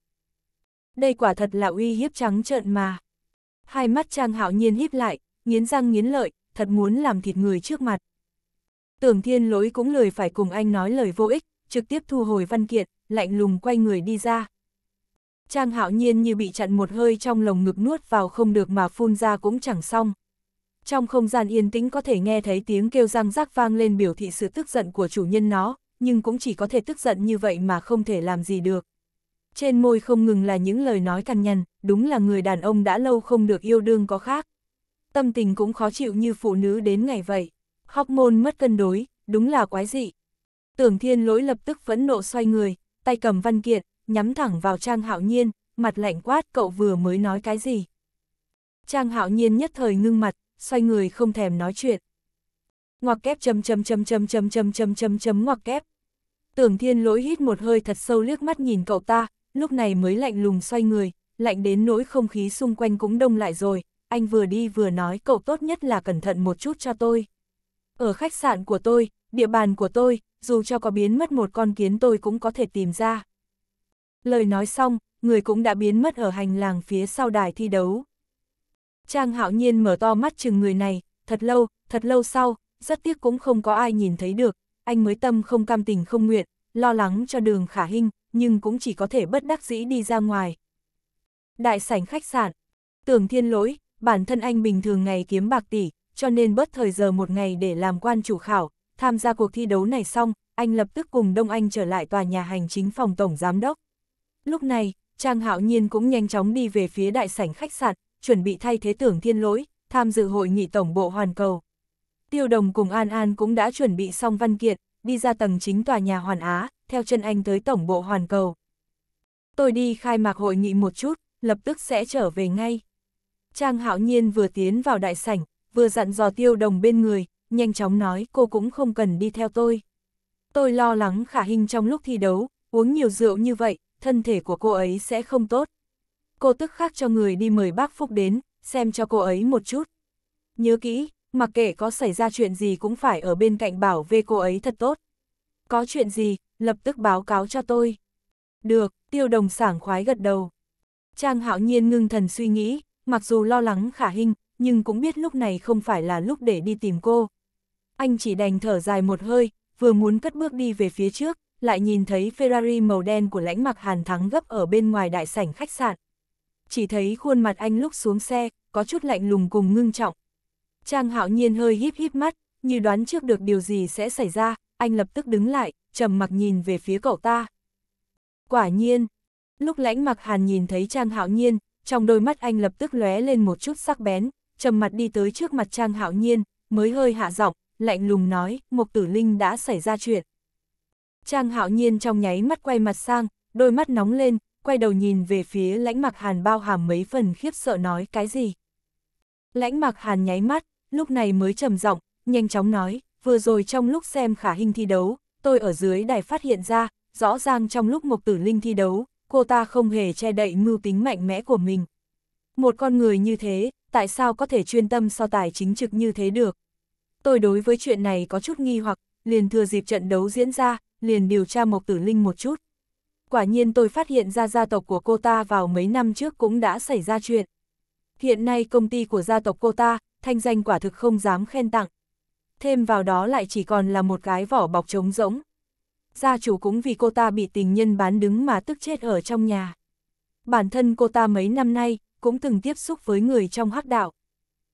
Đây quả thật là uy hiếp trắng trợn mà. Hai mắt Trang Hạo Nhiên híp lại, nghiến răng nghiến lợi, thật muốn làm thịt người trước mặt. Tưởng thiên lỗi cũng lười phải cùng anh nói lời vô ích, trực tiếp thu hồi văn kiện, lạnh lùng quay người đi ra. Trang hạo nhiên như bị chặn một hơi trong lồng ngực nuốt vào không được mà phun ra cũng chẳng xong. Trong không gian yên tĩnh có thể nghe thấy tiếng kêu răng rác vang lên biểu thị sự tức giận của chủ nhân nó, nhưng cũng chỉ có thể tức giận như vậy mà không thể làm gì được. Trên môi không ngừng là những lời nói cằn nhằn, đúng là người đàn ông đã lâu không được yêu đương có khác. Tâm tình cũng khó chịu như phụ nữ đến ngày vậy. Hormone mất cân đối, đúng là quái dị. Tưởng thiên lỗi lập tức phẫn nộ xoay người, tay cầm văn kiện, nhắm thẳng vào Trang Hạo Nhiên, mặt lạnh quát cậu vừa mới nói cái gì. Trang Hạo Nhiên nhất thời ngưng mặt, xoay người không thèm nói chuyện. Ngoặc kép chấm chấm chấm chấm chấm chấm chấm chấm chấm ngoặc kép. Tưởng thiên lỗi hít một hơi thật sâu liếc mắt nhìn cậu ta, lúc này mới lạnh lùng xoay người, lạnh đến nỗi không khí xung quanh cũng đông lại rồi, anh vừa đi vừa nói cậu tốt nhất là cẩn thận một chút cho tôi. Ở khách sạn của tôi, địa bàn của tôi, dù cho có biến mất một con kiến tôi cũng có thể tìm ra. Lời nói xong, người cũng đã biến mất ở hành lang phía sau đài thi đấu. Trang hạo nhiên mở to mắt chừng người này, thật lâu, thật lâu sau, rất tiếc cũng không có ai nhìn thấy được, anh mới tâm không cam tình không nguyện, lo lắng cho đường khả hình, nhưng cũng chỉ có thể bất đắc dĩ đi ra ngoài. Đại sảnh khách sạn, tưởng thiên lỗi, bản thân anh bình thường ngày kiếm bạc tỷ, cho nên bớt thời giờ một ngày để làm quan chủ khảo, tham gia cuộc thi đấu này xong, anh lập tức cùng Đông Anh trở lại tòa nhà hành chính phòng tổng giám đốc. Lúc này, Trang Hạo Nhiên cũng nhanh chóng đi về phía đại sảnh khách sạn, chuẩn bị thay thế tưởng thiên lỗi, tham dự hội nghị tổng bộ hoàn cầu. Tiêu Đồng cùng An An cũng đã chuẩn bị xong văn kiện, đi ra tầng chính tòa nhà Hoàn Á, theo chân anh tới tổng bộ hoàn cầu. Tôi đi khai mạc hội nghị một chút, lập tức sẽ trở về ngay. Trang Hạo Nhiên vừa tiến vào đại sảnh, vừa dặn dò Tiêu Đồng bên người, nhanh chóng nói cô cũng không cần đi theo tôi. Tôi lo lắng khả hình trong lúc thi đấu, uống nhiều rượu như vậy, thân thể của cô ấy sẽ không tốt. Cô tức khắc cho người đi mời bác Phúc đến, xem cho cô ấy một chút. Nhớ kỹ, mặc kệ có xảy ra chuyện gì cũng phải ở bên cạnh bảo vệ cô ấy thật tốt. Có chuyện gì, lập tức báo cáo cho tôi. Được, tiêu đồng sảng khoái gật đầu. Trang hạo nhiên ngưng thần suy nghĩ, mặc dù lo lắng khả hình, nhưng cũng biết lúc này không phải là lúc để đi tìm cô. Anh chỉ đành thở dài một hơi, vừa muốn cất bước đi về phía trước, lại nhìn thấy Ferrari màu đen của lãnh mặc hàn thắng gấp ở bên ngoài đại sảnh khách sạn. Chỉ thấy khuôn mặt anh lúc xuống xe, có chút lạnh lùng cùng ngưng trọng. Trang hạo nhiên hơi híp híp mắt, như đoán trước được điều gì sẽ xảy ra, anh lập tức đứng lại, trầm mặc nhìn về phía cậu ta. Quả nhiên, lúc lãnh mặc hàn nhìn thấy Trang hạo nhiên, trong đôi mắt anh lập tức lóe lên một chút sắc bén, trầm mặt đi tới trước mặt Trang hạo nhiên, mới hơi hạ giọng, lạnh lùng nói, Mộc Tử Linh đã xảy ra chuyện. Trang hạo nhiên trong nháy mắt quay mặt sang, đôi mắt nóng lên, quay đầu nhìn về phía lãnh mặc hàn bao hàm mấy phần khiếp sợ nói cái gì. Lãnh mặc hàn nháy mắt, lúc này mới trầm giọng, nhanh chóng nói, vừa rồi trong lúc xem khả hình thi đấu, tôi ở dưới đài phát hiện ra, rõ ràng trong lúc Mộc Tử Linh thi đấu, cô ta không hề che đậy mưu tính mạnh mẽ của mình. Một con người như thế, tại sao có thể chuyên tâm so tài chính trực như thế được? Tôi đối với chuyện này có chút nghi hoặc, liền thừa dịp trận đấu diễn ra, liền điều tra Mộc Tử Linh một chút. Quả nhiên tôi phát hiện ra gia tộc của cô ta vào mấy năm trước cũng đã xảy ra chuyện. Hiện nay công ty của gia tộc cô ta, thanh danh quả thực không dám khen tặng. Thêm vào đó lại chỉ còn là một cái vỏ bọc trống rỗng. Gia chủ cũng vì cô ta bị tình nhân bán đứng mà tức chết ở trong nhà. Bản thân cô ta mấy năm nay, cũng từng tiếp xúc với người trong hắc đạo.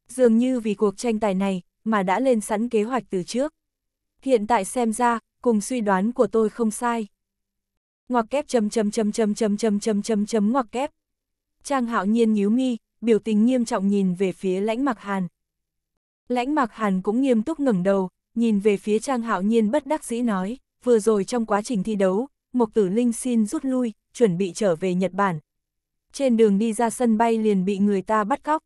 Dường như vì cuộc tranh tài này, mà đã lên sẵn kế hoạch từ trước. Hiện tại xem ra, cùng suy đoán của tôi không sai. Ngoặc kép chấm chấm chấm chấm chấm chấm chấm chấm chấm ngoặc kép. Trang hạo nhiên nhíu mi, biểu tình nghiêm trọng nhìn về phía lãnh mặc hàn. Lãnh mặc hàn cũng nghiêm túc ngẩng đầu, nhìn về phía trang hạo nhiên bất đắc dĩ nói, vừa rồi trong quá trình thi đấu, Mộc Tử Linh xin rút lui, chuẩn bị trở về Nhật Bản. Trên đường đi ra sân bay liền bị người ta bắt cóc.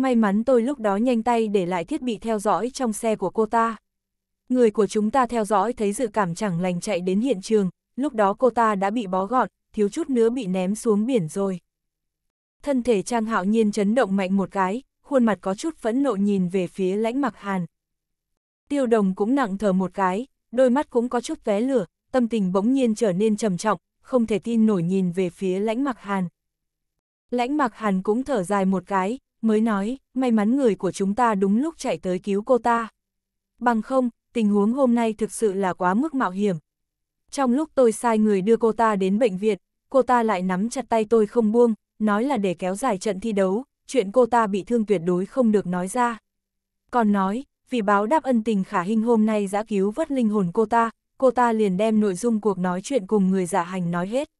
May mắn tôi lúc đó nhanh tay để lại thiết bị theo dõi trong xe của cô ta. Người của chúng ta theo dõi thấy dự cảm chẳng lành chạy đến hiện trường, lúc đó cô ta đã bị bó gọn, thiếu chút nữa bị ném xuống biển rồi. Thân thể Trang Hạo Nhiên chấn động mạnh một cái, khuôn mặt có chút phẫn nộ nhìn về phía lãnh mặc hàn. Tiêu đồng cũng nặng thở một cái, đôi mắt cũng có chút vé lửa, tâm tình bỗng nhiên trở nên trầm trọng, không thể tin nổi nhìn về phía lãnh mặc hàn. Lãnh mặc hàn cũng thở dài một cái, mới nói, may mắn người của chúng ta đúng lúc chạy tới cứu cô ta. Bằng không, tình huống hôm nay thực sự là quá mức mạo hiểm. Trong lúc tôi sai người đưa cô ta đến bệnh viện, cô ta lại nắm chặt tay tôi không buông, nói là để kéo dài trận thi đấu, chuyện cô ta bị thương tuyệt đối không được nói ra. Còn nói, vì báo đáp ân tình khả hình hôm nay đã cứu vớt linh hồn cô ta, cô ta liền đem nội dung cuộc nói chuyện cùng người giả hành nói hết.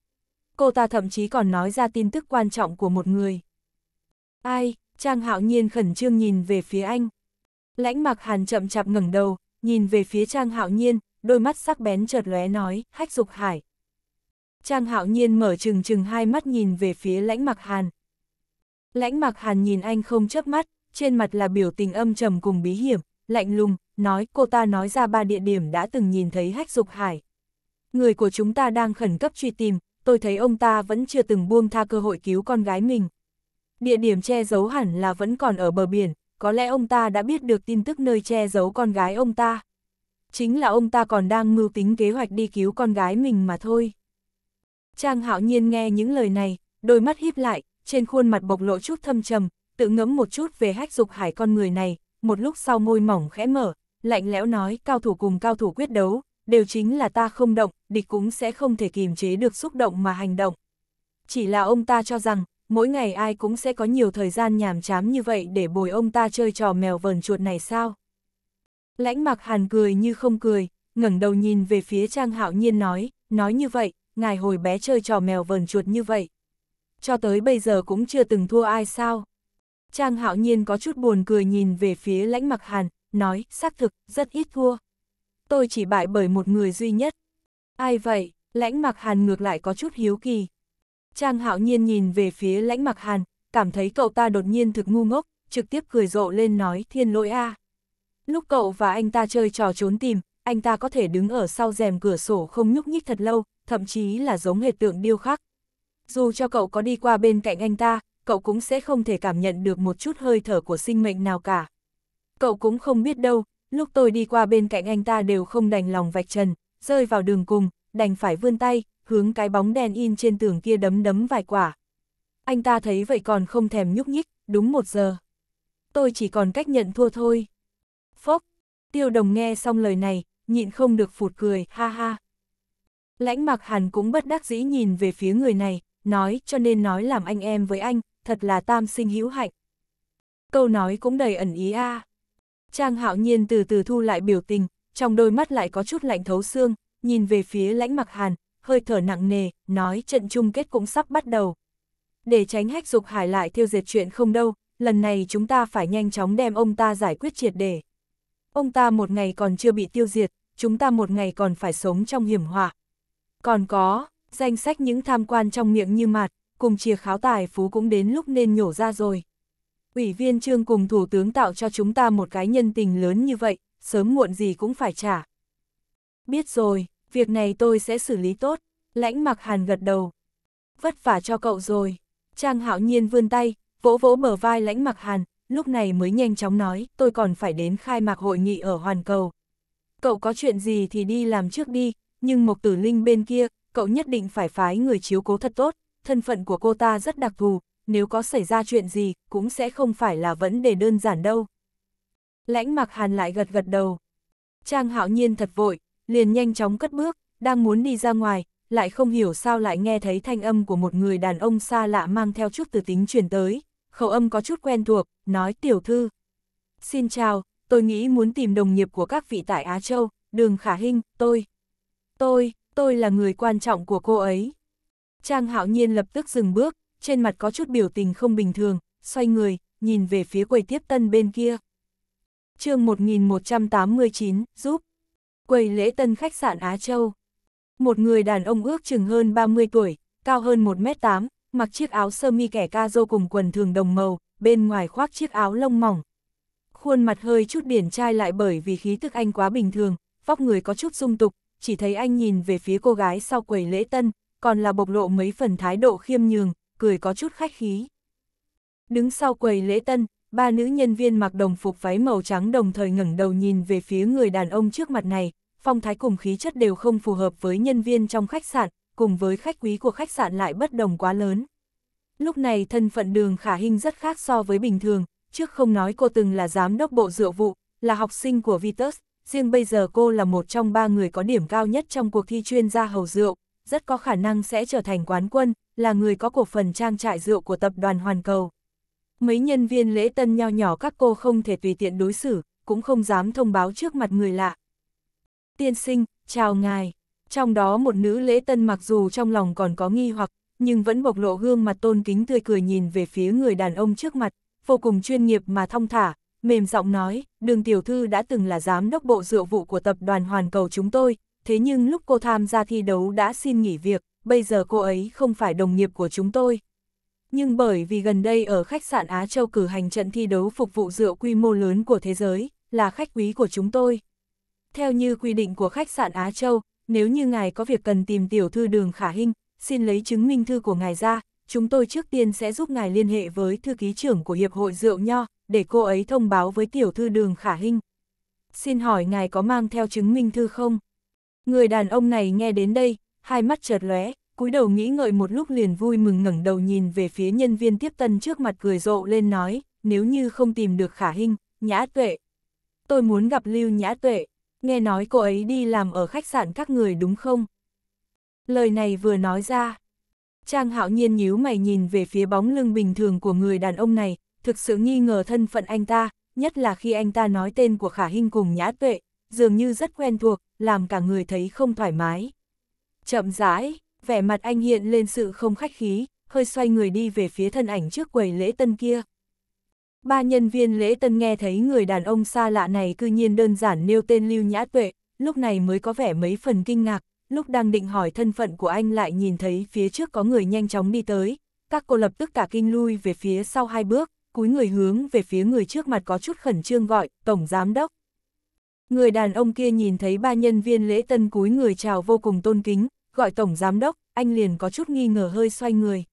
Cô ta thậm chí còn nói ra tin tức quan trọng của một người. Ai, Trang Hạo Nhiên khẩn trương nhìn về phía anh. Lãnh mặc hàn chậm chạp ngẩng đầu, nhìn về phía Trang Hạo Nhiên, đôi mắt sắc bén chợt lóe nói, hách dục hải. Trang Hạo Nhiên mở trừng trừng hai mắt nhìn về phía lãnh mặc hàn. Lãnh mặc hàn nhìn anh không chớp mắt, trên mặt là biểu tình âm trầm cùng bí hiểm, lạnh lùng, nói cô ta nói ra ba địa điểm đã từng nhìn thấy hách dục hải. Người của chúng ta đang khẩn cấp truy tìm, tôi thấy ông ta vẫn chưa từng buông tha cơ hội cứu con gái mình. Địa điểm che giấu hẳn là vẫn còn ở bờ biển, có lẽ ông ta đã biết được tin tức nơi che giấu con gái ông ta. Chính là ông ta còn đang mưu tính kế hoạch đi cứu con gái mình mà thôi. Trang hạo nhiên nghe những lời này, đôi mắt híp lại, trên khuôn mặt bộc lộ chút thâm trầm, tự ngẫm một chút về hách dục hải con người này, một lúc sau môi mỏng khẽ mở, lạnh lẽo nói cao thủ cùng cao thủ quyết đấu, đều chính là ta không động, địch cũng sẽ không thể kìm chế được xúc động mà hành động. Chỉ là ông ta cho rằng, mỗi ngày ai cũng sẽ có nhiều thời gian nhàm chám như vậy để bồi ông ta chơi trò mèo vờn chuột này sao? Lãnh mặc hàn cười như không cười, ngẩng đầu nhìn về phía Trang Hạo Nhiên nói, nói như vậy, ngài hồi bé chơi trò mèo vờn chuột như vậy. Cho tới bây giờ cũng chưa từng thua ai sao? Trang Hạo Nhiên có chút buồn cười nhìn về phía lãnh mặc hàn, nói, xác thực, rất ít thua. Tôi chỉ bại bởi một người duy nhất. Ai vậy? Lãnh mặc hàn ngược lại có chút hiếu kỳ. Trang hạo nhiên nhìn về phía lãnh mặc hàn, cảm thấy cậu ta đột nhiên thực ngu ngốc, trực tiếp cười rộ lên nói thiên lỗi a. Lúc cậu và anh ta chơi trò trốn tìm, anh ta có thể đứng ở sau rèm cửa sổ không nhúc nhích thật lâu, thậm chí là giống hệt tượng điêu khắc. Dù cho cậu có đi qua bên cạnh anh ta, cậu cũng sẽ không thể cảm nhận được một chút hơi thở của sinh mệnh nào cả. Cậu cũng không biết đâu, lúc tôi đi qua bên cạnh anh ta đều không đành lòng vạch trần, rơi vào đường cùng, đành phải vươn tay, hướng cái bóng đèn in trên tường kia đấm đấm vài quả. Anh ta thấy vậy còn không thèm nhúc nhích, đúng một giờ. Tôi chỉ còn cách nhận thua thôi. Phốc, tiêu đồng nghe xong lời này, nhịn không được phụt cười, ha ha. Lãnh mặc hẳn cũng bất đắc dĩ nhìn về phía người này, nói cho nên nói làm anh em với anh, thật là tam sinh hữu hạnh. Câu nói cũng đầy ẩn ý a. Trang hạo nhiên từ từ thu lại biểu tình, trong đôi mắt lại có chút lạnh thấu xương, nhìn về phía lãnh mặc hàn, hơi thở nặng nề, nói trận chung kết cũng sắp bắt đầu. Để tránh hách dục hải lại thiêu diệt chuyện không đâu, lần này chúng ta phải nhanh chóng đem ông ta giải quyết triệt để. Ông ta một ngày còn chưa bị tiêu diệt, chúng ta một ngày còn phải sống trong hiểm họa. Còn có, danh sách những tham quan trong miệng như mạt, cùng chìa kháo tài phú cũng đến lúc nên nhổ ra rồi. Ủy viên trương cùng thủ tướng tạo cho chúng ta một cái nhân tình lớn như vậy, sớm muộn gì cũng phải trả. Biết rồi, việc này tôi sẽ xử lý tốt, lãnh mặc hàn gật đầu. Vất vả cho cậu rồi. Trang hạo nhiên vươn tay, vỗ vỗ mở vai lãnh mặc hàn, lúc này mới nhanh chóng nói, tôi còn phải đến khai mạc hội nghị ở Hoàn Cầu. Cậu có chuyện gì thì đi làm trước đi, nhưng Mộc Tử Linh bên kia, cậu nhất định phải phái người chiếu cố thật tốt, thân phận của cô ta rất đặc thù, nếu có xảy ra chuyện gì, cũng sẽ không phải là vấn đề đơn giản đâu. Lãnh mặc hàn lại gật gật đầu. Trang hạo nhiên thật vội, liền nhanh chóng cất bước, đang muốn đi ra ngoài, lại không hiểu sao lại nghe thấy thanh âm của một người đàn ông xa lạ mang theo chút từ tính truyền tới, khẩu âm có chút quen thuộc, nói tiểu thư. Xin chào, tôi nghĩ muốn tìm đồng nghiệp của các vị tại Á Châu, đường khả hình, tôi. Tôi, tôi là người quan trọng của cô ấy. Trang hạo nhiên lập tức dừng bước, trên mặt có chút biểu tình không bình thường, xoay người, nhìn về phía quầy tiếp tân bên kia. chương 1189, giúp. Quầy lễ tân khách sạn Á Châu. Một người đàn ông ước chừng hơn 30 tuổi, cao hơn 1m8, mặc chiếc áo sơ mi kẻ ca dô cùng quần thường đồng màu, bên ngoài khoác chiếc áo lông mỏng. Khuôn mặt hơi chút điển trai lại bởi vì khí thức anh quá bình thường, vóc người có chút dung tục, chỉ thấy anh nhìn về phía cô gái sau quầy lễ tân, còn là bộc lộ mấy phần thái độ khiêm nhường, cười có chút khách khí. Đứng sau quầy lễ tân, ba nữ nhân viên mặc đồng phục váy màu trắng đồng thời ngẩng đầu nhìn về phía người đàn ông trước mặt này, phong thái cùng khí chất đều không phù hợp với nhân viên trong khách sạn, cùng với khách quý của khách sạn lại bất đồng quá lớn. Lúc này thân phận đường khả hình rất khác so với bình thường, trước không nói cô từng là giám đốc bộ rượu vụ, là học sinh của Vitus, riêng bây giờ cô là một trong ba người có điểm cao nhất trong cuộc thi chuyên gia hầu rượu, rất có khả năng sẽ trở thành quán quân, là người có cổ phần trang trại rượu của tập đoàn Hoàn Cầu. Mấy nhân viên lễ tân nho nhỏ các cô không thể tùy tiện đối xử, cũng không dám thông báo trước mặt người lạ. Tiên sinh, chào ngài. Trong đó một nữ lễ tân mặc dù trong lòng còn có nghi hoặc, nhưng vẫn bộc lộ gương mặt tôn kính tươi cười nhìn về phía người đàn ông trước mặt, vô cùng chuyên nghiệp mà thong thả, mềm giọng nói, đường tiểu thư đã từng là giám đốc bộ rượu vụ của tập đoàn Hoàn Cầu chúng tôi, thế nhưng lúc cô tham gia thi đấu đã xin nghỉ việc, bây giờ cô ấy không phải đồng nghiệp của chúng tôi. Nhưng bởi vì gần đây ở khách sạn Á Châu cử hành trận thi đấu phục vụ rượu quy mô lớn của thế giới, là khách quý của chúng tôi. Theo như quy định của khách sạn Á Châu, nếu như ngài có việc cần tìm tiểu thư đường khả hình, xin lấy chứng minh thư của ngài ra, chúng tôi trước tiên sẽ giúp ngài liên hệ với thư ký trưởng của Hiệp hội Rượu Nho, để cô ấy thông báo với tiểu thư đường khả hình. Xin hỏi ngài có mang theo chứng minh thư không? Người đàn ông này nghe đến đây, hai mắt chợt lóe, cúi đầu nghĩ ngợi một lúc liền vui mừng ngẩng đầu nhìn về phía nhân viên tiếp tân trước mặt cười rộ lên nói, nếu như không tìm được khả hình, nhã tuệ. Tôi muốn gặp Lưu Nhã Tuệ, nghe nói cô ấy đi làm ở khách sạn các người đúng không? Lời này vừa nói ra. Trang hạo nhiên nhíu mày nhìn về phía bóng lưng bình thường của người đàn ông này, thực sự nghi ngờ thân phận anh ta, nhất là khi anh ta nói tên của Khả Hinh cùng Nhã Tuệ, dường như rất quen thuộc, làm cả người thấy không thoải mái. Chậm rãi, vẻ mặt anh hiện lên sự không khách khí, hơi xoay người đi về phía thân ảnh trước quầy lễ tân kia. Ba nhân viên lễ tân nghe thấy người đàn ông xa lạ này cư nhiên đơn giản nêu tên Lưu Nhã Tuệ, lúc này mới có vẻ mấy phần kinh ngạc, lúc đang định hỏi thân phận của anh lại nhìn thấy phía trước có người nhanh chóng đi tới, các cô lập tức cả kinh lui về phía sau hai bước, cúi người hướng về phía người trước mặt có chút khẩn trương gọi, Tổng Giám Đốc. Người đàn ông kia nhìn thấy ba nhân viên lễ tân cúi người chào vô cùng tôn kính, gọi Tổng Giám Đốc, anh liền có chút nghi ngờ hơi xoay người.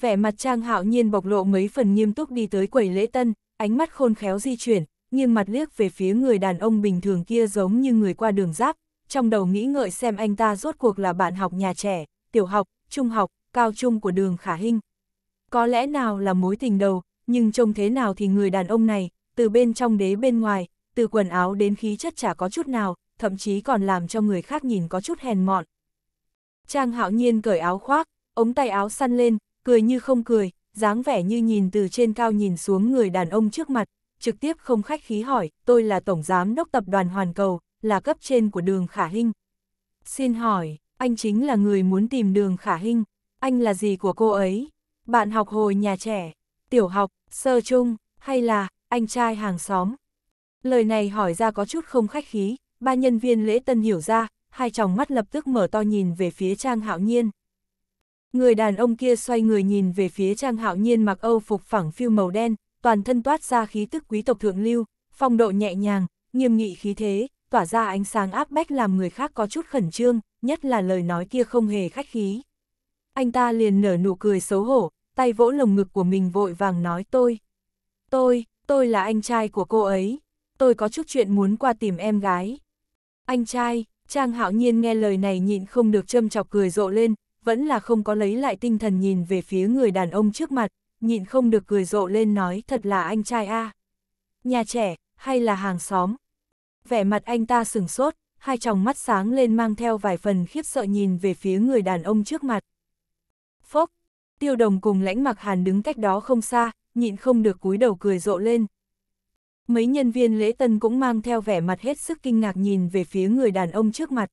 Vẻ mặt Trang Hạo Nhiên bộc lộ mấy phần nghiêm túc đi tới quầy lễ tân, ánh mắt khôn khéo di chuyển, nghiêng mặt liếc về phía người đàn ông bình thường kia giống như người qua đường giáp, trong đầu nghĩ ngợi xem anh ta rốt cuộc là bạn học nhà trẻ, tiểu học, trung học, cao trung của đường khả hình. Có lẽ nào là mối tình đầu, nhưng trông thế nào thì người đàn ông này, từ bên trong đế bên ngoài, từ quần áo đến khí chất chả có chút nào, thậm chí còn làm cho người khác nhìn có chút hèn mọn. Trang hạo nhiên cởi áo khoác, ống tay áo săn lên, cười như không cười, dáng vẻ như nhìn từ trên cao nhìn xuống người đàn ông trước mặt, trực tiếp không khách khí hỏi, tôi là Tổng Giám Đốc Tập đoàn Hoàn Cầu, là cấp trên của đường Khả Hinh. Xin hỏi, anh chính là người muốn tìm đường Khả Hinh, anh là gì của cô ấy? Bạn học hồi nhà trẻ, tiểu học, sơ trung, hay là, anh trai hàng xóm? Lời này hỏi ra có chút không khách khí, ba nhân viên lễ tân hiểu ra, hai tròng mắt lập tức mở to nhìn về phía Trang Hạo Nhiên. Người đàn ông kia xoay người nhìn về phía Trang Hạo Nhiên mặc âu phục phẳng phiêu màu đen, toàn thân toát ra khí tức quý tộc thượng lưu, phong độ nhẹ nhàng, nghiêm nghị khí thế, tỏa ra ánh sáng áp bách làm người khác có chút khẩn trương, nhất là lời nói kia không hề khách khí. Anh ta liền nở nụ cười xấu hổ, tay vỗ lồng ngực của mình vội vàng nói tôi. Tôi, tôi là anh trai của cô ấy. Tôi có chút chuyện muốn qua tìm em gái. Anh trai, Trang Hạo Nhiên nghe lời này nhịn không được châm chọc cười rộ lên, vẫn là không có lấy lại tinh thần nhìn về phía người đàn ông trước mặt, nhịn không được cười rộ lên nói thật là anh trai a Nhà trẻ, hay là hàng xóm? Vẻ mặt anh ta sừng sốt, hai tròng mắt sáng lên mang theo vài phần khiếp sợ nhìn về phía người đàn ông trước mặt. Phốc, tiêu đồng cùng lãnh mặc hàn đứng cách đó không xa, nhịn không được cúi đầu cười rộ lên. Mấy nhân viên lễ tân cũng mang theo vẻ mặt hết sức kinh ngạc nhìn về phía người đàn ông trước mặt.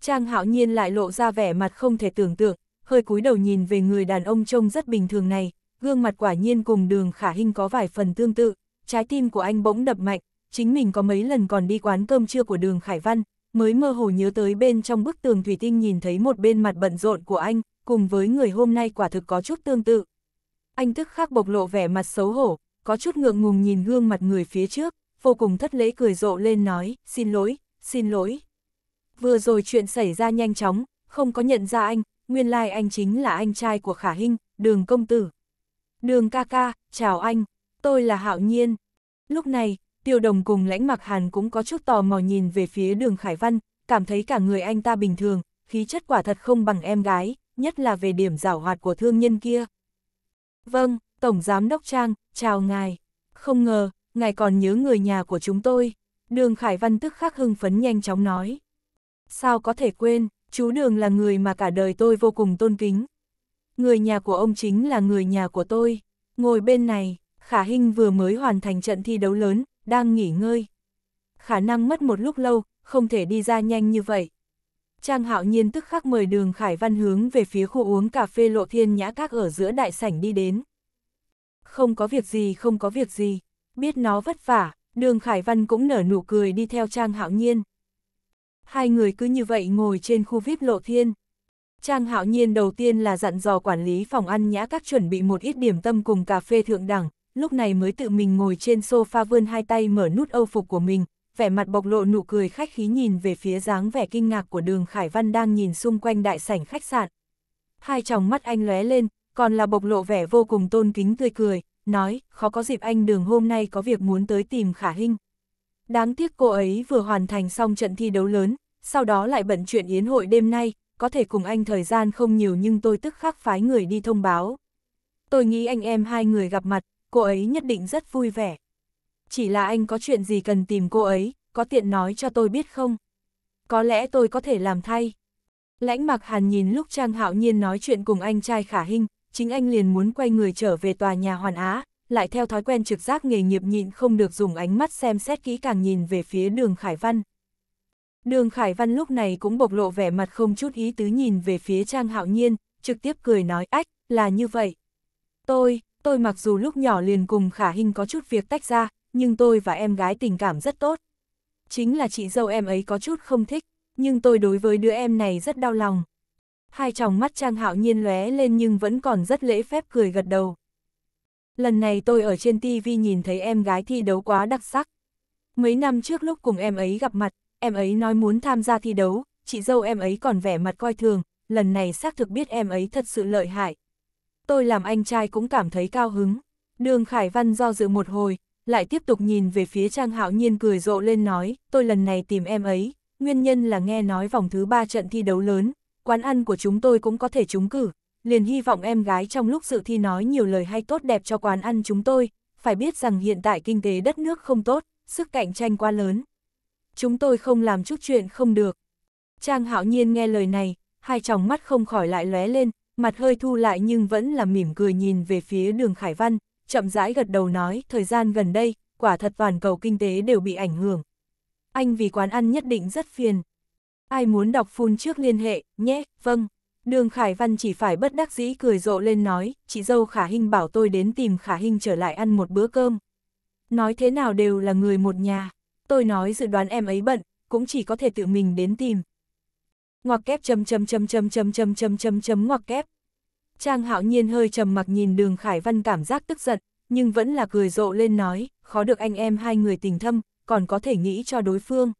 Trang hạo nhiên lại lộ ra vẻ mặt không thể tưởng tượng, hơi cúi đầu nhìn về người đàn ông trông rất bình thường này, gương mặt quả nhiên cùng đường khả hình có vài phần tương tự, trái tim của anh bỗng đập mạnh, chính mình có mấy lần còn đi quán cơm trưa của đường Khải Văn, mới mơ hồ nhớ tới bên trong bức tường thủy tinh nhìn thấy một bên mặt bận rộn của anh, cùng với người hôm nay quả thực có chút tương tự. Anh tức khắc bộc lộ vẻ mặt xấu hổ, có chút ngượng ngùng nhìn gương mặt người phía trước, vô cùng thất lễ cười rộ lên nói, xin lỗi, xin lỗi. Vừa rồi chuyện xảy ra nhanh chóng, không có nhận ra anh, nguyên lai like anh chính là anh trai của Khả Hinh, đường công tử. Đường ca ca, chào anh, tôi là Hạo Nhiên. Lúc này, tiêu đồng cùng lãnh mặc hàn cũng có chút tò mò nhìn về phía đường Khải Văn, cảm thấy cả người anh ta bình thường, khí chất quả thật không bằng em gái, nhất là về điểm giảo hoạt của thương nhân kia. Vâng, Tổng Giám Đốc Trang, chào ngài. Không ngờ, ngài còn nhớ người nhà của chúng tôi. Đường Khải Văn tức khắc hưng phấn nhanh chóng nói. Sao có thể quên, chú Đường là người mà cả đời tôi vô cùng tôn kính. Người nhà của ông chính là người nhà của tôi. Ngồi bên này, Khả Hinh vừa mới hoàn thành trận thi đấu lớn, đang nghỉ ngơi. Khả năng mất một lúc lâu, không thể đi ra nhanh như vậy. Trang hạo nhiên tức khắc mời đường Khải Văn hướng về phía khu uống cà phê lộ thiên nhã các ở giữa đại sảnh đi đến. Không có việc gì không có việc gì, biết nó vất vả, đường Khải Văn cũng nở nụ cười đi theo Trang hạo nhiên. Hai người cứ như vậy ngồi trên khu VIP lộ thiên. Trang hạo nhiên đầu tiên là dặn dò quản lý phòng ăn nhã các chuẩn bị một ít điểm tâm cùng cà phê thượng đẳng, lúc này mới tự mình ngồi trên sofa vươn hai tay mở nút âu phục của mình, vẻ mặt bộc lộ nụ cười khách khí nhìn về phía dáng vẻ kinh ngạc của đường Khải Văn đang nhìn xung quanh đại sảnh khách sạn. Hai tròng mắt anh lóe lên, còn là bộc lộ vẻ vô cùng tôn kính tươi cười, nói, khó có dịp anh đường hôm nay có việc muốn tới tìm Khả hình Đáng tiếc cô ấy vừa hoàn thành xong trận thi đấu lớn, sau đó lại bận chuyện yến hội đêm nay, có thể cùng anh thời gian không nhiều nhưng tôi tức khắc phái người đi thông báo. Tôi nghĩ anh em hai người gặp mặt, cô ấy nhất định rất vui vẻ. Chỉ là anh có chuyện gì cần tìm cô ấy, có tiện nói cho tôi biết không? Có lẽ tôi có thể làm thay. Lãnh mặc hàn nhìn lúc Trang Hạo Nhiên nói chuyện cùng anh trai khả hình, chính anh liền muốn quay người trở về tòa nhà Hoàn Á, lại theo thói quen trực giác nghề nghiệp nhịn không được dùng ánh mắt xem xét kỹ càng nhìn về phía đường Khải Văn. Đường Khải Văn lúc này cũng bộc lộ vẻ mặt không chút ý tứ nhìn về phía Trang Hạo Nhiên, trực tiếp cười nói ách, là như vậy. Tôi, tôi mặc dù lúc nhỏ liền cùng Khả Hinh có chút việc tách ra, nhưng tôi và em gái tình cảm rất tốt. Chính là chị dâu em ấy có chút không thích, nhưng tôi đối với đứa em này rất đau lòng. Hai tròng mắt Trang Hạo Nhiên lóe lên nhưng vẫn còn rất lễ phép cười gật đầu. Lần này tôi ở trên TV nhìn thấy em gái thi đấu quá đặc sắc. Mấy năm trước lúc cùng em ấy gặp mặt, em ấy nói muốn tham gia thi đấu, chị dâu em ấy còn vẻ mặt coi thường, lần này xác thực biết em ấy thật sự lợi hại. Tôi làm anh trai cũng cảm thấy cao hứng. Đường Khải Văn do dự một hồi, lại tiếp tục nhìn về phía Trang Hạo Nhiên cười rộ lên nói, tôi lần này tìm em ấy, nguyên nhân là nghe nói vòng thứ ba trận thi đấu lớn, quán ăn của chúng tôi cũng có thể trúng cử, liền hy vọng em gái trong lúc dự thi nói nhiều lời hay tốt đẹp cho quán ăn chúng tôi, phải biết rằng hiện tại kinh tế đất nước không tốt, sức cạnh tranh quá lớn. Chúng tôi không làm chút chuyện không được. Trang hạo nhiên nghe lời này, hai tròng mắt không khỏi lại lóe lên, mặt hơi thu lại nhưng vẫn là mỉm cười nhìn về phía đường Khải Văn, chậm rãi gật đầu nói, thời gian gần đây, quả thật toàn cầu kinh tế đều bị ảnh hưởng. Anh vì quán ăn nhất định rất phiền. Ai muốn đọc phun trước liên hệ, nhé, vâng. Đường Khải Văn chỉ phải bất đắc dĩ cười rộ lên nói, chị dâu Khả Hinh bảo tôi đến tìm Khả Hinh trở lại ăn một bữa cơm. Nói thế nào đều là người một nhà, tôi nói dự đoán em ấy bận, cũng chỉ có thể tự mình đến tìm. Ngoặc kép chấm chấm chấm chấm chấm chấm chấm chấm chấm ngoặc kép. Trang hạo nhiên hơi trầm mặc nhìn đường Khải Văn cảm giác tức giận, nhưng vẫn là cười rộ lên nói, khó được anh em hai người tình thâm, còn có thể nghĩ cho đối phương.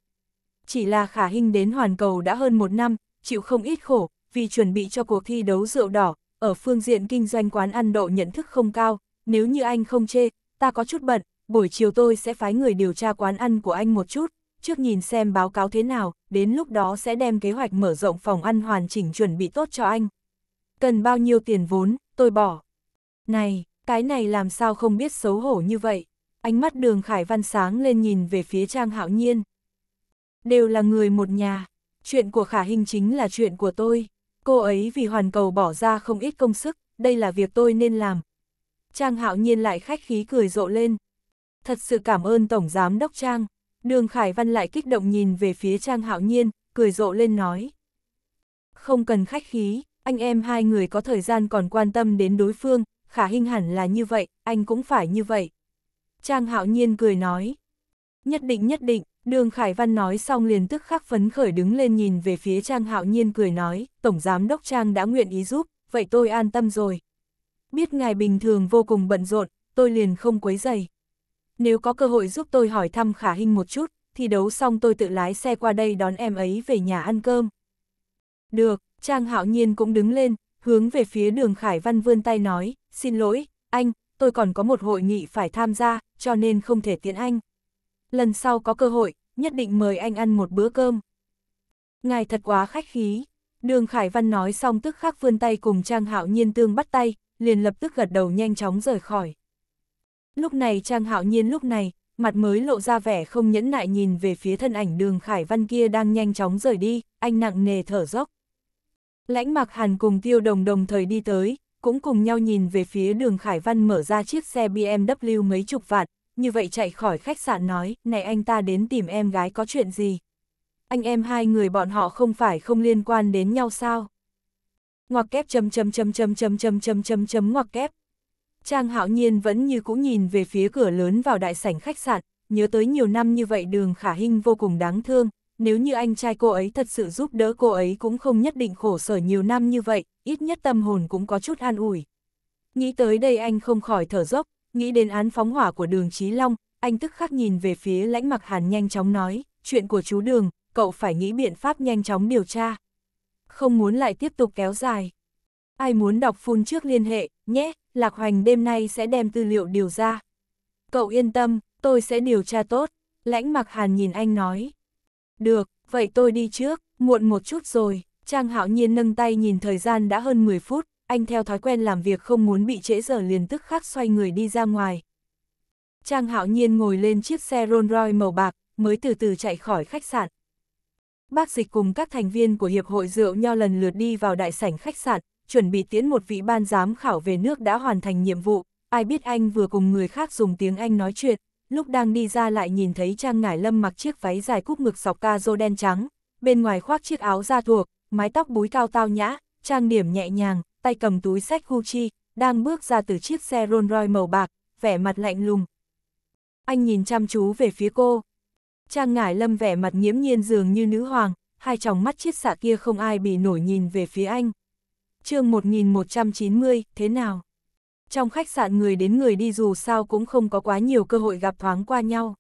Chỉ là khả hình đến hoàn cầu đã hơn một năm, chịu không ít khổ, vì chuẩn bị cho cuộc thi đấu rượu đỏ, ở phương diện kinh doanh quán ăn độ nhận thức không cao, nếu như anh không chê, ta có chút bận, buổi chiều tôi sẽ phái người điều tra quán ăn của anh một chút, trước nhìn xem báo cáo thế nào, đến lúc đó sẽ đem kế hoạch mở rộng phòng ăn hoàn chỉnh chuẩn bị tốt cho anh. Cần bao nhiêu tiền vốn, tôi bỏ. Này, cái này làm sao không biết xấu hổ như vậy? Ánh mắt đường Khải Văn sáng lên nhìn về phía Trang Hạo Nhiên. Đều là người một nhà, chuyện của Khả Hình chính là chuyện của tôi. Cô ấy vì hoàn cầu bỏ ra không ít công sức, đây là việc tôi nên làm. Trang Hạo Nhiên lại khách khí cười rộ lên. Thật sự cảm ơn Tổng Giám Đốc Trang. Đường Khải Văn lại kích động nhìn về phía Trang Hạo Nhiên, cười rộ lên nói. Không cần khách khí, anh em hai người có thời gian còn quan tâm đến đối phương, khả hình hẳn là như vậy, anh cũng phải như vậy. Trang hạo nhiên cười nói. Nhất định nhất định, đường Khải Văn nói xong liền tức khắc phấn khởi đứng lên nhìn về phía Trang hạo nhiên cười nói, Tổng Giám Đốc Trang đã nguyện ý giúp, vậy tôi an tâm rồi. Biết ngài bình thường vô cùng bận rộn, tôi liền không quấy dày. Nếu có cơ hội giúp tôi hỏi thăm khả Hinh một chút, thì đấu xong tôi tự lái xe qua đây đón em ấy về nhà ăn cơm. Được, Trang hạo nhiên cũng đứng lên, hướng về phía đường Khải Văn vươn tay nói, xin lỗi, anh, tôi còn có một hội nghị phải tham gia, cho nên không thể tiện anh. Lần sau có cơ hội, nhất định mời anh ăn một bữa cơm. Ngài thật quá khách khí. Đường Khải Văn nói xong tức khắc vươn tay cùng Trang Hạo Nhiên tương bắt tay, liền lập tức gật đầu nhanh chóng rời khỏi. Lúc này Trang Hạo Nhiên lúc này, mặt mới lộ ra vẻ không nhẫn nại nhìn về phía thân ảnh đường Khải Văn kia đang nhanh chóng rời đi, anh nặng nề thở dốc. Lãnh mặc hàn cùng tiêu đồng đồng thời đi tới, cũng cùng nhau nhìn về phía đường Khải Văn mở ra chiếc xe BMW mấy chục vạn, như vậy chạy khỏi khách sạn nói, này anh ta đến tìm em gái có chuyện gì? Anh em hai người bọn họ không phải không liên quan đến nhau sao? Ngoặc kép chấm chấm chấm chấm chấm chấm chấm chấm chấm ngoặc kép. Trang Hạo Nhiên vẫn như cũ nhìn về phía cửa lớn vào đại sảnh khách sạn, nhớ tới nhiều năm như vậy đường khả hình vô cùng đáng thương, nếu như anh trai cô ấy thật sự giúp đỡ cô ấy cũng không nhất định khổ sở nhiều năm như vậy, ít nhất tâm hồn cũng có chút an ủi. Nghĩ tới đây anh không khỏi thở dốc, nghĩ đến án phóng hỏa của đường Trí Long, anh tức khắc nhìn về phía lãnh mặc hàn nhanh chóng nói, chuyện của chú đường, cậu phải nghĩ biện pháp nhanh chóng điều tra. Không muốn lại tiếp tục kéo dài. Ai muốn đọc phun trước liên hệ, nhé, Lạc Hoành đêm nay sẽ đem tư liệu điều ra. Cậu yên tâm, tôi sẽ điều tra tốt, lãnh mặc hàn nhìn anh nói. Được, vậy tôi đi trước, muộn một chút rồi, Trang Hạo Nhiên nâng tay nhìn thời gian đã hơn 10 phút, anh theo thói quen làm việc không muốn bị trễ giờ liền tức khắc xoay người đi ra ngoài. Trang Hạo Nhiên ngồi lên chiếc xe Rolls Royce màu bạc, mới từ từ chạy khỏi khách sạn. Bác dịch cùng các thành viên của Hiệp hội Rượu Nho lần lượt đi vào đại sảnh khách sạn, chuẩn bị tiến một vị ban giám khảo về nước đã hoàn thành nhiệm vụ, ai biết anh vừa cùng người khác dùng tiếng Anh nói chuyện, lúc đang đi ra lại nhìn thấy Trang Ngải Lâm mặc chiếc váy dài cúp ngực sọc ca rô đen trắng, bên ngoài khoác chiếc áo da thuộc, mái tóc búi cao tao nhã, trang điểm nhẹ nhàng, tay cầm túi sách Gucci, đang bước ra từ chiếc xe Rolls Royce màu bạc, vẻ mặt lạnh lùng. Anh nhìn chăm chú về phía cô. Trang Ngải Lâm vẻ mặt nghiễm nhiên dường như nữ hoàng, hai tròng mắt chiết xạ kia không ai bị nổi nhìn về phía anh. chương 1190, thế nào? Trong khách sạn người đến người đi dù sao cũng không có quá nhiều cơ hội gặp thoáng qua nhau.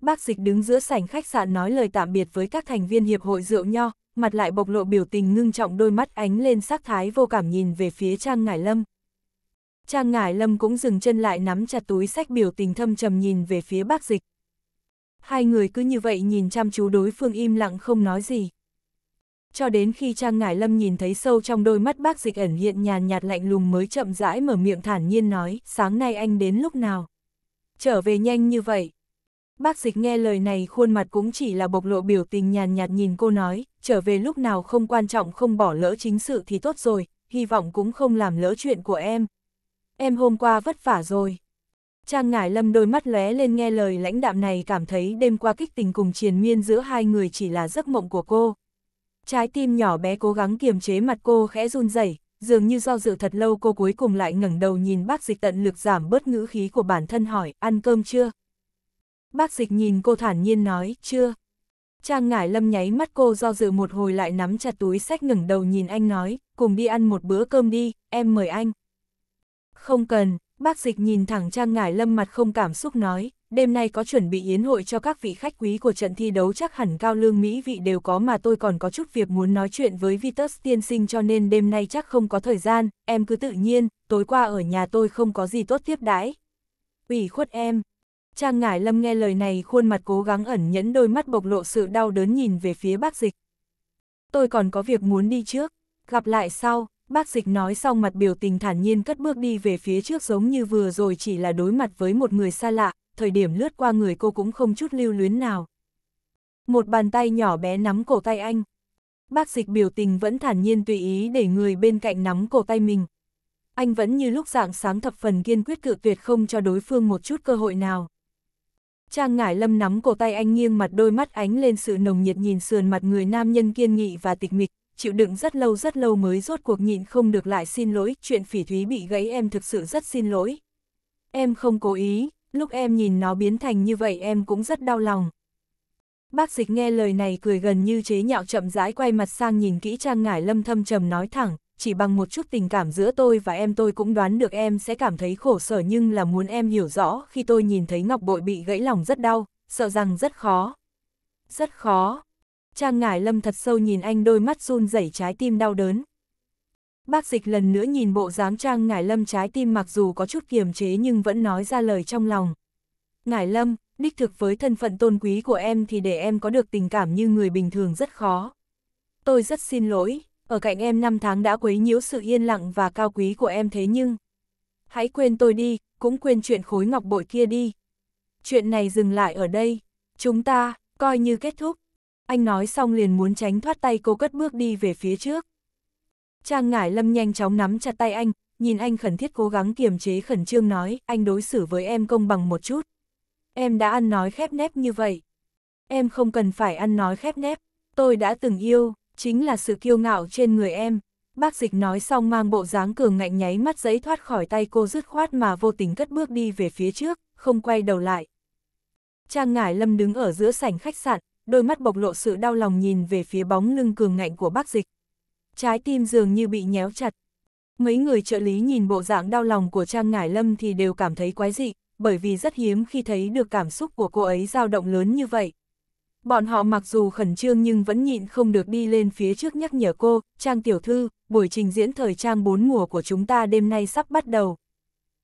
Bác dịch đứng giữa sảnh khách sạn nói lời tạm biệt với các thành viên hiệp hội rượu nho, mặt lại bộc lộ biểu tình ngưng trọng đôi mắt ánh lên sắc thái vô cảm nhìn về phía Trang Ngải Lâm. Trang Ngải Lâm cũng dừng chân lại nắm chặt túi sách biểu tình thâm trầm nhìn về phía bác dịch. Hai người cứ như vậy nhìn chăm chú đối phương im lặng không nói gì. Cho đến khi Trang Ngải Lâm nhìn thấy sâu trong đôi mắt bác dịch ẩn hiện nhàn nhạt lạnh lùng mới chậm rãi mở miệng thản nhiên nói, sáng nay anh đến lúc nào? Trở về nhanh như vậy. Bác dịch nghe lời này khuôn mặt cũng chỉ là bộc lộ biểu tình nhàn nhạt nhìn cô nói, trở về lúc nào không quan trọng không bỏ lỡ chính sự thì tốt rồi, hy vọng cũng không làm lỡ chuyện của em. Em hôm qua vất vả rồi. Trang ngải lâm đôi mắt lóe lên nghe lời lãnh đạm này cảm thấy đêm qua kích tình cùng triền miên giữa hai người chỉ là giấc mộng của cô. Trái tim nhỏ bé cố gắng kiềm chế mặt cô khẽ run rẩy, dường như do dự thật lâu cô cuối cùng lại ngẩng đầu nhìn bác dịch tận lực giảm bớt ngữ khí của bản thân hỏi, ăn cơm chưa? Bác dịch nhìn cô thản nhiên nói, chưa. Trang ngải lâm nháy mắt cô do dự một hồi lại nắm chặt túi sách ngẩng đầu nhìn anh nói, cùng đi ăn một bữa cơm đi, em mời anh. Không cần, bác dịch nhìn thẳng Trang ngải lâm mặt không cảm xúc nói, đêm nay có chuẩn bị yến hội cho các vị khách quý của trận thi đấu chắc hẳn cao lương Mỹ vị đều có mà tôi còn có chút việc muốn nói chuyện với Vitus tiên sinh cho nên đêm nay chắc không có thời gian, em cứ tự nhiên, tối qua ở nhà tôi không có gì tốt tiếp đãi. ủy khuất em, Trang Ngải Lâm nghe lời này khuôn mặt cố gắng ẩn nhẫn đôi mắt bộc lộ sự đau đớn nhìn về phía bác dịch. Tôi còn có việc muốn đi trước, gặp lại sau, bác dịch nói xong mặt biểu tình thản nhiên cất bước đi về phía trước giống như vừa rồi chỉ là đối mặt với một người xa lạ, thời điểm lướt qua người cô cũng không chút lưu luyến nào. Một bàn tay nhỏ bé nắm cổ tay anh. Bác dịch biểu tình vẫn thản nhiên tùy ý để người bên cạnh nắm cổ tay mình. Anh vẫn như lúc dạng sáng thập phần kiên quyết cự tuyệt không cho đối phương một chút cơ hội nào. Trang ngải lâm nắm cổ tay anh nghiêng mặt đôi mắt ánh lên sự nồng nhiệt nhìn sườn mặt người nam nhân kiên nghị và tịch mịch, chịu đựng rất lâu rất lâu mới rốt cuộc nhịn không được lại xin lỗi, chuyện phỉ thúy bị gãy em thực sự rất xin lỗi. Em không cố ý, lúc em nhìn nó biến thành như vậy em cũng rất đau lòng. Bác dịch nghe lời này cười gần như chế nhạo chậm rãi quay mặt sang nhìn kỹ Trang Ngải Lâm thâm trầm nói thẳng, chỉ bằng một chút tình cảm giữa tôi và em tôi cũng đoán được em sẽ cảm thấy khổ sở nhưng là muốn em hiểu rõ khi tôi nhìn thấy ngọc bội bị gãy lòng rất đau, sợ rằng rất khó. Rất khó. Trang ngải lâm thật sâu nhìn anh đôi mắt run rẩy trái tim đau đớn. Bác dịch lần nữa nhìn bộ dáng trang ngải lâm trái tim mặc dù có chút kiềm chế nhưng vẫn nói ra lời trong lòng. Ngải lâm, đích thực với thân phận tôn quý của em thì để em có được tình cảm như người bình thường rất khó. Tôi rất xin lỗi, ở cạnh em năm tháng đã quấy nhiễu sự yên lặng và cao quý của em thế nhưng... Hãy quên tôi đi, cũng quên chuyện khối ngọc bội kia đi. Chuyện này dừng lại ở đây, chúng ta, coi như kết thúc. Anh nói xong liền muốn tránh thoát tay cô cất bước đi về phía trước. Trang Ngải Lâm nhanh chóng nắm chặt tay anh, nhìn anh khẩn thiết cố gắng kiềm chế khẩn trương nói, anh đối xử với em công bằng một chút. Em đã ăn nói khép nép như vậy. Em không cần phải ăn nói khép nép, tôi đã từng yêu, chính là sự kiêu ngạo trên người em. Bác dịch nói xong mang bộ dáng cường ngạnh nháy mắt giấy thoát khỏi tay cô dứt khoát mà vô tình cất bước đi về phía trước, không quay đầu lại. Trang Ngải Lâm đứng ở giữa sảnh khách sạn, đôi mắt bộc lộ sự đau lòng nhìn về phía bóng lưng cường ngạnh của bác dịch. Trái tim dường như bị nhéo chặt. Mấy người trợ lý nhìn bộ dạng đau lòng của Trang Ngải Lâm thì đều cảm thấy quái dị, bởi vì rất hiếm khi thấy được cảm xúc của cô ấy dao động lớn như vậy. Bọn họ mặc dù khẩn trương nhưng vẫn nhịn không được đi lên phía trước nhắc nhở cô, Trang Tiểu Thư, buổi trình diễn thời trang bốn mùa của chúng ta đêm nay sắp bắt đầu.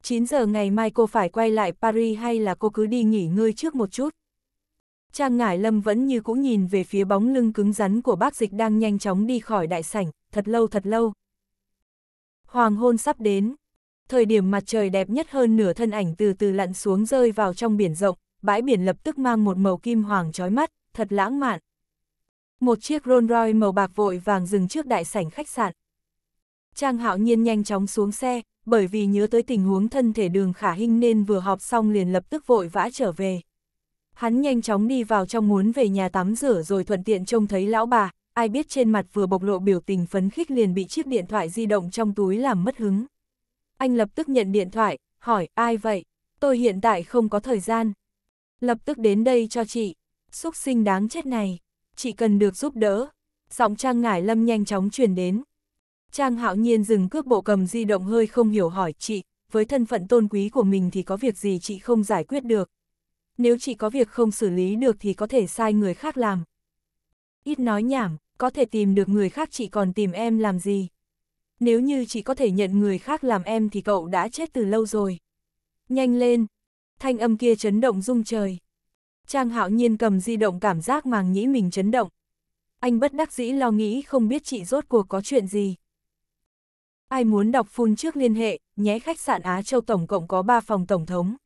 9 giờ ngày mai cô phải quay lại Paris hay là cô cứ đi nghỉ ngơi trước một chút? Trang Ngải Lâm vẫn như cũng nhìn về phía bóng lưng cứng rắn của bác dịch đang nhanh chóng đi khỏi đại sảnh, thật lâu thật lâu. Hoàng hôn sắp đến. Thời điểm mặt trời đẹp nhất hơn nửa thân ảnh từ từ lặn xuống rơi vào trong biển rộng, bãi biển lập tức mang một màu kim hoàng chói mắt, thật lãng mạn. Một chiếc Rolls Royce màu bạc vội vàng dừng trước đại sảnh khách sạn. Trang Hạo Nhiên nhanh chóng xuống xe, bởi vì nhớ tới tình huống thân thể đường khả hình nên vừa họp xong liền lập tức vội vã trở về. Hắn nhanh chóng đi vào trong muốn về nhà tắm rửa rồi thuận tiện trông thấy lão bà, ai biết trên mặt vừa bộc lộ biểu tình phấn khích liền bị chiếc điện thoại di động trong túi làm mất hứng. Anh lập tức nhận điện thoại, hỏi, ai vậy? Tôi hiện tại không có thời gian. Lập tức đến đây cho chị. Xúc sinh đáng chết này. Chị cần được giúp đỡ. Giọng Trang Ngải Lâm nhanh chóng truyền đến. Trang hạo nhiên dừng cước bộ cầm di động hơi không hiểu hỏi chị, với thân phận tôn quý của mình thì có việc gì chị không giải quyết được. Nếu chị có việc không xử lý được thì có thể sai người khác làm. Ít nói nhảm, có thể tìm được người khác chị còn tìm em làm gì. Nếu như chị có thể nhận người khác làm em thì cậu đã chết từ lâu rồi. Nhanh lên, thanh âm kia chấn động rung trời. Trang hạo nhiên cầm di động cảm giác màng nhĩ mình chấn động. Anh bất đắc dĩ lo nghĩ không biết chị rốt cuộc có chuyện gì. Ai muốn đọc phun trước liên hệ, nhé khách sạn Á Châu tổng cộng có 3 phòng tổng thống.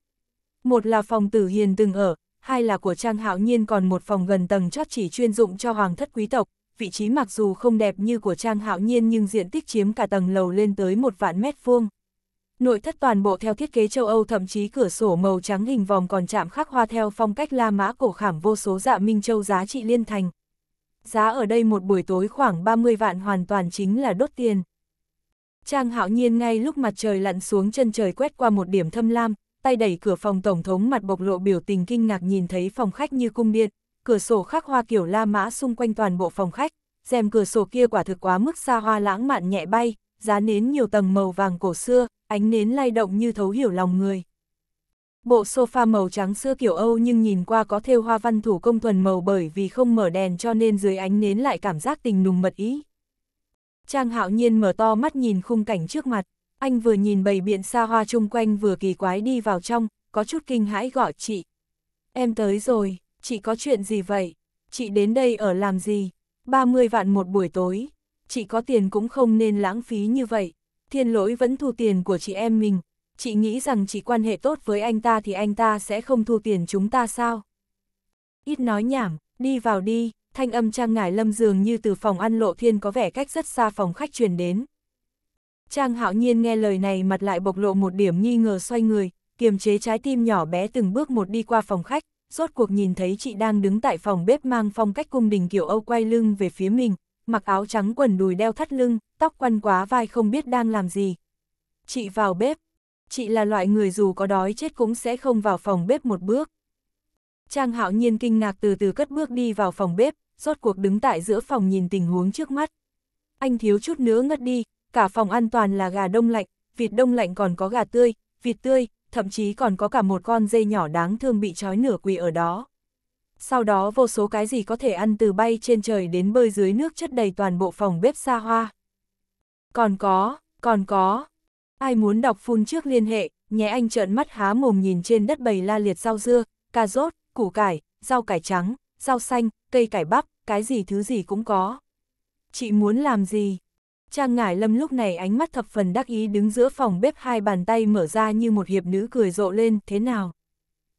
Một là phòng tử hiền từng ở, hai là của Trang Hạo Nhiên còn một phòng gần tầng chót chỉ chuyên dụng cho hoàng thất quý tộc, vị trí mặc dù không đẹp như của Trang Hạo Nhiên nhưng diện tích chiếm cả tầng lầu lên tới một vạn mét vuông. Nội thất toàn bộ theo thiết kế châu Âu thậm chí cửa sổ màu trắng hình vòng còn chạm khắc hoa theo phong cách La Mã cổ khảm vô số dạ Minh Châu giá trị liên thành. Giá ở đây một buổi tối khoảng 30 vạn hoàn toàn chính là đốt tiền. Trang hạo nhiên ngay lúc mặt trời lặn xuống chân trời quét qua một điểm thâm lam, tay đẩy cửa phòng tổng thống mặt bộc lộ biểu tình kinh ngạc nhìn thấy phòng khách như cung điện, cửa sổ khắc hoa kiểu La Mã xung quanh toàn bộ phòng khách, rèm cửa sổ kia quả thực quá mức xa hoa lãng mạn nhẹ bay, giá nến nhiều tầng màu vàng cổ xưa, ánh nến lay động như thấu hiểu lòng người. Bộ sofa màu trắng xưa kiểu Âu nhưng nhìn qua có thêu hoa văn thủ công thuần màu bởi vì không mở đèn cho nên dưới ánh nến lại cảm giác tình nùng mật ý. Trang hạo nhiên mở to mắt nhìn khung cảnh trước mặt, anh vừa nhìn bầy biện xa hoa chung quanh vừa kỳ quái đi vào trong, có chút kinh hãi gọi chị. Em tới rồi, chị có chuyện gì vậy? Chị đến đây ở làm gì? 30 vạn một buổi tối, chị có tiền cũng không nên lãng phí như vậy. Thiên lỗi vẫn thu tiền của chị em mình, chị nghĩ rằng chỉ quan hệ tốt với anh ta thì anh ta sẽ không thu tiền chúng ta sao? Ít nói nhảm, đi vào đi, thanh âm Trang Ngải Lâm dường như từ phòng ăn lộ thiên có vẻ cách rất xa phòng khách truyền đến. Trang Hạo Nhiên nghe lời này mặt lại bộc lộ một điểm nghi ngờ xoay người, kiềm chế trái tim nhỏ bé từng bước một đi qua phòng khách, rốt cuộc nhìn thấy chị đang đứng tại phòng bếp mang phong cách cung đình kiểu Âu quay lưng về phía mình, mặc áo trắng quần đùi đeo thắt lưng, tóc quăn quá vai không biết đang làm gì. Chị vào bếp, chị là loại người dù có đói chết cũng sẽ không vào phòng bếp một bước. Trang Hạo Nhiên kinh ngạc từ từ cất bước đi vào phòng bếp, rốt cuộc đứng tại giữa phòng nhìn tình huống trước mắt. Anh thiếu chút nữa ngất đi, cả phòng an toàn là gà đông lạnh, vịt đông lạnh còn có gà tươi, vịt tươi, thậm chí còn có cả một con dây nhỏ đáng thương bị trói nửa quỳ ở đó. Sau đó vô số cái gì có thể ăn từ bay trên trời đến bơi dưới nước chất đầy toàn bộ phòng bếp xa hoa. Còn có, còn có. Ai muốn đọc phun trước liên hệ, nhé anh trợn mắt há mồm nhìn trên đất bầy la liệt rau dưa, cà rốt, củ cải, rau cải trắng, rau xanh, cây cải bắp, cái gì thứ gì cũng có. Chị muốn làm gì? Trang Ngải Lâm lúc này ánh mắt thập phần đắc ý đứng giữa phòng bếp hai bàn tay mở ra như một hiệp nữ cười rộ lên, thế nào?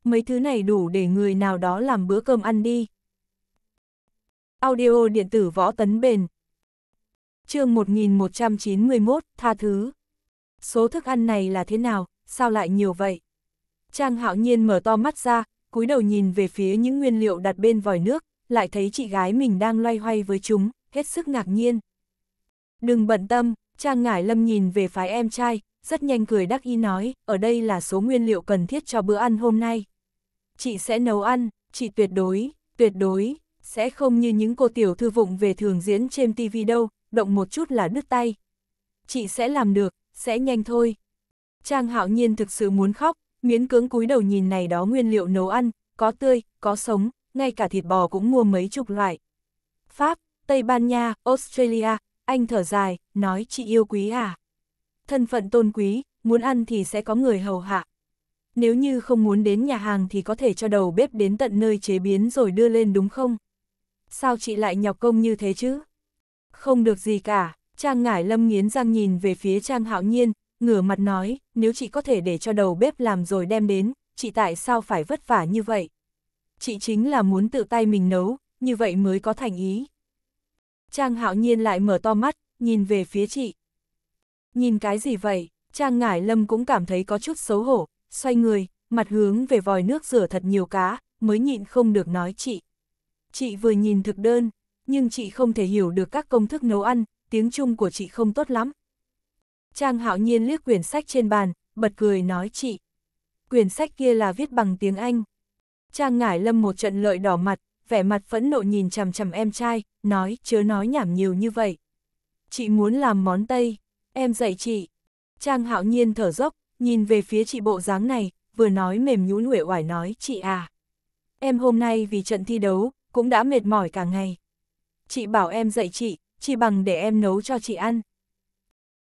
Mấy thứ này đủ để người nào đó làm bữa cơm ăn đi. Audio điện tử võ tấn bền chương 1191, tha thứ. Số thức ăn này là thế nào, sao lại nhiều vậy? Trang hạo nhiên mở to mắt ra, cúi đầu nhìn về phía những nguyên liệu đặt bên vòi nước, lại thấy chị gái mình đang loay hoay với chúng, hết sức ngạc nhiên. Đừng bận tâm, Trang Ngải Lâm nhìn về phái em trai, rất nhanh cười đắc ý nói, ở đây là số nguyên liệu cần thiết cho bữa ăn hôm nay. Chị sẽ nấu ăn, chị tuyệt đối, tuyệt đối, sẽ không như những cô tiểu thư vụng về thường diễn trên TV đâu, động một chút là đứt tay. Chị sẽ làm được, sẽ nhanh thôi. Trang hạo nhiên thực sự muốn khóc, miễn cưỡng cúi đầu nhìn này đó nguyên liệu nấu ăn, có tươi, có sống, ngay cả thịt bò cũng mua mấy chục loại. Pháp, Tây Ban Nha, Australia, anh thở dài, nói chị yêu quý à. Thân phận tôn quý, muốn ăn thì sẽ có người hầu hạ. Nếu như không muốn đến nhà hàng thì có thể cho đầu bếp đến tận nơi chế biến rồi đưa lên đúng không? Sao chị lại nhọc công như thế chứ? Không được gì cả, Trang Ngải Lâm nghiến răng nhìn về phía Trang Hạo Nhiên, ngửa mặt nói, nếu chị có thể để cho đầu bếp làm rồi đem đến, chị tại sao phải vất vả như vậy? Chị chính là muốn tự tay mình nấu, như vậy mới có thành ý. Trang Hạo Nhiên lại mở to mắt, nhìn về phía chị. Nhìn cái gì vậy? Trang Ngải Lâm cũng cảm thấy có chút xấu hổ, xoay người, mặt hướng về vòi nước rửa thật nhiều cá, mới nhịn không được nói chị. Chị vừa nhìn thực đơn, nhưng chị không thể hiểu được các công thức nấu ăn, tiếng Trung của chị không tốt lắm. Trang hạo nhiên liếc quyển sách trên bàn, bật cười nói chị. Quyển sách kia là viết bằng tiếng Anh. Trang ngải lâm một trận lợi đỏ mặt, vẻ mặt phẫn nộ nhìn chằm chằm em trai, nói chớ nói nhảm nhiều như vậy. Chị muốn làm món Tây, em dạy chị. Trang hạo nhiên thở dốc, nhìn về phía chị bộ dáng này, vừa nói mềm nhũn uể oải nói chị à. Em hôm nay vì trận thi đấu, cũng đã mệt mỏi cả ngày. Chị bảo em dạy chị, chỉ bằng để em nấu cho chị ăn.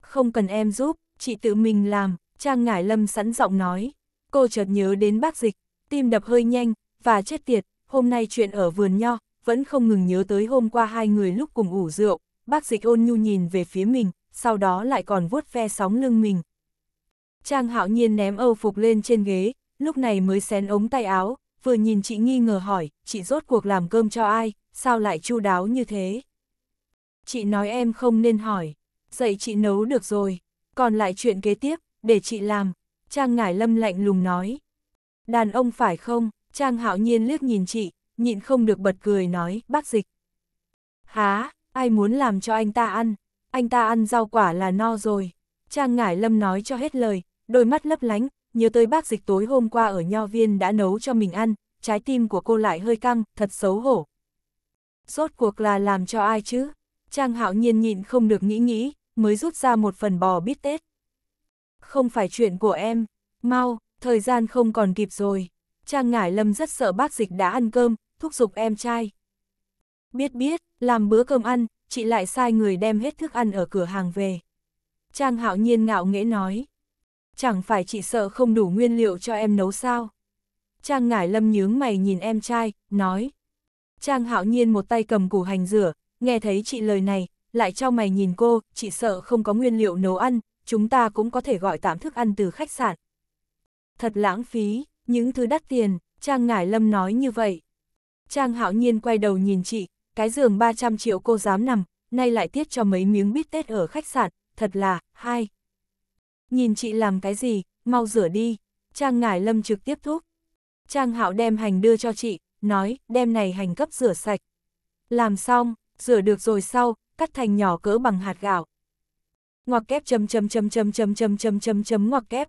Không cần em giúp, chị tự mình làm, Trang Ngải Lâm sẵn giọng nói. Cô chợt nhớ đến bác dịch, tim đập hơi nhanh, và chết tiệt, hôm nay chuyện ở vườn nho, vẫn không ngừng nhớ tới hôm qua hai người lúc cùng ủ rượu, bác dịch ôn nhu nhìn về phía mình, sau đó lại còn vuốt ve sóng lưng mình. Trang hạo nhiên ném âu phục lên trên ghế, lúc này mới xén ống tay áo, vừa nhìn chị nghi ngờ hỏi, chị rốt cuộc làm cơm cho ai, sao lại chu đáo như thế? Chị nói em không nên hỏi, dạy chị nấu được rồi, còn lại chuyện kế tiếp, để chị làm, Trang Ngải Lâm lạnh lùng nói. Đàn ông phải không, Trang Hạo Nhiên liếc nhìn chị, nhịn không được bật cười nói, bác dịch. Há, ai muốn làm cho anh ta ăn, anh ta ăn rau quả là no rồi. Trang Ngải Lâm nói cho hết lời, đôi mắt lấp lánh, nhớ tới bác dịch tối hôm qua ở nho viên đã nấu cho mình ăn, trái tim của cô lại hơi căng, thật xấu hổ. Rốt cuộc là làm cho ai chứ? Trang hạo nhiên nhịn không được nghĩ nghĩ, mới rút ra một phần bò bít tết. Không phải chuyện của em, mau, thời gian không còn kịp rồi. Trang ngải lâm rất sợ bác dịch đã ăn cơm, thúc giục em trai. Biết biết, làm bữa cơm ăn, chị lại sai người đem hết thức ăn ở cửa hàng về. Trang hạo nhiên ngạo nghễ nói. Chẳng phải chị sợ không đủ nguyên liệu cho em nấu sao? Trang ngải lâm nhướng mày nhìn em trai, nói. Trang hạo nhiên một tay cầm củ hành rửa, nghe thấy chị lời này, lại cho mày nhìn cô, chị sợ không có nguyên liệu nấu ăn, chúng ta cũng có thể gọi tạm thức ăn từ khách sạn. Thật lãng phí, những thứ đắt tiền, Trang Ngải Lâm nói như vậy. Trang hạo nhiên quay đầu nhìn chị, cái giường 300 triệu cô dám nằm, nay lại tiết cho mấy miếng bít tết ở khách sạn, thật là, hai. Nhìn chị làm cái gì, mau rửa đi, Trang Ngải Lâm trực tiếp thúc. Trang Hạo đem hành đưa cho chị, nói, đem này hành cấp rửa sạch. Làm xong, rửa được rồi sau, cắt thành nhỏ cỡ bằng hạt gạo. Ngoặc kép chấm chấm chấm chấm chấm chấm chấm chấm chấm ngoặc kép.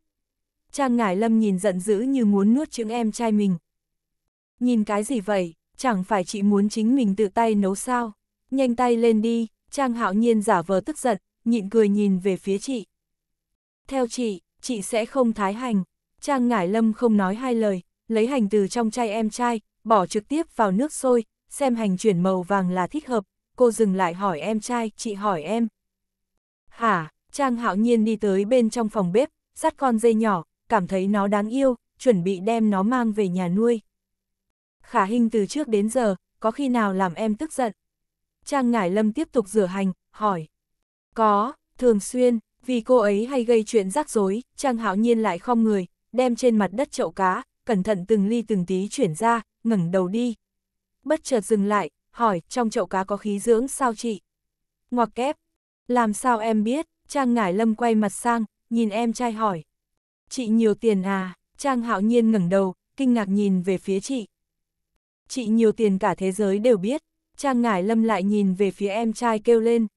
Trang Ngải Lâm nhìn giận dữ như muốn nuốt trứng em trai mình. Nhìn cái gì vậy, chẳng phải chị muốn chính mình tự tay nấu sao? Nhanh tay lên đi, Trang Hạo Nhiên giả vờ tức giận, nhịn cười nhìn về phía chị. Theo chị, chị sẽ không thái hành. Trang Ngải Lâm không nói hai lời, lấy hành từ trong chai em trai, bỏ trực tiếp vào nước sôi, xem hành chuyển màu vàng là thích hợp, cô dừng lại hỏi em trai, chị hỏi em. Hả, Trang hạo nhiên đi tới bên trong phòng bếp, dắt con dây nhỏ, cảm thấy nó đáng yêu, chuẩn bị đem nó mang về nhà nuôi. Khả hình từ trước đến giờ, có khi nào làm em tức giận? Trang Ngải Lâm tiếp tục rửa hành, hỏi. Có, thường xuyên, vì cô ấy hay gây chuyện rắc rối, Trang Hạo Nhiên lại không người, đem trên mặt đất chậu cá, cẩn thận từng ly từng tí chuyển ra, ngẩng đầu đi. Bất chợt dừng lại, hỏi, trong chậu cá có khí dưỡng sao chị? Ngoặc kép. Làm sao em biết? Trang Ngải Lâm quay mặt sang, nhìn em trai hỏi. Chị nhiều tiền à? Trang Hạo Nhiên ngẩng đầu, kinh ngạc nhìn về phía chị. Chị nhiều tiền cả thế giới đều biết. Trang Ngải Lâm lại nhìn về phía em trai kêu lên.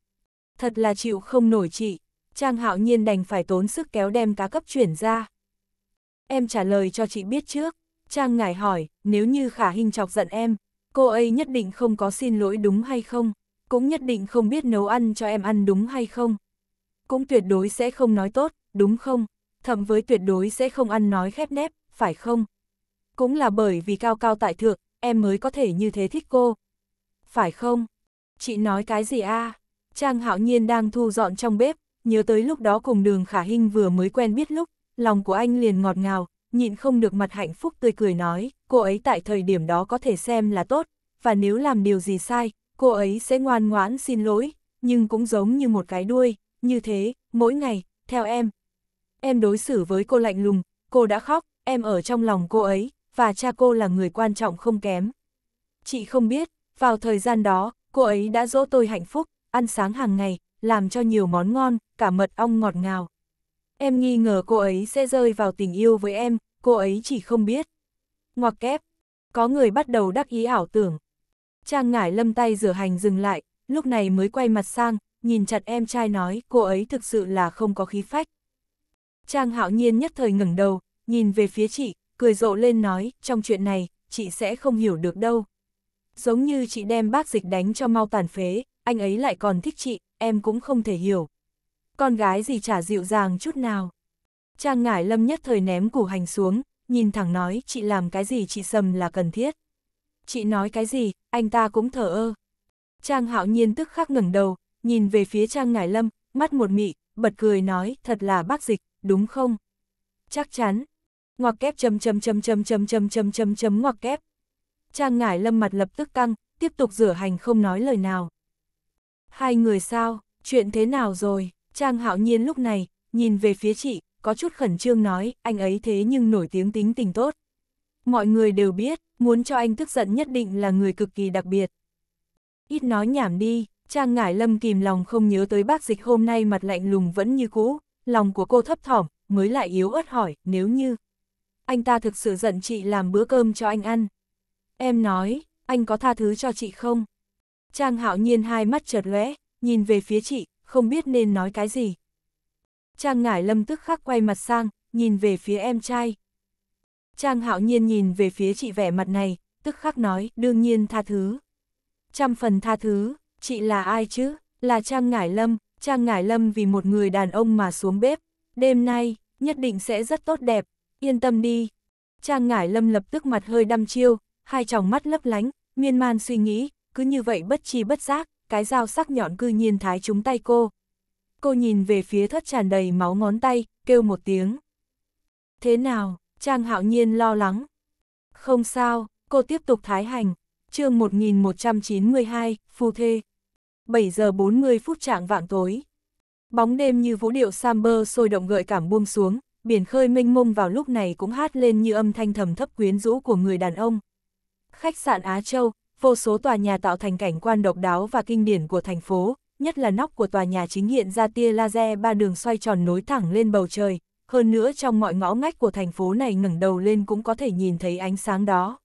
Thật là chịu không nổi chị. Trang Hạo Nhiên đành phải tốn sức kéo đem cá cấp chuyển ra. Em trả lời cho chị biết trước. Trang Ngải hỏi, nếu như Khả Hinh chọc giận em, cô ấy nhất định không có xin lỗi đúng hay không? Cũng nhất định không biết nấu ăn cho em ăn đúng hay không? Cũng tuyệt đối sẽ không nói tốt, đúng không? Thậm với tuyệt đối sẽ không ăn nói khép nép, phải không? Cũng là bởi vì cao cao tại thượng, em mới có thể như thế thích cô. Phải không? Chị nói cái gì a? Trang hạo nhiên đang thu dọn trong bếp, nhớ tới lúc đó cùng đường khả hinh vừa mới quen biết lúc, lòng của anh liền ngọt ngào, nhịn không được mặt hạnh phúc tươi cười nói, cô ấy tại thời điểm đó có thể xem là tốt, và nếu làm điều gì sai, cô ấy sẽ ngoan ngoãn xin lỗi, nhưng cũng giống như một cái đuôi, như thế, mỗi ngày, theo em. Em đối xử với cô lạnh lùng, cô đã khóc, em ở trong lòng cô ấy, và cha cô là người quan trọng không kém. Chị không biết, vào thời gian đó, cô ấy đã dỗ tôi hạnh phúc, ăn sáng hàng ngày, làm cho nhiều món ngon, cả mật ong ngọt ngào. Em nghi ngờ cô ấy sẽ rơi vào tình yêu với em, cô ấy chỉ không biết. Ngoặc kép, có người bắt đầu đắc ý ảo tưởng. Trang ngải lâm tay rửa hành dừng lại, lúc này mới quay mặt sang, nhìn chặt em trai nói cô ấy thực sự là không có khí phách. Trang hạo nhiên nhất thời ngẩng đầu, nhìn về phía chị, cười rộ lên nói, trong chuyện này, chị sẽ không hiểu được đâu. Giống như chị đem bác dịch đánh cho mau tàn phế, anh ấy lại còn thích chị, em cũng không thể hiểu. Con gái gì chả dịu dàng chút nào. Trang ngải lâm nhất thời ném củ hành xuống, nhìn thẳng nói chị làm cái gì chị sầm là cần thiết. Chị nói cái gì, anh ta cũng thở ơ. Trang hạo nhiên tức khắc ngẩng đầu, nhìn về phía Trang ngải lâm, mắt một mị, bật cười nói thật là bác dịch, đúng không? Chắc chắn. Ngoặc kép chấm chấm chấm chấm chấm chấm chấm chấm chấm ngoặc kép. Trang ngải lâm mặt lập tức căng, tiếp tục rửa hành không nói lời nào. Hai người sao, chuyện thế nào rồi? Trang hạo nhiên lúc này, nhìn về phía chị, có chút khẩn trương nói, anh ấy thế nhưng nổi tiếng tính tình tốt. Mọi người đều biết, muốn cho anh tức giận nhất định là người cực kỳ đặc biệt. Ít nói nhảm đi, Trang Ngải Lâm kìm lòng không nhớ tới bác dịch hôm nay mặt lạnh lùng vẫn như cũ, lòng của cô thấp thỏm, mới lại yếu ớt hỏi, nếu như anh ta thực sự giận chị làm bữa cơm cho anh ăn. Em nói, anh có tha thứ cho chị không? Trang hạo nhiên hai mắt chợt lóe, nhìn về phía chị, không biết nên nói cái gì. Trang ngải lâm tức khắc quay mặt sang, nhìn về phía em trai. Trang hạo nhiên nhìn về phía chị vẻ mặt này, tức khắc nói, đương nhiên tha thứ. Trăm phần tha thứ, chị là ai chứ? Là Trang ngải lâm, Trang ngải lâm vì một người đàn ông mà xuống bếp. Đêm nay, nhất định sẽ rất tốt đẹp, yên tâm đi. Trang ngải lâm lập tức mặt hơi đăm chiêu, hai tròng mắt lấp lánh, miên man suy nghĩ, cứ như vậy bất chi bất giác, cái dao sắc nhọn cư nhiên thái trúng tay cô. Cô nhìn về phía thất tràn đầy máu ngón tay, kêu một tiếng. Thế nào, Trang hạo nhiên lo lắng. Không sao, cô tiếp tục thái hành. chương 1192, Phu Thê. 7 giờ 40 phút trạng vạng tối. Bóng đêm như vũ điệu samber sôi động gợi cảm buông xuống, biển khơi mênh mông vào lúc này cũng hát lên như âm thanh thầm thấp quyến rũ của người đàn ông. Khách sạn Á Châu, vô số tòa nhà tạo thành cảnh quan độc đáo và kinh điển của thành phố, nhất là nóc của tòa nhà chính hiện ra tia laser ba đường xoay tròn nối thẳng lên bầu trời, hơn nữa trong mọi ngõ ngách của thành phố này ngẩng đầu lên cũng có thể nhìn thấy ánh sáng đó.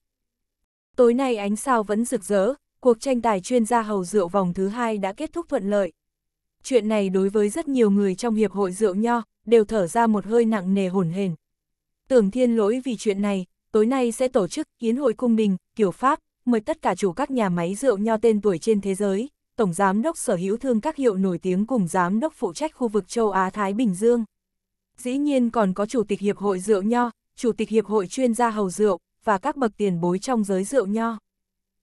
Tối nay ánh sao vẫn rực rỡ, cuộc tranh tài chuyên gia hầu rượu vòng thứ hai đã kết thúc thuận lợi. Chuyện này đối với rất nhiều người trong hiệp hội rượu nho, đều thở ra một hơi nặng nề hồn hển. Tưởng thiên lỗi vì chuyện này, tối nay sẽ tổ chức kiến hội cung đình, kiểu Pháp, mời tất cả chủ các nhà máy rượu nho tên tuổi trên thế giới, tổng giám đốc sở hữu thương các hiệu nổi tiếng cùng giám đốc phụ trách khu vực châu Á-Thái Bình Dương. Dĩ nhiên còn có chủ tịch hiệp hội rượu nho, chủ tịch hiệp hội chuyên gia hầu rượu, và các bậc tiền bối trong giới rượu nho.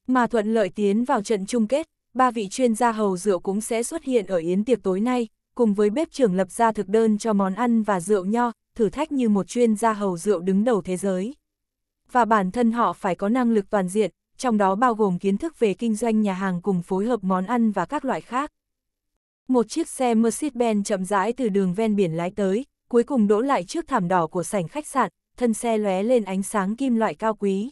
Mà thuận lợi tiến vào trận chung kết, ba vị chuyên gia hầu rượu cũng sẽ xuất hiện ở yến tiệc tối nay, cùng với bếp trưởng lập ra thực đơn cho món ăn và rượu nho, thử thách như một chuyên gia hầu rượu đứng đầu thế giới. Và bản thân họ phải có năng lực toàn diện, trong đó bao gồm kiến thức về kinh doanh nhà hàng cùng phối hợp món ăn và các loại khác. Một chiếc xe Mercedes-Benz chậm rãi từ đường ven biển lái tới, cuối cùng đỗ lại trước thảm đỏ của sảnh khách sạn, thân xe lóe lên ánh sáng kim loại cao quý.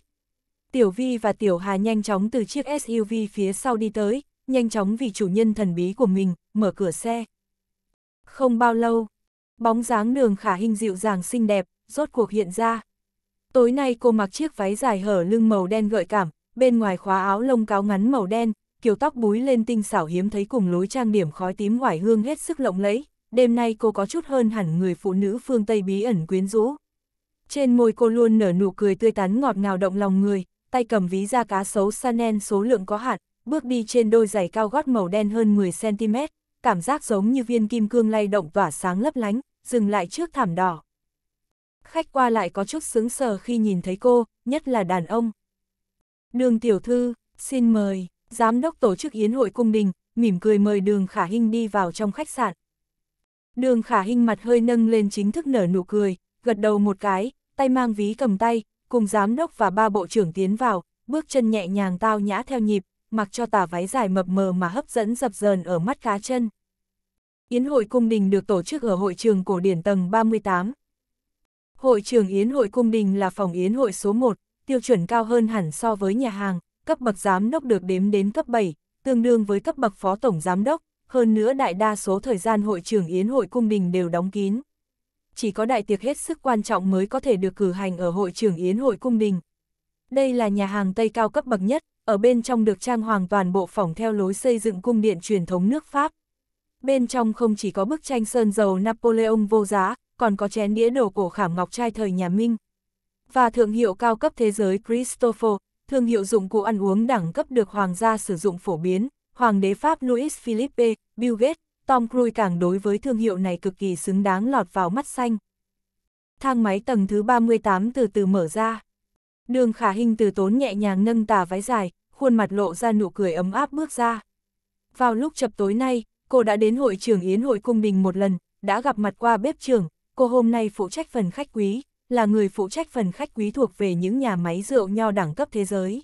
Tiểu Vi và Tiểu Hà nhanh chóng từ chiếc SUV phía sau đi tới, nhanh chóng vì chủ nhân thần bí của mình, mở cửa xe. Không bao lâu, bóng dáng đường khả hình dịu dàng xinh đẹp, rốt cuộc hiện ra. Tối nay cô mặc chiếc váy dài hở lưng màu đen gợi cảm, bên ngoài khóa áo lông cáo ngắn màu đen, kiểu tóc búi lên tinh xảo hiếm thấy cùng lối trang điểm khói tím ngoài hương hết sức lộng lẫy. Đêm nay cô có chút hơn hẳn người phụ nữ phương Tây bí ẩn quyến rũ. Trên môi cô luôn nở nụ cười tươi tắn ngọt ngào động lòng người, tay cầm ví da cá sấu Chanel số lượng có hạn, bước đi trên đôi giày cao gót màu đen hơn 10cm, cảm giác giống như viên kim cương lay động tỏa sáng lấp lánh, dừng lại trước thảm đỏ. Khách qua lại có chút sướng sờ khi nhìn thấy cô, nhất là đàn ông. Đường tiểu thư, xin mời, giám đốc tổ chức yến hội cung đình, mỉm cười mời đường khả hinh đi vào trong khách sạn. Đường khả hinh mặt hơi nâng lên chính thức nở nụ cười, gật đầu một cái, tay mang ví cầm tay, cùng giám đốc và ba bộ trưởng tiến vào, bước chân nhẹ nhàng tao nhã theo nhịp, mặc cho tà váy dài mập mờ mà hấp dẫn dập dờn ở mắt cá chân. Yến hội cung đình được tổ chức ở hội trường cổ điển tầng 38. Hội trường Yến hội cung đình là phòng yến hội số 1, tiêu chuẩn cao hơn hẳn so với nhà hàng, cấp bậc giám đốc được đếm đến cấp 7, tương đương với cấp bậc phó tổng giám đốc, hơn nữa đại đa số thời gian hội trưởng Yến hội cung đình đều đóng kín. Chỉ có đại tiệc hết sức quan trọng mới có thể được cử hành ở hội trưởng Yến hội cung đình. Đây là nhà hàng Tây cao cấp bậc nhất, ở bên trong được trang hoàng toàn bộ phòng theo lối xây dựng cung điện truyền thống nước Pháp. Bên trong không chỉ có bức tranh sơn dầu Napoleon vô giá, còn có chén đĩa đồ cổ khảm ngọc trai thời nhà Minh. Và thương hiệu cao cấp thế giới Christopher, thương hiệu dụng cụ ăn uống đẳng cấp được hoàng gia sử dụng phổ biến, hoàng đế Pháp Louis Philippe, Bill Gates, Tom Cruise càng đối với thương hiệu này cực kỳ xứng đáng lọt vào mắt xanh. Thang máy tầng thứ 38 từ từ mở ra. Đường khả hình từ tốn nhẹ nhàng nâng tà váy dài, khuôn mặt lộ ra nụ cười ấm áp bước ra. Vào lúc chập tối nay, cô đã đến hội trưởng Yến hội cung đình một lần, đã gặp mặt qua bếp trưởng, cô hôm nay phụ trách phần khách quý, là người phụ trách phần khách quý thuộc về những nhà máy rượu nho đẳng cấp thế giới.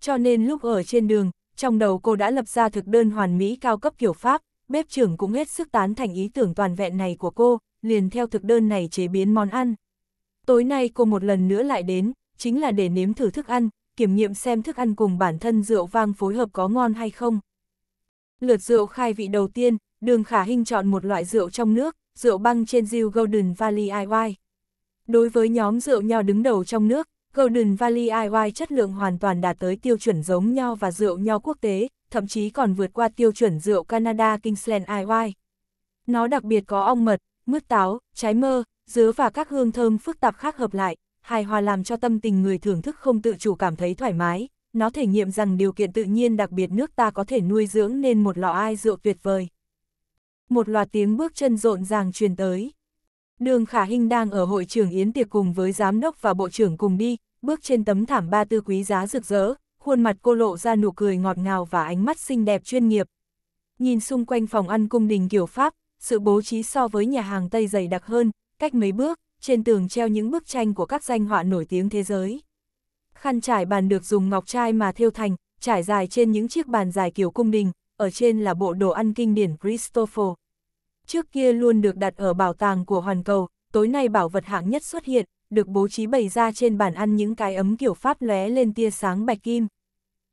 Cho nên lúc ở trên đường, trong đầu cô đã lập ra thực đơn hoàn mỹ cao cấp kiểu Pháp, bếp trưởng cũng hết sức tán thành ý tưởng toàn vẹn này của cô, liền theo thực đơn này chế biến món ăn. Tối nay cô một lần nữa lại đến, chính là để nếm thử thức ăn, kiểm nghiệm xem thức ăn cùng bản thân rượu vang phối hợp có ngon hay không. Lượt rượu khai vị đầu tiên, đường khả hình chọn một loại rượu trong nước, rượu băng trên Jill Golden Valley IY. Đối với nhóm rượu nho đứng đầu trong nước, Golden Valley IY chất lượng hoàn toàn đạt tới tiêu chuẩn giống nho và rượu nho quốc tế, thậm chí còn vượt qua tiêu chuẩn rượu Canada Kingsland IY. Nó đặc biệt có ong mật, mứt táo, trái mơ, dứa và các hương thơm phức tạp khác hợp lại, hài hòa làm cho tâm tình người thưởng thức không tự chủ cảm thấy thoải mái. Nó thể nghiệm rằng điều kiện tự nhiên đặc biệt nước ta có thể nuôi dưỡng nên một lọ ai rượu tuyệt vời. Một loạt tiếng bước chân rộn ràng truyền tới. Đường Khả Hinh đang ở hội trường yến tiệc cùng với giám đốc và bộ trưởng cùng đi, bước trên tấm thảm ba tư quý giá rực rỡ, khuôn mặt cô lộ ra nụ cười ngọt ngào và ánh mắt xinh đẹp chuyên nghiệp. Nhìn xung quanh phòng ăn cung đình kiểu Pháp, sự bố trí so với nhà hàng Tây dày đặc hơn, cách mấy bước, trên tường treo những bức tranh của các danh họa nổi tiếng thế giới. Khăn trải bàn được dùng ngọc trai mà thêu thành, trải dài trên những chiếc bàn dài kiểu cung đình, ở trên là bộ đồ ăn kinh điển Christopher. Trước kia luôn được đặt ở bảo tàng của hoàn cầu, tối nay bảo vật hạng nhất xuất hiện, được bố trí bày ra trên bàn ăn những cái ấm kiểu Pháp lóe lên tia sáng bạch kim.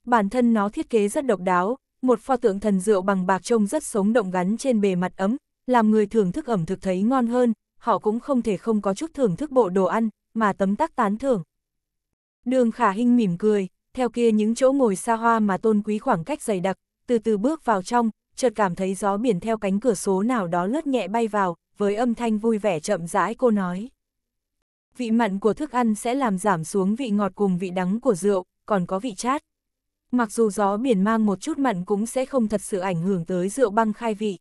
Bản thân nó thiết kế rất độc đáo, một pho tượng thần rượu bằng bạc trông rất sống động gắn trên bề mặt ấm, làm người thưởng thức ẩm thực thấy ngon hơn, họ cũng không thể không có chút thưởng thức bộ đồ ăn, mà tấm tắc tán thưởng. Đường khả hình mỉm cười, theo kia những chỗ ngồi xa hoa mà tôn quý khoảng cách dày đặc, từ từ bước vào trong, chợt cảm thấy gió biển theo cánh cửa số nào đó lướt nhẹ bay vào, với âm thanh vui vẻ chậm rãi cô nói. Vị mặn của thức ăn sẽ làm giảm xuống vị ngọt cùng vị đắng của rượu, còn có vị chát. Mặc dù gió biển mang một chút mặn cũng sẽ không thật sự ảnh hưởng tới rượu băng khai vị.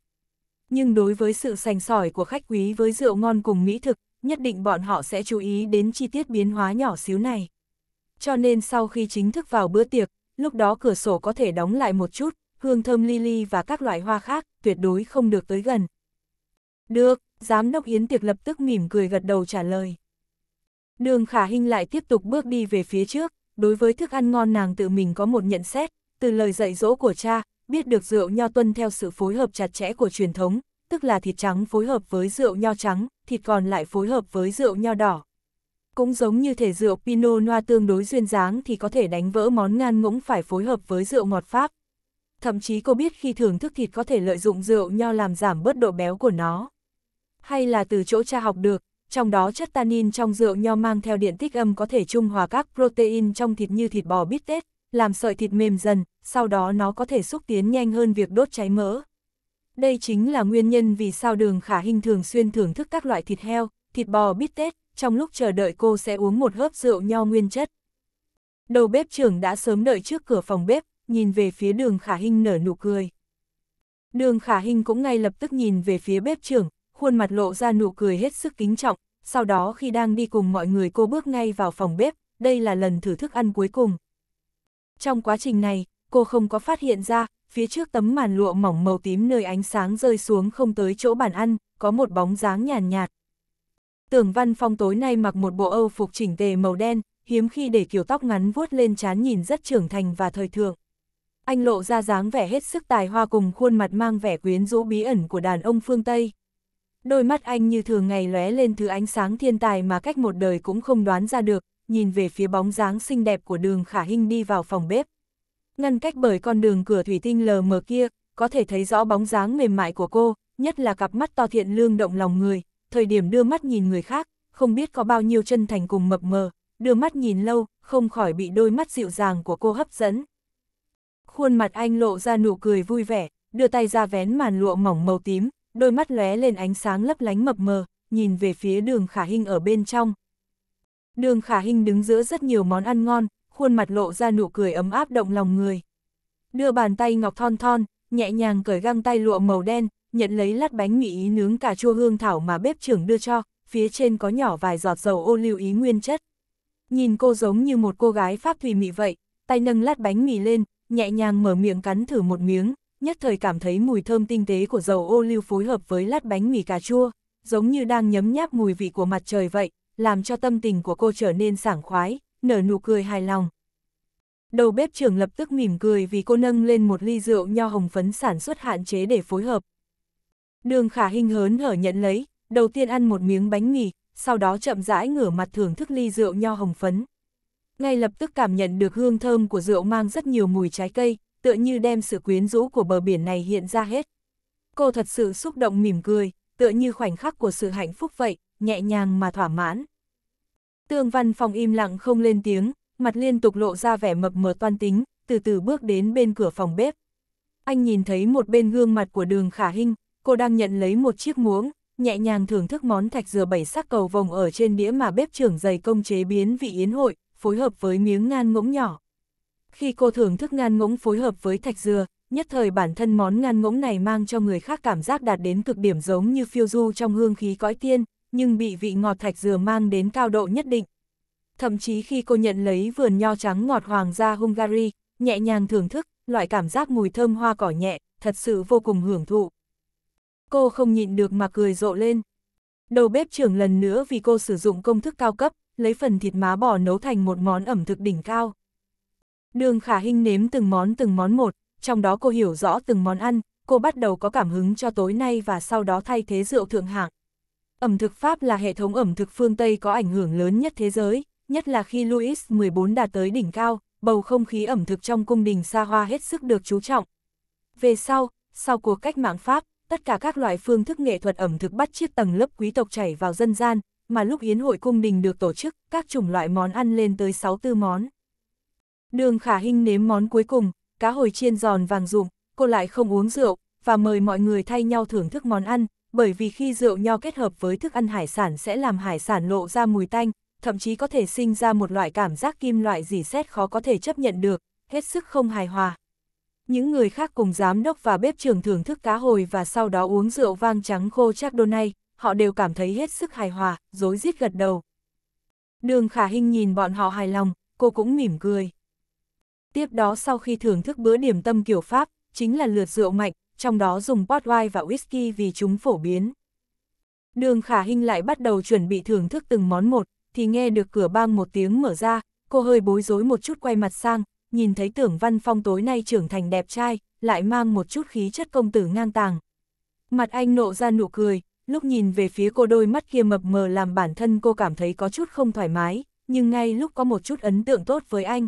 Nhưng đối với sự sành sỏi của khách quý với rượu ngon cùng mỹ thực, nhất định bọn họ sẽ chú ý đến chi tiết biến hóa nhỏ xíu này. Cho nên sau khi chính thức vào bữa tiệc, lúc đó cửa sổ có thể đóng lại một chút, hương thơm lily và các loại hoa khác, tuyệt đối không được tới gần. Được, giám đốc Yến Tiệc lập tức mỉm cười gật đầu trả lời. Đường khả hình lại tiếp tục bước đi về phía trước, đối với thức ăn ngon nàng tự mình có một nhận xét, từ lời dạy dỗ của cha, biết được rượu nho tuân theo sự phối hợp chặt chẽ của truyền thống, tức là thịt trắng phối hợp với rượu nho trắng, thịt còn lại phối hợp với rượu nho đỏ. Cũng giống như thể rượu Pinot Noir tương đối duyên dáng thì có thể đánh vỡ món ngan ngỗng phải phối hợp với rượu ngọt Pháp thậm chí cô biết khi thưởng thức thịt có thể lợi dụng rượu nho làm giảm bớt độ béo của nó. Hay là từ chỗ cha học được, trong đó chất tannin trong rượu nho mang theo điện tích âm có thể trung hòa các protein trong thịt như thịt bò bít tết, làm sợi thịt mềm dần, sau đó nó có thể xúc tiến nhanh hơn việc đốt cháy mỡ. Đây chính là nguyên nhân vì sao đường khả hình thường xuyên thưởng thức các loại thịt heo, thịt bò bít tết, trong lúc chờ đợi cô sẽ uống một hớp rượu nho nguyên chất. Đầu bếp trưởng đã sớm đợi trước cửa phòng bếp, nhìn về phía đường khả hình nở nụ cười. Đường khả hình cũng ngay lập tức nhìn về phía bếp trưởng, khuôn mặt lộ ra nụ cười hết sức kính trọng, sau đó khi đang đi cùng mọi người cô bước ngay vào phòng bếp, đây là lần thử thức ăn cuối cùng. Trong quá trình này, cô không có phát hiện ra, phía trước tấm màn lụa mỏng màu tím nơi ánh sáng rơi xuống không tới chỗ bàn ăn, có một bóng dáng nhàn nhạt, Tưởng Văn Phong tối nay mặc một bộ âu phục chỉnh tề màu đen, hiếm khi để kiểu tóc ngắn vuốt lên trán nhìn rất trưởng thành và thời thượng. Anh lộ ra dáng vẻ hết sức tài hoa cùng khuôn mặt mang vẻ quyến rũ bí ẩn của đàn ông phương Tây. Đôi mắt anh như thường ngày lóe lên thứ ánh sáng thiên tài mà cách một đời cũng không đoán ra được, nhìn về phía bóng dáng xinh đẹp của đường khả hình đi vào phòng bếp. Ngăn cách bởi con đường cửa thủy tinh lờ mờ kia, có thể thấy rõ bóng dáng mềm mại của cô, nhất là cặp mắt to thiện lương động lòng người, thời điểm đưa mắt nhìn người khác, không biết có bao nhiêu chân thành cùng mập mờ, đưa mắt nhìn lâu, không khỏi bị đôi mắt dịu dàng của cô hấp dẫn. Khuôn mặt anh lộ ra nụ cười vui vẻ, đưa tay ra vén màn lụa mỏng màu tím, đôi mắt lóe lên ánh sáng lấp lánh mập mờ, nhìn về phía đường khả hình ở bên trong. Đường khả hình đứng giữa rất nhiều món ăn ngon, khuôn mặt lộ ra nụ cười ấm áp động lòng người. Đưa bàn tay ngọc thon thon, nhẹ nhàng cởi găng tay lụa màu đen, nhận lấy lát bánh mì ý nướng cà chua hương thảo mà bếp trưởng đưa cho, phía trên có nhỏ vài giọt dầu ô lưu ý nguyên chất. Nhìn cô giống như một cô gái pháp thùy mị vậy, tay nâng lát bánh mì lên, nhẹ nhàng mở miệng cắn thử một miếng, nhất thời cảm thấy mùi thơm tinh tế của dầu ô lưu phối hợp với lát bánh mì cà chua, giống như đang nhấm nháp mùi vị của mặt trời vậy, làm cho tâm tình của cô trở nên sảng khoái, nở nụ cười hài lòng. Đầu bếp trưởng lập tức mỉm cười vì cô nâng lên một ly rượu nho hồng phấn sản xuất hạn chế để phối hợp, Đường khả hình hớn hở nhận lấy, đầu tiên ăn một miếng bánh mì, sau đó chậm rãi ngửa mặt thưởng thức ly rượu nho hồng phấn. Ngay lập tức cảm nhận được hương thơm của rượu mang rất nhiều mùi trái cây, tựa như đem sự quyến rũ của bờ biển này hiện ra hết. Cô thật sự xúc động mỉm cười, tựa như khoảnh khắc của sự hạnh phúc vậy, nhẹ nhàng mà thỏa mãn. Tương văn phòng im lặng không lên tiếng, mặt liên tục lộ ra vẻ mập mờ toan tính, từ từ bước đến bên cửa phòng bếp. Anh nhìn thấy một bên gương mặt của đường khả hình, cô đang nhận lấy một chiếc muỗng, nhẹ nhàng thưởng thức món thạch dừa bảy sắc cầu vồng ở trên đĩa mà bếp trưởng dày công chế biến vị yến hội, phối hợp với miếng ngan ngỗng nhỏ. Khi cô thưởng thức ngan ngỗng phối hợp với thạch dừa, nhất thời bản thân món ngan ngỗng này mang cho người khác cảm giác đạt đến cực điểm giống như phiêu du trong hương khí cõi tiên, nhưng bị vị ngọt thạch dừa mang đến cao độ nhất định. Thậm chí khi cô nhận lấy vườn nho trắng ngọt hoàng gia Hungary, nhẹ nhàng thưởng thức, loại cảm giác mùi thơm hoa cỏ nhẹ, thật sự vô cùng hưởng thụ. Cô không nhịn được mà cười rộ lên. Đầu bếp trưởng lần nữa vì cô sử dụng công thức cao cấp, lấy phần thịt má bò nấu thành một món ẩm thực đỉnh cao. Đường khả hình nếm từng món từng món một, trong đó cô hiểu rõ từng món ăn, cô bắt đầu có cảm hứng cho tối nay và sau đó thay thế rượu thượng hạng. Ẩm thực Pháp là hệ thống ẩm thực phương Tây có ảnh hưởng lớn nhất thế giới, nhất là khi Louis XIV đạt tới đỉnh cao, bầu không khí ẩm thực trong cung đình xa hoa hết sức được chú trọng. Về sau, sau cuộc cách mạng Pháp, tất cả các loại phương thức nghệ thuật ẩm thực bắt chiếc tầng lớp quý tộc chảy vào dân gian, mà lúc yến hội cung đình được tổ chức, các chủng loại món ăn lên tới 64 món. Đường khả Hinh nếm món cuối cùng, cá hồi chiên giòn vàng rụm, cô lại không uống rượu, và mời mọi người thay nhau thưởng thức món ăn, bởi vì khi rượu nho kết hợp với thức ăn hải sản sẽ làm hải sản lộ ra mùi tanh, thậm chí có thể sinh ra một loại cảm giác kim loại dì xét khó có thể chấp nhận được, hết sức không hài hòa. Những người khác cùng giám đốc và bếp trưởng thưởng thức cá hồi và sau đó uống rượu vang trắng khô chắc đô nay, họ đều cảm thấy hết sức hài hòa, dối rít gật đầu. Đường khả hình nhìn bọn họ hài lòng, cô cũng mỉm cười. Tiếp đó sau khi thưởng thức bữa điểm tâm kiểu Pháp, chính là lượt rượu mạnh, trong đó dùng port wine và whisky vì chúng phổ biến. Đường khả hình lại bắt đầu chuẩn bị thưởng thức từng món một, thì nghe được cửa bang một tiếng mở ra, cô hơi bối rối một chút quay mặt sang, nhìn thấy tưởng văn phong tối nay trưởng thành đẹp trai, lại mang một chút khí chất công tử ngang tàng. Mặt anh nộ ra nụ cười, lúc nhìn về phía cô đôi mắt kia mập mờ làm bản thân cô cảm thấy có chút không thoải mái, nhưng ngay lúc có một chút ấn tượng tốt với anh.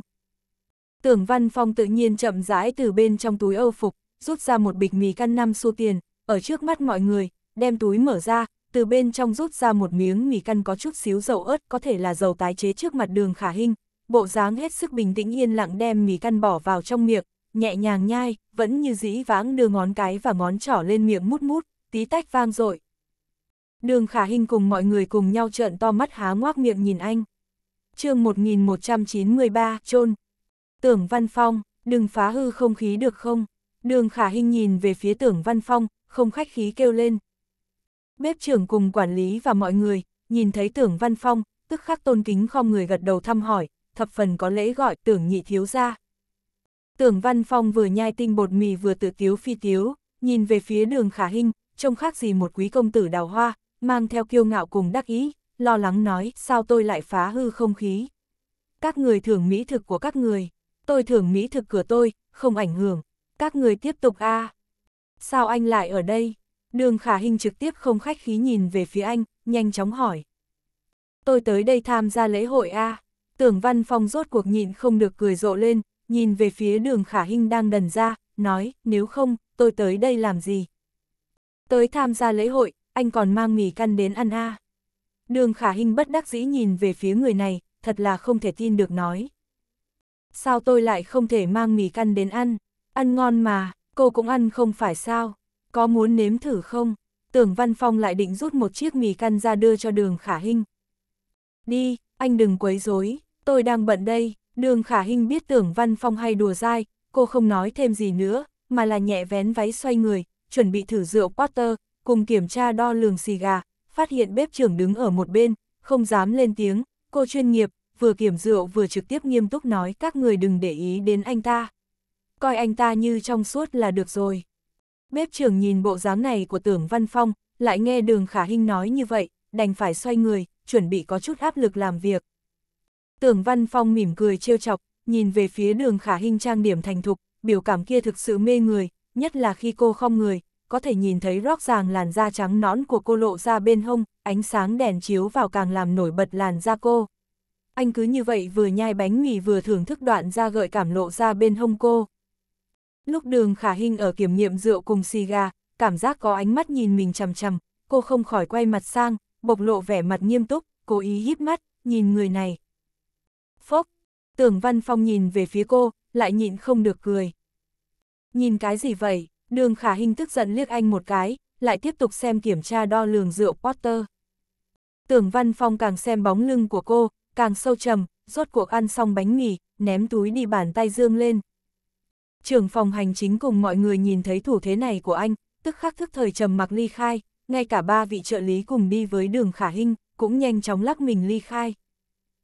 Tưởng Văn Phong tự nhiên chậm rãi từ bên trong túi âu phục, rút ra một bịch mì căn năm xu tiền, ở trước mắt mọi người, đem túi mở ra, từ bên trong rút ra một miếng mì căn có chút xíu dầu ớt có thể là dầu tái chế trước mặt đường khả hình, bộ dáng hết sức bình tĩnh yên lặng đem mì căn bỏ vào trong miệng, nhẹ nhàng nhai, vẫn như dĩ vãng đưa ngón cái và ngón trỏ lên miệng mút mút, tí tách vang dội. Đường khả hình cùng mọi người cùng nhau trợn to mắt há ngoác miệng nhìn anh. chương 1193, trôn. Tưởng Văn Phong, đừng phá hư không khí được không? Đường khả hình nhìn về phía tưởng Văn Phong, không khách khí kêu lên. Bếp trưởng cùng quản lý và mọi người, nhìn thấy tưởng Văn Phong, tức khắc tôn kính không người gật đầu thăm hỏi, thập phần có lễ gọi tưởng nhị thiếu ra. Tưởng Văn Phong vừa nhai tinh bột mì vừa tự tiếu phi tiếu, nhìn về phía đường khả hình, trông khác gì một quý công tử đào hoa, mang theo kiêu ngạo cùng đắc ý, lo lắng nói, sao tôi lại phá hư không khí. Các người thưởng mỹ thực của các người, tôi thưởng mỹ thực cửa tôi, không ảnh hưởng, các người tiếp tục a Sao anh lại ở đây? Đường khả hình trực tiếp không khách khí nhìn về phía anh, nhanh chóng hỏi. Tôi tới đây tham gia lễ hội a Tưởng Văn Phong rốt cuộc nhịn không được cười rộ lên, nhìn về phía đường khả hình đang đần ra, nói, nếu không, tôi tới đây làm gì? Tới tham gia lễ hội, anh còn mang mì căn đến ăn a Đường khả hình bất đắc dĩ nhìn về phía người này, thật là không thể tin được nói. Sao tôi lại không thể mang mì căn đến ăn? Ăn ngon mà, cô cũng ăn không phải sao? Có muốn nếm thử không? Tưởng Văn Phong lại định rút một chiếc mì căn ra đưa cho đường khả hình. Đi, anh đừng quấy rối, tôi đang bận đây. Đường khả hình biết tưởng Văn Phong hay đùa dai, cô không nói thêm gì nữa, mà là nhẹ vén váy xoay người, chuẩn bị thử rượu Potter, cùng kiểm tra đo lường xì gà, phát hiện bếp trưởng đứng ở một bên, không dám lên tiếng, cô chuyên nghiệp, vừa kiểm rượu vừa trực tiếp nghiêm túc nói các người đừng để ý đến anh ta. Coi anh ta như trong suốt là được rồi. Bếp trưởng nhìn bộ dáng này của tưởng Văn Phong, lại nghe đường khả hình nói như vậy, đành phải xoay người, chuẩn bị có chút áp lực làm việc. Tưởng Văn Phong mỉm cười trêu chọc, nhìn về phía đường khả hình trang điểm thành thục, biểu cảm kia thực sự mê người, nhất là khi cô không người, có thể nhìn thấy rõ ràng làn da trắng nõn của cô lộ ra bên hông, ánh sáng đèn chiếu vào càng làm nổi bật làn da cô. Anh cứ như vậy vừa nhai bánh mì vừa thưởng thức đoạn da gợi cảm lộ ra bên hông cô. Lúc đường khả hình ở kiểm nghiệm rượu cùng xì gà, cảm giác có ánh mắt nhìn mình chằm chằm, cô không khỏi quay mặt sang, bộc lộ vẻ mặt nghiêm túc, cố ý híp mắt, nhìn người này. Phốc, tưởng văn phong nhìn về phía cô, lại nhịn không được cười. Nhìn cái gì vậy? Đường khả hình tức giận liếc anh một cái, lại tiếp tục xem kiểm tra đo lường rượu Potter. Tưởng Văn Phong càng xem bóng lưng của cô, càng sâu trầm, rốt cuộc ăn xong bánh mì, ném túi đi bàn tay dương lên. Trưởng phòng hành chính cùng mọi người nhìn thấy thủ thế này của anh, tức khắc thức thời trầm mặc ly khai, ngay cả ba vị trợ lý cùng đi với đường khả hình, cũng nhanh chóng lắc mình ly khai.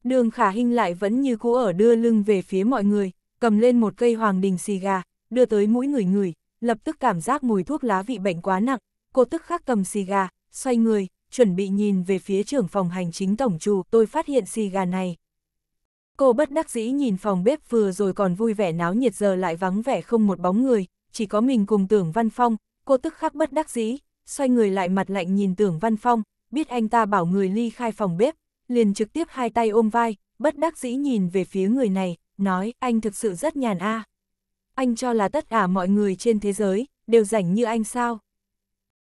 Đường khả hình lại vẫn như cũ ở đưa lưng về phía mọi người, cầm lên một cây hoàng đình xì gà, đưa tới mũi người người, lập tức cảm giác mùi thuốc lá vị bệnh quá nặng, cô tức khắc cầm xì gà, xoay người, chuẩn bị nhìn về phía trưởng phòng hành chính tổng chủ, tôi phát hiện xì gà này. Cô bất đắc dĩ nhìn phòng bếp vừa rồi còn vui vẻ náo nhiệt giờ lại vắng vẻ không một bóng người, chỉ có mình cùng tưởng văn phong, cô tức khắc bất đắc dĩ, xoay người lại mặt lạnh nhìn tưởng văn phong, biết anh ta bảo người ly khai phòng bếp, liền trực tiếp hai tay ôm vai, bất đắc dĩ nhìn về phía người này, nói anh thực sự rất nhàn a anh cho là tất cả mọi người trên thế giới, đều rảnh như anh sao?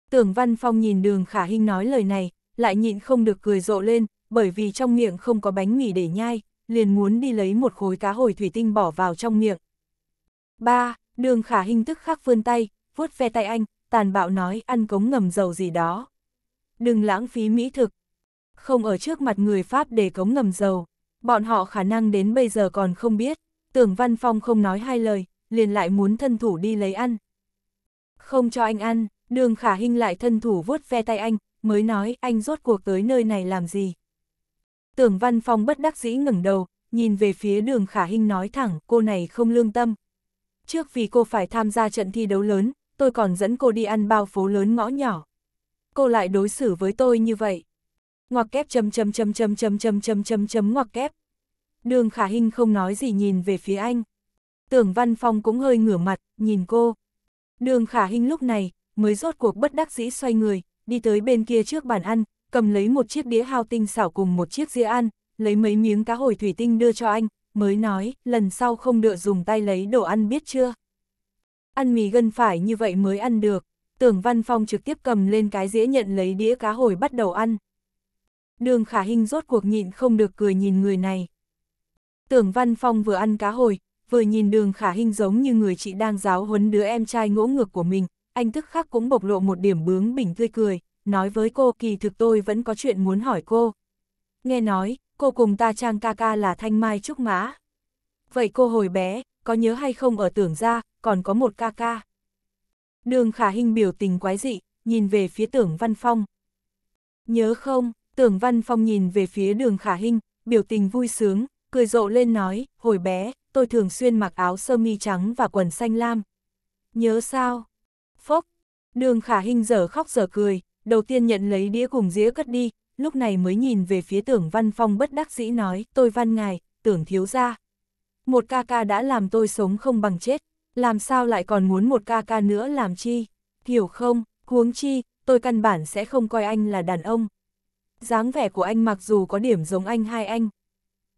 Tưởng Văn Phong nhìn đường khả hình nói lời này, lại nhịn không được cười rộ lên, bởi vì trong miệng không có bánh mì để nhai, liền muốn đi lấy một khối cá hồi thủy tinh bỏ vào trong miệng. Ba, đường khả hình tức khắc vươn tay, vuốt ve tay anh, tàn bạo nói ăn cống ngầm dầu gì đó. Đừng lãng phí mỹ thực. Không ở trước mặt người Pháp để cống ngầm dầu, bọn họ khả năng đến bây giờ còn không biết. Tưởng Văn Phong không nói hai lời, liền lại muốn thân thủ đi lấy ăn. Không cho anh ăn, đường khả hình lại thân thủ vuốt ve tay anh, mới nói anh rốt cuộc tới nơi này làm gì. Tưởng văn phong bất đắc dĩ ngẩng đầu, nhìn về phía đường khả hình nói thẳng cô này không lương tâm. Trước vì cô phải tham gia trận thi đấu lớn, tôi còn dẫn cô đi ăn bao phố lớn ngõ nhỏ. Cô lại đối xử với tôi như vậy. Ngoặc kép chấm chấm chấm chấm chấm chấm chấm chấm chấm ngoặc kép. Đường khả hình không nói gì nhìn về phía anh. Tưởng Văn Phong cũng hơi ngửa mặt, nhìn cô. Đường khả hình lúc này, mới rốt cuộc bất đắc dĩ xoay người, đi tới bên kia trước bàn ăn, cầm lấy một chiếc đĩa hao tinh xảo cùng một chiếc dĩa ăn, lấy mấy miếng cá hồi thủy tinh đưa cho anh, mới nói, lần sau không được dùng tay lấy đồ ăn biết chưa. Ăn mì gân phải như vậy mới ăn được, tưởng Văn Phong trực tiếp cầm lên cái dĩa nhận lấy đĩa cá hồi bắt đầu ăn. Đường khả hình rốt cuộc nhịn không được cười nhìn người này. Tưởng Văn Phong vừa ăn cá hồi, vừa nhìn đường khả hình giống như người chị đang giáo huấn đứa em trai ngỗ ngược của mình, anh tức khắc cũng bộc lộ một điểm bướng bỉnh tươi cười, nói với cô kỳ thực tôi vẫn có chuyện muốn hỏi cô. Nghe nói, cô cùng ta trang ca ca là thanh mai trúc mã. Vậy cô hồi bé, có nhớ hay không ở tưởng ra, còn có một ca ca. Đường khả hình biểu tình quái dị, nhìn về phía tưởng văn phong. Nhớ không, tưởng văn phong nhìn về phía đường khả hình, biểu tình vui sướng, cười rộ lên nói, hồi bé, tôi thường xuyên mặc áo sơ mi trắng và quần xanh lam. Nhớ sao? Phốc, đường khả hình dở khóc dở cười, đầu tiên nhận lấy đĩa cùng dĩa cất đi, lúc này mới nhìn về phía tưởng văn phong bất đắc dĩ nói, tôi văn ngài, tưởng thiếu ra. Một ca ca đã làm tôi sống không bằng chết, làm sao lại còn muốn một ca ca nữa làm chi? Hiểu không, huống chi, tôi căn bản sẽ không coi anh là đàn ông. dáng vẻ của anh mặc dù có điểm giống anh hai anh,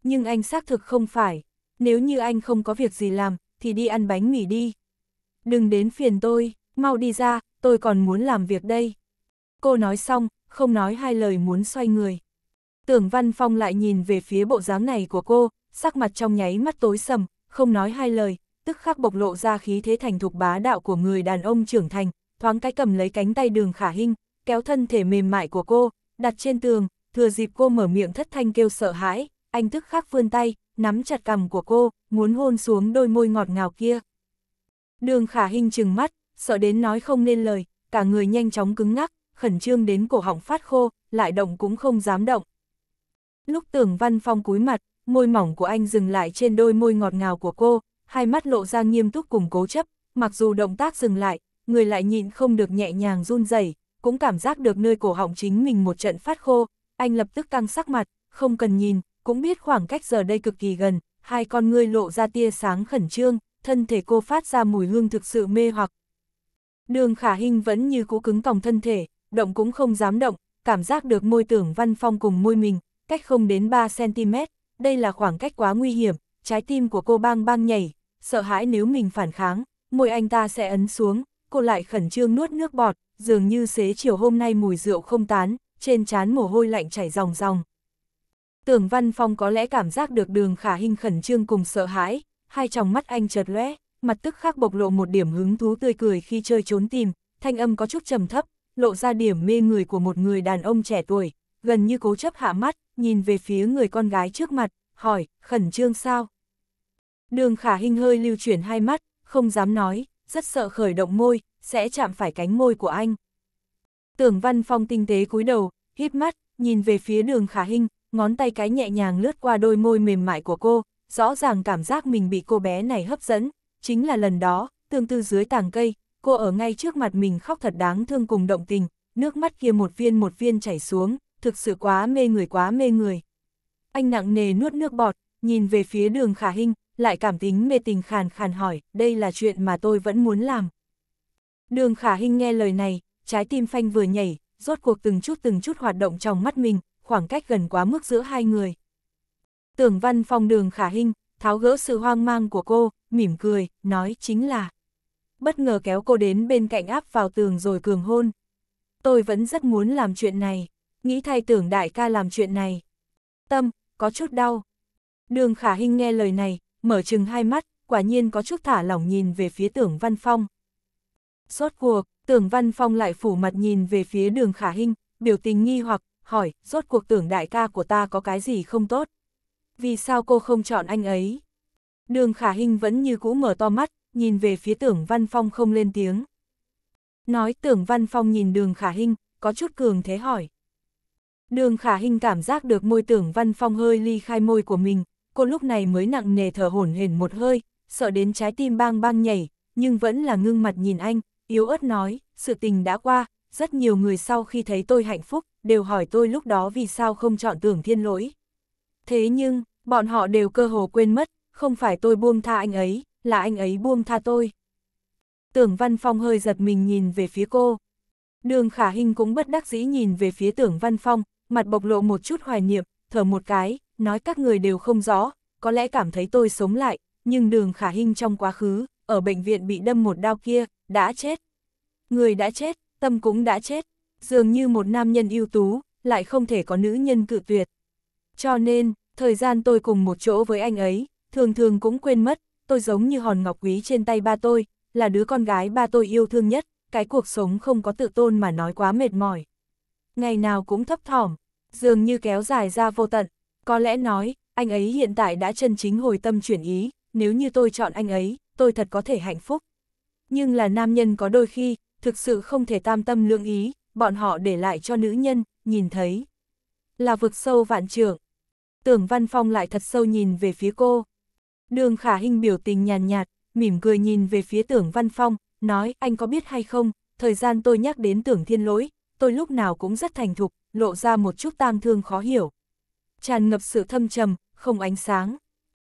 nhưng anh xác thực không phải. Nếu như anh không có việc gì làm, thì đi ăn bánh mì đi. Đừng đến phiền tôi, mau đi ra, tôi còn muốn làm việc đây. Cô nói xong, không nói hai lời muốn xoay người. Tưởng Văn Phong lại nhìn về phía bộ dáng này của cô, sắc mặt trong nháy mắt tối sầm, không nói hai lời, tức khắc bộc lộ ra khí thế thành thục bá đạo của người đàn ông trưởng thành, thoáng cái cầm lấy cánh tay đường khả hinh, kéo thân thể mềm mại của cô, đặt trên tường, thừa dịp cô mở miệng thất thanh kêu sợ hãi, anh tức khắc vươn tay, nắm chặt cằm của cô, muốn hôn xuống đôi môi ngọt ngào kia. Đường khả hinh chừng mắt, sợ đến nói không nên lời, cả người nhanh chóng cứng ngắc, khẩn trương đến cổ họng phát khô, lại động cũng không dám động. Lúc tưởng văn phong cúi mặt, môi mỏng của anh dừng lại trên đôi môi ngọt ngào của cô, hai mắt lộ ra nghiêm túc cùng cố chấp, mặc dù động tác dừng lại, người lại nhịn không được nhẹ nhàng run rẩy, cũng cảm giác được nơi cổ họng chính mình một trận phát khô, anh lập tức căng sắc mặt, không cần nhìn, cũng biết khoảng cách giờ đây cực kỳ gần, hai con ngươi lộ ra tia sáng khẩn trương, thân thể cô phát ra mùi hương thực sự mê hoặc. Đường khả hình vẫn như cũ cứng còng thân thể, động cũng không dám động, cảm giác được môi tưởng văn phong cùng môi mình, cách không đến 3cm, đây là khoảng cách quá nguy hiểm, trái tim của cô bang bang nhảy, sợ hãi nếu mình phản kháng, môi anh ta sẽ ấn xuống, cô lại khẩn trương nuốt nước bọt, dường như xế chiều hôm nay mùi rượu không tán, trên trán mồ hôi lạnh chảy ròng ròng. Tưởng Văn Phong có lẽ cảm giác được đường khả hình khẩn trương cùng sợ hãi, hai tròng mắt anh chợt lóe, mặt tức khắc bộc lộ một điểm hứng thú tươi cười khi chơi trốn tìm, thanh âm có chút trầm thấp, lộ ra điểm mê người của một người đàn ông trẻ tuổi, gần như cố chấp hạ mắt, nhìn về phía người con gái trước mặt, hỏi, khẩn trương sao? Đường khả hình hơi lưu chuyển hai mắt, không dám nói, rất sợ khởi động môi, sẽ chạm phải cánh môi của anh. Tưởng văn phong tinh tế cúi đầu, hít mắt, nhìn về phía đường khả hình, ngón tay cái nhẹ nhàng lướt qua đôi môi mềm mại của cô, rõ ràng cảm giác mình bị cô bé này hấp dẫn, chính là lần đó, tương tư dưới tàng cây, cô ở ngay trước mặt mình khóc thật đáng thương cùng động tình, nước mắt kia một viên một viên chảy xuống, thực sự quá mê người quá mê người. Anh nặng nề nuốt nước bọt, nhìn về phía đường khả hình, lại cảm tính mê tình khàn khàn hỏi, đây là chuyện mà tôi vẫn muốn làm. Đường khả hình nghe lời này, trái tim phanh vừa nhảy, rốt cuộc từng chút từng chút hoạt động trong mắt mình, khoảng cách gần quá mức giữa hai người. Tưởng văn phong đường khả hình, tháo gỡ sự hoang mang của cô, mỉm cười, nói chính là. Bất ngờ kéo cô đến bên cạnh áp vào tường rồi cường hôn. Tôi vẫn rất muốn làm chuyện này, nghĩ thay tưởng đại ca làm chuyện này. Tâm, có chút đau. Đường khả hình nghe lời này, mở chừng hai mắt, quả nhiên có chút thả lỏng nhìn về phía tưởng văn phong. Rốt cuộc, tưởng văn phong lại phủ mặt nhìn về phía đường khả hình, biểu tình nghi hoặc, hỏi, rốt cuộc tưởng đại ca của ta có cái gì không tốt? Vì sao cô không chọn anh ấy? Đường khả hình vẫn như cũ mở to mắt, nhìn về phía tưởng văn phong không lên tiếng. Nói tưởng văn phong nhìn đường khả hình, có chút cường thế hỏi. Đường khả hình cảm giác được môi tưởng văn phong hơi ly khai môi của mình, cô lúc này mới nặng nề thở hổn hển một hơi, sợ đến trái tim bang bang nhảy, nhưng vẫn là ngưng mặt nhìn anh, yếu ớt nói, sự tình đã qua, rất nhiều người sau khi thấy tôi hạnh phúc, đều hỏi tôi lúc đó vì sao không chọn tưởng thiên lỗi. Thế nhưng, bọn họ đều cơ hồ quên mất, không phải tôi buông tha anh ấy, là anh ấy buông tha tôi. Tưởng Văn Phong hơi giật mình nhìn về phía cô. Đường khả hình cũng bất đắc dĩ nhìn về phía tưởng Văn Phong, mặt bộc lộ một chút hoài niệm, thở một cái, nói các người đều không rõ, có lẽ cảm thấy tôi sống lại, nhưng đường khả hình trong quá khứ, ở bệnh viện bị đâm một đao kia, đã chết. Người đã chết, tâm cũng đã chết, dường như một nam nhân ưu tú, lại không thể có nữ nhân cự tuyệt. Cho nên, thời gian tôi cùng một chỗ với anh ấy, thường thường cũng quên mất, tôi giống như hòn ngọc quý trên tay ba tôi, là đứa con gái ba tôi yêu thương nhất, cái cuộc sống không có tự tôn mà nói quá mệt mỏi. Ngày nào cũng thấp thỏm, dường như kéo dài ra vô tận, có lẽ nói, anh ấy hiện tại đã chân chính hồi tâm chuyển ý, nếu như tôi chọn anh ấy, tôi thật có thể hạnh phúc. Nhưng là nam nhân có đôi khi, thực sự không thể tam tâm lượng ý, bọn họ để lại cho nữ nhân, nhìn thấy. Là vực sâu vạn trưởng. Tưởng Văn Phong lại thật sâu nhìn về phía cô. Đường khả hình biểu tình nhàn nhạt, mỉm cười nhìn về phía tưởng Văn Phong, nói anh có biết hay không, thời gian tôi nhắc đến tưởng thiên lỗi, tôi lúc nào cũng rất thành thục, lộ ra một chút tang thương khó hiểu. Tràn ngập sự thâm trầm, không ánh sáng.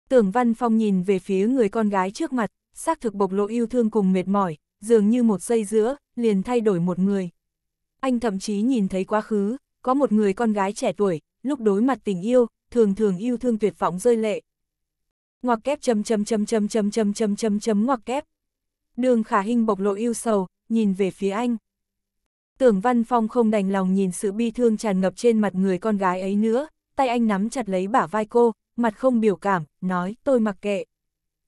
Tưởng Văn Phong nhìn về phía người con gái trước mặt, xác thực bộc lộ yêu thương cùng mệt mỏi, dường như một giây giữa, liền thay đổi một người. Anh thậm chí nhìn thấy quá khứ, có một người con gái trẻ tuổi, lúc đối mặt tình yêu, thường thường yêu thương tuyệt vọng rơi lệ. Ngoặc kép chấm chấm chấm chấm chấm chấm chấm chấm chấm ngoặc kép. Đường khả hình bộc lộ yêu sầu, nhìn về phía anh. Tưởng Văn Phong không đành lòng nhìn sự bi thương tràn ngập trên mặt người con gái ấy nữa, tay anh nắm chặt lấy bả vai cô, mặt không biểu cảm, nói tôi mặc kệ.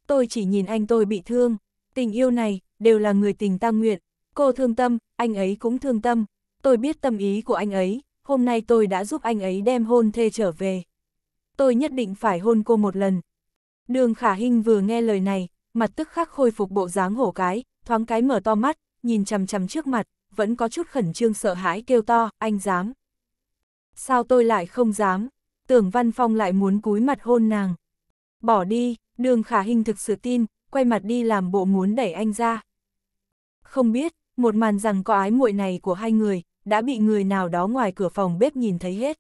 Tôi chỉ nhìn anh tôi bị thương, tình yêu này, đều là người tình ta nguyện, cô thương tâm, anh ấy cũng thương tâm, tôi biết tâm ý của anh ấy, hôm nay tôi đã giúp anh ấy đem hôn thê trở về. Tôi nhất định phải hôn cô một lần. Đường khả hình vừa nghe lời này, mặt tức khắc khôi phục bộ dáng hổ cái, thoáng cái mở to mắt, nhìn chằm chằm trước mặt, vẫn có chút khẩn trương sợ hãi kêu to, anh dám. Sao tôi lại không dám? Tưởng Văn Phong lại muốn cúi mặt hôn nàng. Bỏ đi, đường khả hình thực sự tin, quay mặt đi làm bộ muốn đẩy anh ra. Không biết, một màn rằng có ái muội này của hai người, đã bị người nào đó ngoài cửa phòng bếp nhìn thấy hết.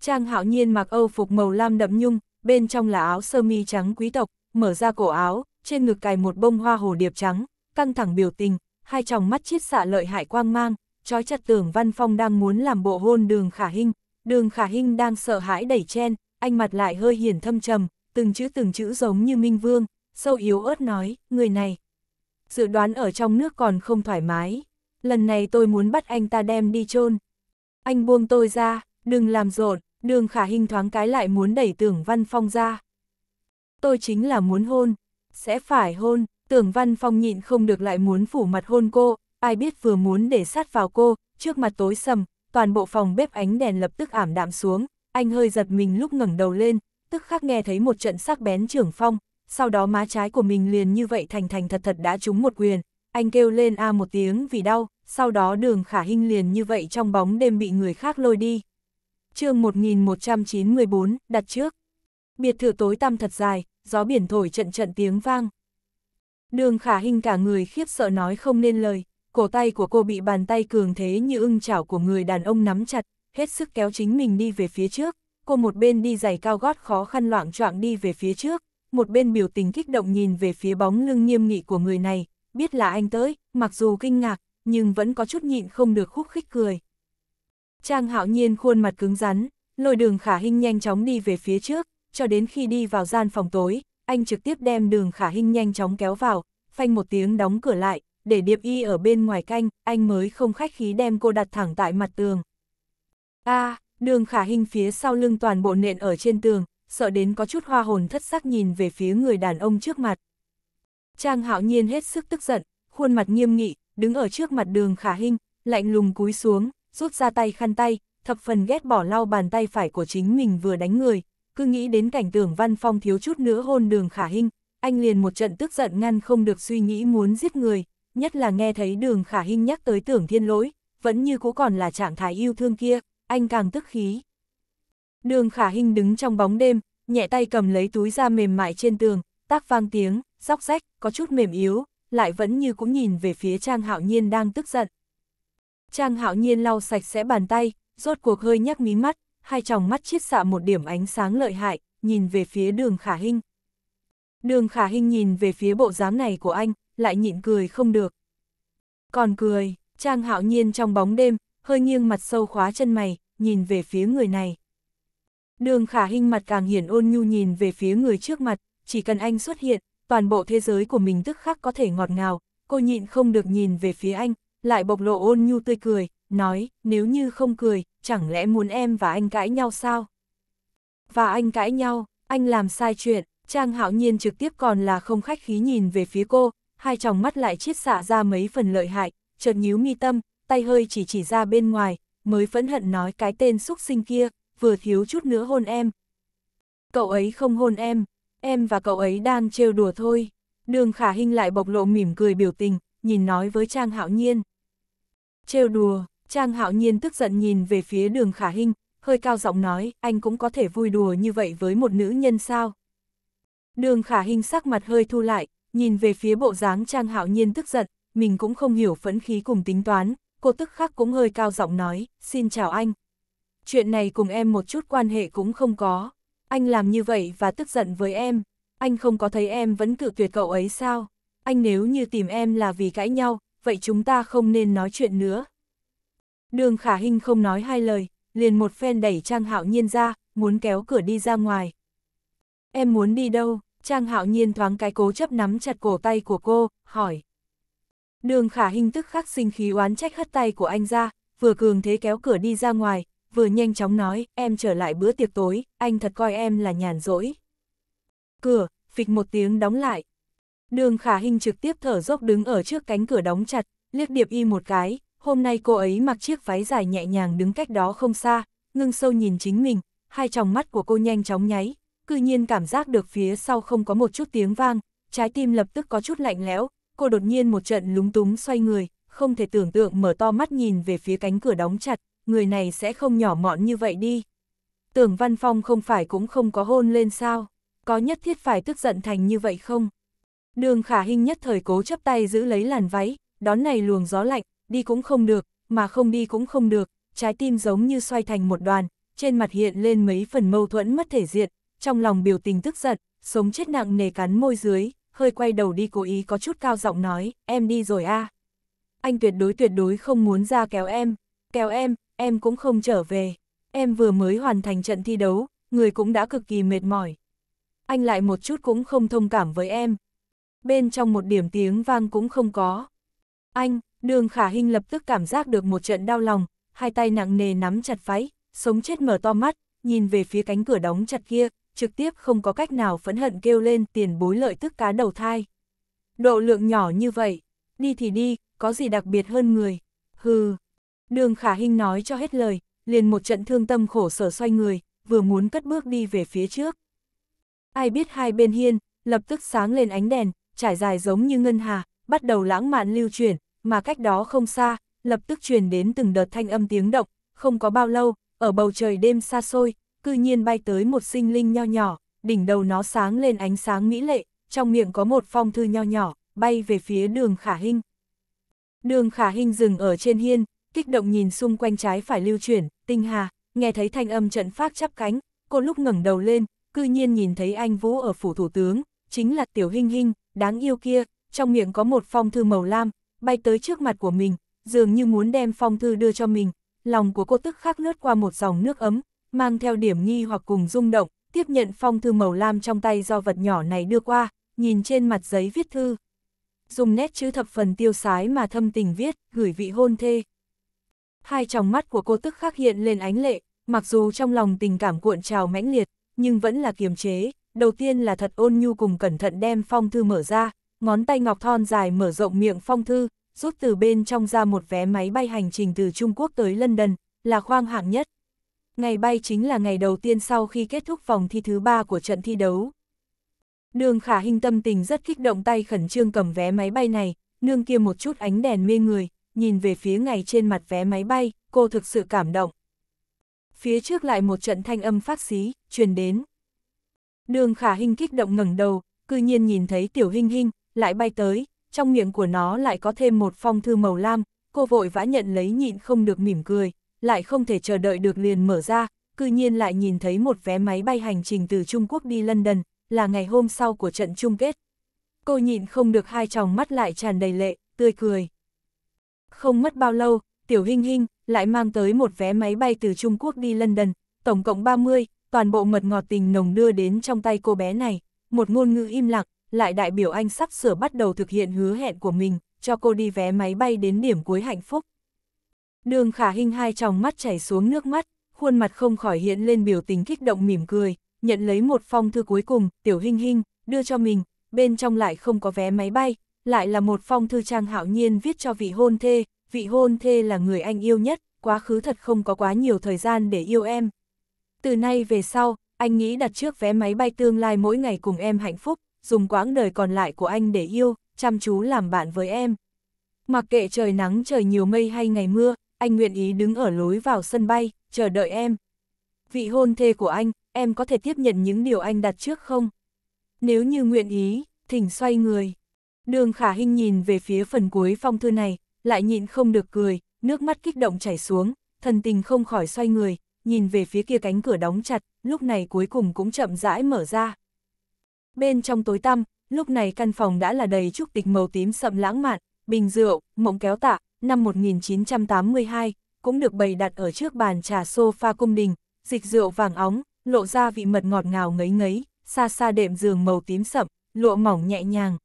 Trang hạo nhiên mặc âu phục màu lam đậm nhung, bên trong là áo sơ mi trắng quý tộc, mở ra cổ áo, trên ngực cài một bông hoa hồ điệp trắng, căng thẳng biểu tình, hai tròng mắt chiết xạ lợi hại quang mang, trói chặt tưởng Văn Phong đang muốn làm bộ hôn đường khả hình, đường khả hình đang sợ hãi đẩy chen, anh mặt lại hơi hiền thâm trầm, từng chữ từng chữ giống như Minh Vương, sâu yếu ớt nói, người này. Dự đoán ở trong nước còn không thoải mái, lần này tôi muốn bắt anh ta đem đi chôn. Anh buông tôi ra, đừng làm rộn, đường khả hình thoáng cái lại muốn đẩy tưởng Văn Phong ra. Tôi chính là muốn hôn, sẽ phải hôn, tưởng Văn Phong nhịn không được lại muốn phủ mặt hôn cô, ai biết vừa muốn để sát vào cô, trước mặt tối sầm, toàn bộ phòng bếp ánh đèn lập tức ảm đạm xuống, anh hơi giật mình lúc ngẩng đầu lên, tức khắc nghe thấy một trận sắc bén trưởng phong, sau đó má trái của mình liền như vậy thành thành thật thật đã trúng một quyền, anh kêu lên a một tiếng vì đau, sau đó đường khả hình liền như vậy trong bóng đêm bị người khác lôi đi. chương 1194, đặt trước. Biệt thự tối tăm thật dài, gió biển thổi trận trận tiếng vang. Đường khả hình cả người khiếp sợ nói không nên lời, cổ tay của cô bị bàn tay cường thế như ưng chảo của người đàn ông nắm chặt, hết sức kéo chính mình đi về phía trước, cô một bên đi giày cao gót khó khăn loạn choạng đi về phía trước, một bên biểu tình kích động nhìn về phía bóng lưng nghiêm nghị của người này, biết là anh tới, mặc dù kinh ngạc, nhưng vẫn có chút nhịn không được khúc khích cười. Trang hạo nhiên khuôn mặt cứng rắn, lôi đường khả hình nhanh chóng đi về phía trước, cho đến khi đi vào gian phòng tối, anh trực tiếp đem đường khả hình nhanh chóng kéo vào, phanh một tiếng đóng cửa lại, để điệp y ở bên ngoài canh, anh mới không khách khí đem cô đặt thẳng tại mặt tường. a à, đường khả hình phía sau lưng toàn bộ nện ở trên tường, sợ đến có chút hoa hồn thất sắc nhìn về phía người đàn ông trước mặt. Trang hạo nhiên hết sức tức giận, khuôn mặt nghiêm nghị, đứng ở trước mặt đường khả hình, lạnh lùng cúi xuống, rút ra tay khăn tay, thập phần ghét bỏ lau bàn tay phải của chính mình vừa đánh người, cứ nghĩ đến cảnh tưởng văn phong thiếu chút nữa hôn đường khả hình, anh liền một trận tức giận ngăn không được suy nghĩ muốn giết người, nhất là nghe thấy đường khả hình nhắc tới tưởng thiên lỗi, vẫn như cũ còn là trạng thái yêu thương kia, anh càng tức khí. Đường khả hình đứng trong bóng đêm, nhẹ tay cầm lấy túi da mềm mại trên tường, tác vang tiếng, róc rách, có chút mềm yếu, lại vẫn như cũng nhìn về phía Trang Hạo Nhiên đang tức giận. Trang Hạo Nhiên lau sạch sẽ bàn tay, rốt cuộc hơi nhắc mí mắt, hai tròng mắt chiết xạ một điểm ánh sáng lợi hại, nhìn về phía đường khả hình. Đường khả hình nhìn về phía bộ dáng này của anh, lại nhịn cười không được. Còn cười, Trang Hạo Nhiên trong bóng đêm, hơi nghiêng mặt sâu khóa chân mày, nhìn về phía người này. Đường khả hình mặt càng hiển ôn nhu nhìn về phía người trước mặt, chỉ cần anh xuất hiện, toàn bộ thế giới của mình tức khắc có thể ngọt ngào, cô nhịn không được nhìn về phía anh, lại bộc lộ ôn nhu tươi cười, nói, nếu như không cười, chẳng lẽ muốn em và anh cãi nhau sao? Và anh cãi nhau, anh làm sai chuyện, Trang hạo nhiên trực tiếp còn là không khách khí nhìn về phía cô, hai tròng mắt lại chiết xạ ra mấy phần lợi hại, chợt nhíu mi tâm, tay hơi chỉ chỉ ra bên ngoài, mới phẫn hận nói cái tên xúc sinh kia, vừa thiếu chút nữa hôn em. Cậu ấy không hôn em, em và cậu ấy đang trêu đùa thôi. Đường khả hình lại bộc lộ mỉm cười biểu tình, nhìn nói với Trang hạo nhiên. Trêu đùa, Trang hạo nhiên tức giận nhìn về phía đường khả hình, hơi cao giọng nói, anh cũng có thể vui đùa như vậy với một nữ nhân sao. Đường khả hình sắc mặt hơi thu lại, nhìn về phía bộ dáng Trang hạo nhiên tức giận, mình cũng không hiểu phẫn khí cùng tính toán, cô tức khắc cũng hơi cao giọng nói, xin chào anh. Chuyện này cùng em một chút quan hệ cũng không có, anh làm như vậy và tức giận với em, anh không có thấy em vẫn cự tuyệt cậu ấy sao, anh nếu như tìm em là vì cãi nhau, vậy chúng ta không nên nói chuyện nữa. Đường khả hình không nói hai lời, liền một phen đẩy Trang Hạo Nhiên ra, muốn kéo cửa đi ra ngoài. Em muốn đi đâu? Trang Hạo Nhiên thoáng cái cố chấp nắm chặt cổ tay của cô, hỏi. Đường khả hình tức khắc sinh khí oán trách hất tay của anh ra, vừa cường thế kéo cửa đi ra ngoài, vừa nhanh chóng nói, em trở lại bữa tiệc tối, anh thật coi em là nhàn rỗi. Cửa, phịch một tiếng đóng lại. Đường khả hình trực tiếp thở dốc đứng ở trước cánh cửa đóng chặt, liếc điệp y một cái, hôm nay cô ấy mặc chiếc váy dài nhẹ nhàng đứng cách đó không xa, ngưng sâu nhìn chính mình, hai tròng mắt của cô nhanh chóng nháy, cư nhiên cảm giác được phía sau không có một chút tiếng vang, trái tim lập tức có chút lạnh lẽo, cô đột nhiên một trận lúng túng xoay người, không thể tưởng tượng mở to mắt nhìn về phía cánh cửa đóng chặt, người này sẽ không nhỏ mọn như vậy đi. Tưởng Văn Phong không phải cũng không có hôn lên sao, có nhất thiết phải tức giận thành như vậy không? Đường khả hình nhất thời cố chấp tay giữ lấy làn váy, đón này luồng gió lạnh, đi cũng không được, mà không đi cũng không được, trái tim giống như xoay thành một đoàn, trên mặt hiện lên mấy phần mâu thuẫn mất thể diện, trong lòng biểu tình tức giận, sống chết nặng nề cắn môi dưới, hơi quay đầu đi cố ý có chút cao giọng nói, em đi rồi a. À. Anh tuyệt đối tuyệt đối không muốn ra kéo em, kéo em, em cũng không trở về. Em vừa mới hoàn thành trận thi đấu, người cũng đã cực kỳ mệt mỏi. Anh lại một chút cũng không thông cảm với em. Bên trong một điểm tiếng vang cũng không có. Anh, đường khả hình lập tức cảm giác được một trận đau lòng, hai tay nặng nề nắm chặt váy, sống chết mở to mắt, nhìn về phía cánh cửa đóng chặt kia, trực tiếp không có cách nào phẫn hận kêu lên tiền bối lợi tức cá đầu thai. Độ lượng nhỏ như vậy, đi thì đi, có gì đặc biệt hơn người, hừ. Đường khả hình nói cho hết lời, liền một trận thương tâm khổ sở xoay người, vừa muốn cất bước đi về phía trước. Ai biết hai bên hiên, lập tức sáng lên ánh đèn, trải dài giống như ngân hà, bắt đầu lãng mạn lưu chuyển, mà cách đó không xa, lập tức truyền đến từng đợt thanh âm tiếng động, không có bao lâu, ở bầu trời đêm xa xôi, cư nhiên bay tới một sinh linh nho nhỏ, đỉnh đầu nó sáng lên ánh sáng mỹ lệ, trong miệng có một phong thư nho nhỏ, bay về phía đường khả hình. Đường khả hình dừng ở trên hiên, kích động nhìn xung quanh trái phải lưu chuyển, tinh hà, nghe thấy thanh âm trận phát chắp cánh, cô lúc ngẩng đầu lên, cư nhiên nhìn thấy anh Vũ ở phủ thủ tướng, chính là tiểu hình hình, đáng yêu kia, trong miệng có một phong thư màu lam, bay tới trước mặt của mình, dường như muốn đem phong thư đưa cho mình, lòng của cô tức khắc lướt qua một dòng nước ấm, mang theo điểm nghi hoặc cùng rung động, tiếp nhận phong thư màu lam trong tay do vật nhỏ này đưa qua, nhìn trên mặt giấy viết thư. Dùng nét chữ thập phần tiêu sái mà thâm tình viết, gửi vị hôn thê. Hai tròng mắt của cô tức khắc hiện lên ánh lệ, mặc dù trong lòng tình cảm cuộn trào mãnh liệt, nhưng vẫn là kiềm chế, đầu tiên là thật ôn nhu cùng cẩn thận đem phong thư mở ra, ngón tay ngọc thon dài mở rộng miệng phong thư, rút từ bên trong ra một vé máy bay hành trình từ Trung Quốc tới London, là khoang hạng nhất. Ngày bay chính là ngày đầu tiên sau khi kết thúc vòng thi thứ ba của trận thi đấu. Đường khả hình tâm tình rất kích động tay khẩn trương cầm vé máy bay này, nương kia một chút ánh đèn mê người, nhìn về phía ngày trên mặt vé máy bay, cô thực sự cảm động. Phía trước lại một trận thanh âm phát xí, truyền đến. Đường khả hình kích động ngẩng đầu, cư nhiên nhìn thấy tiểu hình hình, lại bay tới, trong miệng của nó lại có thêm một phong thư màu lam, cô vội vã nhận lấy nhịn không được mỉm cười, lại không thể chờ đợi được liền mở ra, cư nhiên lại nhìn thấy một vé máy bay hành trình từ Trung Quốc đi London, là ngày hôm sau của trận chung kết. Cô nhịn không được hai tròng mắt lại tràn đầy lệ, tươi cười. Không mất bao lâu, Tiểu Hinh Hinh lại mang tới một vé máy bay từ Trung Quốc đi London, tổng cộng 30, toàn bộ mật ngọt tình nồng đưa đến trong tay cô bé này, một ngôn ngữ im lặng, lại đại biểu anh sắp sửa bắt đầu thực hiện hứa hẹn của mình, cho cô đi vé máy bay đến điểm cuối hạnh phúc. Đường khả hình hai tròng mắt chảy xuống nước mắt, khuôn mặt không khỏi hiện lên biểu tình kích động mỉm cười, nhận lấy một phong thư cuối cùng, tiểu hình hình, đưa cho mình, bên trong lại không có vé máy bay, lại là một phong thư trang hạo nhiên viết cho vị hôn thê, vị hôn thê là người anh yêu nhất, quá khứ thật không có quá nhiều thời gian để yêu em. Từ nay về sau, anh nghĩ đặt trước vé máy bay tương lai mỗi ngày cùng em hạnh phúc, dùng quãng đời còn lại của anh để yêu, chăm chú làm bạn với em. Mặc kệ trời nắng trời nhiều mây hay ngày mưa, anh nguyện ý đứng ở lối vào sân bay, chờ đợi em. Vị hôn thê của anh, em có thể tiếp nhận những điều anh đặt trước không? Nếu như nguyện ý, thỉnh xoay người. Đường khả hình nhìn về phía phần cuối phong thư này, lại nhịn không được cười, nước mắt kích động chảy xuống, thần tình không khỏi xoay người, nhìn về phía kia cánh cửa đóng chặt, lúc này cuối cùng cũng chậm rãi mở ra. Bên trong tối tăm, lúc này căn phòng đã là đầy trúc tịch màu tím sậm lãng mạn, bình rượu, mộng kéo tạ, năm 1982, cũng được bày đặt ở trước bàn trà sofa cung đình, dịch rượu vàng óng, lộ ra vị mật ngọt ngào ngấy ngấy, xa xa đệm giường màu tím sậm, lụa mỏng nhẹ nhàng.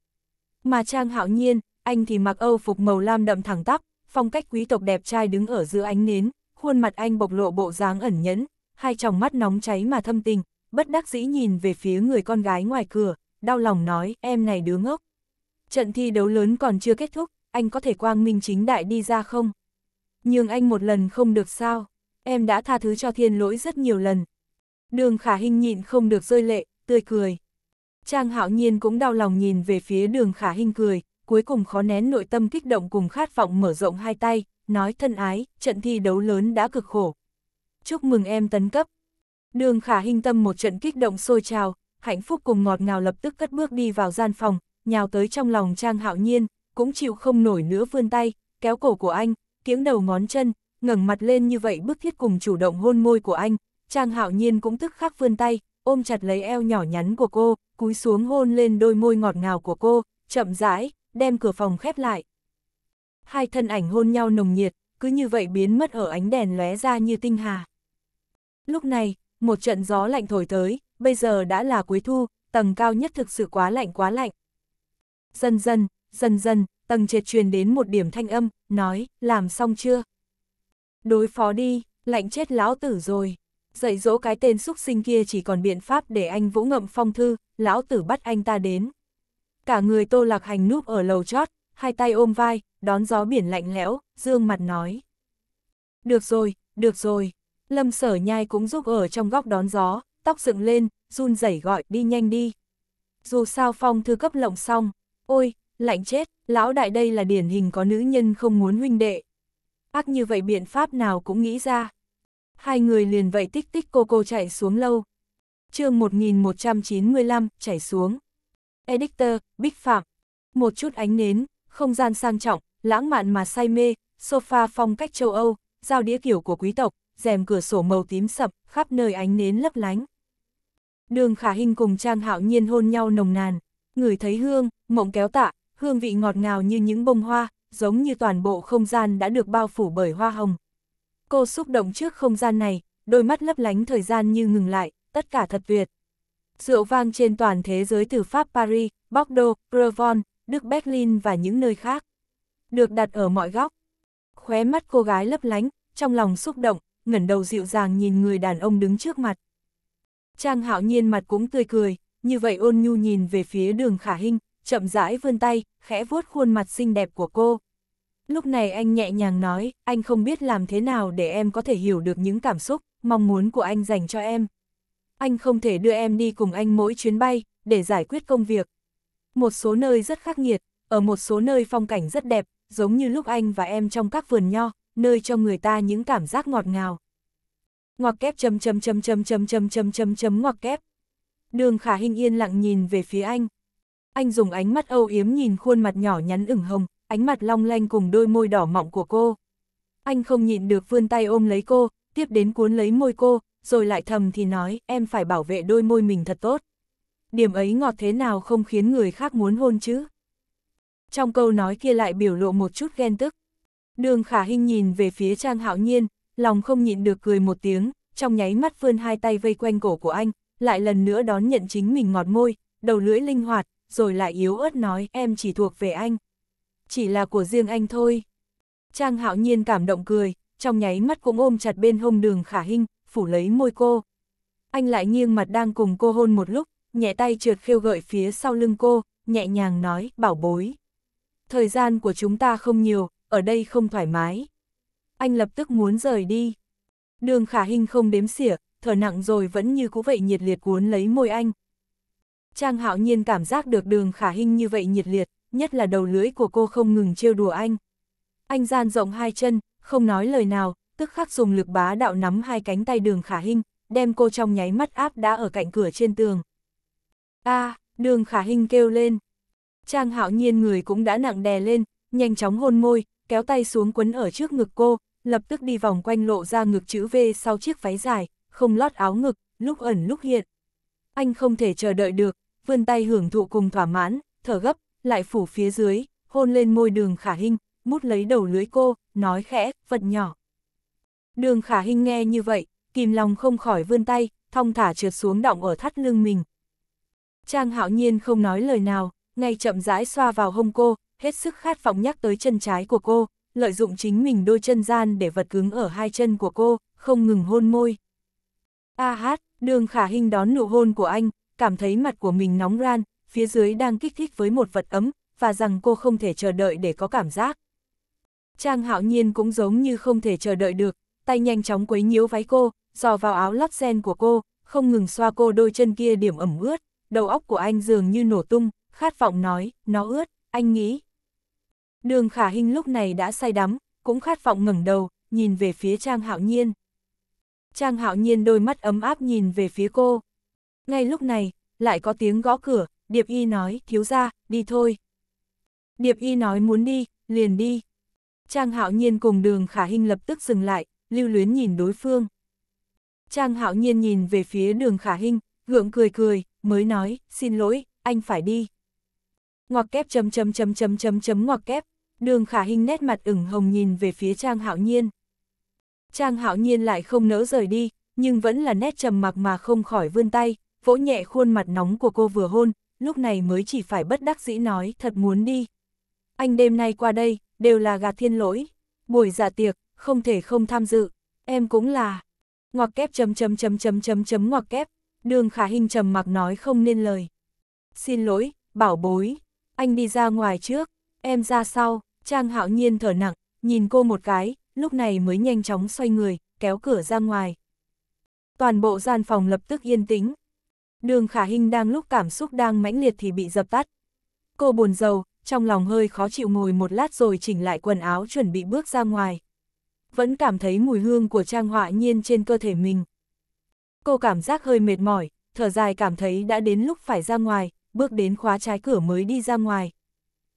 Mà Trang Hạo Nhiên, anh thì mặc âu phục màu lam đậm thẳng tắp, phong cách quý tộc đẹp trai đứng ở giữa ánh nến, khuôn mặt anh bộc lộ bộ dáng ẩn nhẫn, hai tròng mắt nóng cháy mà thâm tình, bất đắc dĩ nhìn về phía người con gái ngoài cửa, đau lòng nói, em này đứa ngốc. Trận thi đấu lớn còn chưa kết thúc, anh có thể quang minh chính đại đi ra không? Nhưng anh một lần không được sao, em đã tha thứ cho thiên lỗi rất nhiều lần. Đường khả hình nhịn không được rơi lệ, tươi cười. Trang hạo nhiên cũng đau lòng nhìn về phía đường khả hình cười, cuối cùng khó nén nội tâm kích động cùng khát vọng mở rộng hai tay, nói thân ái, trận thi đấu lớn đã cực khổ. Chúc mừng em tấn cấp. Đường khả hình tâm một trận kích động sôi trào, hạnh phúc cùng ngọt ngào lập tức cất bước đi vào gian phòng, nhào tới trong lòng Trang Hạo Nhiên, cũng chịu không nổi nữa vươn tay, kéo cổ của anh, kiếng đầu ngón chân, ngẩng mặt lên như vậy bức thiết cùng chủ động hôn môi của anh, Trang Hạo Nhiên cũng tức khắc vươn tay, ôm chặt lấy eo nhỏ nhắn của cô, cúi xuống hôn lên đôi môi ngọt ngào của cô, chậm rãi, đem cửa phòng khép lại. Hai thân ảnh hôn nhau nồng nhiệt, cứ như vậy biến mất ở ánh đèn lóe ra như tinh hà. Lúc này, một trận gió lạnh thổi tới, bây giờ đã là cuối thu, tầng cao nhất thực sự quá lạnh quá lạnh. Dần dần, dần dần, tầng trệt truyền đến một điểm thanh âm, nói, làm xong chưa? Đối phó đi, lạnh chết lão tử rồi. Dạy dỗ cái tên xúc sinh kia chỉ còn biện pháp để anh vũ ngậm phong thư, lão tử bắt anh ta đến. Cả người tô lạc hành núp ở lầu chót, hai tay ôm vai, đón gió biển lạnh lẽo, dương mặt nói. Được rồi, được rồi. Lâm sở nhai cũng giúp ở trong góc đón gió, tóc dựng lên, run rẩy gọi đi nhanh đi. Dù sao phong thư cấp lộng xong, ôi, lạnh chết, lão đại đây là điển hình có nữ nhân không muốn huynh đệ. Ác như vậy biện pháp nào cũng nghĩ ra. Hai người liền vậy tích tích cô cô chạy xuống lâu. chương 1195, chạy xuống. Editor, Bích Phạm. Một chút ánh nến, không gian sang trọng, lãng mạn mà say mê, sofa phong cách châu Âu, giao đĩa kiểu của quý tộc, rèm cửa sổ màu tím sập, khắp nơi ánh nến lấp lánh. Đường khả hình cùng Trang hạo nhiên hôn nhau nồng nàn, người thấy hương, mộng kéo tạ, hương vị ngọt ngào như những bông hoa, giống như toàn bộ không gian đã được bao phủ bởi hoa hồng. Cô xúc động trước không gian này, đôi mắt lấp lánh thời gian như ngừng lại, tất cả thật tuyệt. Rượu vang trên toàn thế giới từ Pháp Paris, Bordeaux, Provence, Đức Berlin và những nơi khác. Được đặt ở mọi góc. Khóe mắt cô gái lấp lánh, trong lòng xúc động, ngẩng đầu dịu dàng nhìn người đàn ông đứng trước mặt. Trang hạo nhiên mặt cũng tươi cười, như vậy ôn nhu nhìn về phía đường khả hình, chậm rãi vươn tay, khẽ vuốt khuôn mặt xinh đẹp của cô. Lúc này anh nhẹ nhàng nói, anh không biết làm thế nào để em có thể hiểu được những cảm xúc, mong muốn của anh dành cho em. Anh không thể đưa em đi cùng anh mỗi chuyến bay, để giải quyết công việc. Một số nơi rất khắc nghiệt, ở một số nơi phong cảnh rất đẹp, giống như lúc anh và em trong các vườn nho, nơi cho người ta những cảm giác ngọt ngào. Ngoặc kép chấm chấm chấm chấm chấm chấm chấm chấm chấm ngoặc kép. Đường khả hình yên lặng nhìn về phía anh. Anh dùng ánh mắt âu yếm nhìn khuôn mặt nhỏ nhắn ửng hồng, ánh mặt long lanh cùng đôi môi đỏ mọng của cô. Anh không nhịn được vươn tay ôm lấy cô, tiếp đến cuốn lấy môi cô, rồi lại thầm thì nói, em phải bảo vệ đôi môi mình thật tốt. Điểm ấy ngọt thế nào không khiến người khác muốn hôn chứ? Trong câu nói kia lại biểu lộ một chút ghen tức. Đường khả hình nhìn về phía Trang Hạo Nhiên, lòng không nhịn được cười một tiếng, trong nháy mắt vươn hai tay vây quanh cổ của anh, lại lần nữa đón nhận chính mình ngọt môi, đầu lưỡi linh hoạt, rồi lại yếu ớt nói em chỉ thuộc về anh. Chỉ là của riêng anh thôi. Trang hạo nhiên cảm động cười, trong nháy mắt cũng ôm chặt bên hông đường khả Hinh phủ lấy môi cô. Anh lại nghiêng mặt đang cùng cô hôn một lúc, nhẹ tay trượt khiêu gợi phía sau lưng cô, nhẹ nhàng nói, bảo bối. Thời gian của chúng ta không nhiều, ở đây không thoải mái. Anh lập tức muốn rời đi. Đường khả hình không đếm xỉa, thở nặng rồi vẫn như cũ vậy nhiệt liệt cuốn lấy môi anh. Trang hạo nhiên cảm giác được đường khả hình như vậy nhiệt liệt, nhất là đầu lưỡi của cô không ngừng trêu đùa anh. Anh gian rộng hai chân, không nói lời nào, tức khắc dùng lực bá đạo nắm hai cánh tay đường khả hình, đem cô trong nháy mắt áp đã ở cạnh cửa trên tường. a đường khả hình kêu lên. Trang hạo nhiên người cũng đã nặng đè lên, nhanh chóng hôn môi, kéo tay xuống quấn ở trước ngực cô, lập tức đi vòng quanh lộ ra ngực chữ V sau chiếc váy dài, không lót áo ngực, lúc ẩn lúc hiện. Anh không thể chờ đợi được, vươn tay hưởng thụ cùng thỏa mãn, thở gấp, lại phủ phía dưới, hôn lên môi đường khả hình, mút lấy đầu lưới cô, nói khẽ, vật nhỏ. Đường khả hình nghe như vậy, kìm lòng không khỏi vươn tay, thong thả trượt xuống động ở thắt lưng mình. Trang hạo nhiên không nói lời nào, ngay chậm rãi xoa vào hông cô, hết sức khát vọng nhắc tới chân trái của cô, lợi dụng chính mình đôi chân gian để vật cứng ở hai chân của cô, không ngừng hôn môi. A hát, đường khả hình đón nụ hôn của anh, cảm thấy mặt của mình nóng ran, phía dưới đang kích thích với một vật ấm, và rằng cô không thể chờ đợi để có cảm giác. Trang hạo nhiên cũng giống như không thể chờ đợi được, tay nhanh chóng quấy nhiễu váy cô, dò vào áo lót sen của cô, không ngừng xoa cô đôi chân kia điểm ẩm ướt, đầu óc của anh dường như nổ tung, khát vọng nói, nó ướt, anh nghĩ. Đường khả hình lúc này đã say đắm, cũng khát vọng ngẩng đầu, nhìn về phía Trang hạo nhiên. Trang hạo nhiên đôi mắt ấm áp nhìn về phía cô. Ngay lúc này, lại có tiếng gõ cửa, Điệp Y nói, thiếu ra, đi thôi. Điệp Y nói muốn đi, liền đi. Trang hạo nhiên cùng đường khả hình lập tức dừng lại, lưu luyến nhìn đối phương. Trang hạo nhiên nhìn về phía đường khả hình, gượng cười cười, mới nói, xin lỗi, anh phải đi. Ngoặc kép chấm chấm chấm chấm chấm chấm ngoặc kép, đường khả hình nét mặt ửng hồng nhìn về phía Trang hạo nhiên. Trang hạo nhiên lại không nỡ rời đi, nhưng vẫn là nét trầm mặc mà không khỏi vươn tay, vỗ nhẹ khuôn mặt nóng của cô vừa hôn, lúc này mới chỉ phải bất đắc dĩ nói thật muốn đi. Anh đêm nay qua đây, đều là gạt thiên lỗi, buổi dạ tiệc, không thể không tham dự, em cũng là. Ngoặc kép chấm chấm chấm chấm chấm chấm ngoặc kép, đường khả hình trầm mặc nói không nên lời. Xin lỗi, bảo bối, anh đi ra ngoài trước, em ra sau, Trang hạo nhiên thở nặng, nhìn cô một cái, lúc này mới nhanh chóng xoay người, kéo cửa ra ngoài. Toàn bộ gian phòng lập tức yên tĩnh. Đường khả hình đang lúc cảm xúc đang mãnh liệt thì bị dập tắt. Cô buồn rầu, trong lòng hơi khó chịu ngồi một lát rồi chỉnh lại quần áo chuẩn bị bước ra ngoài. Vẫn cảm thấy mùi hương của trang họa nhiên trên cơ thể mình. Cô cảm giác hơi mệt mỏi, thở dài cảm thấy đã đến lúc phải ra ngoài, bước đến khóa trái cửa mới đi ra ngoài.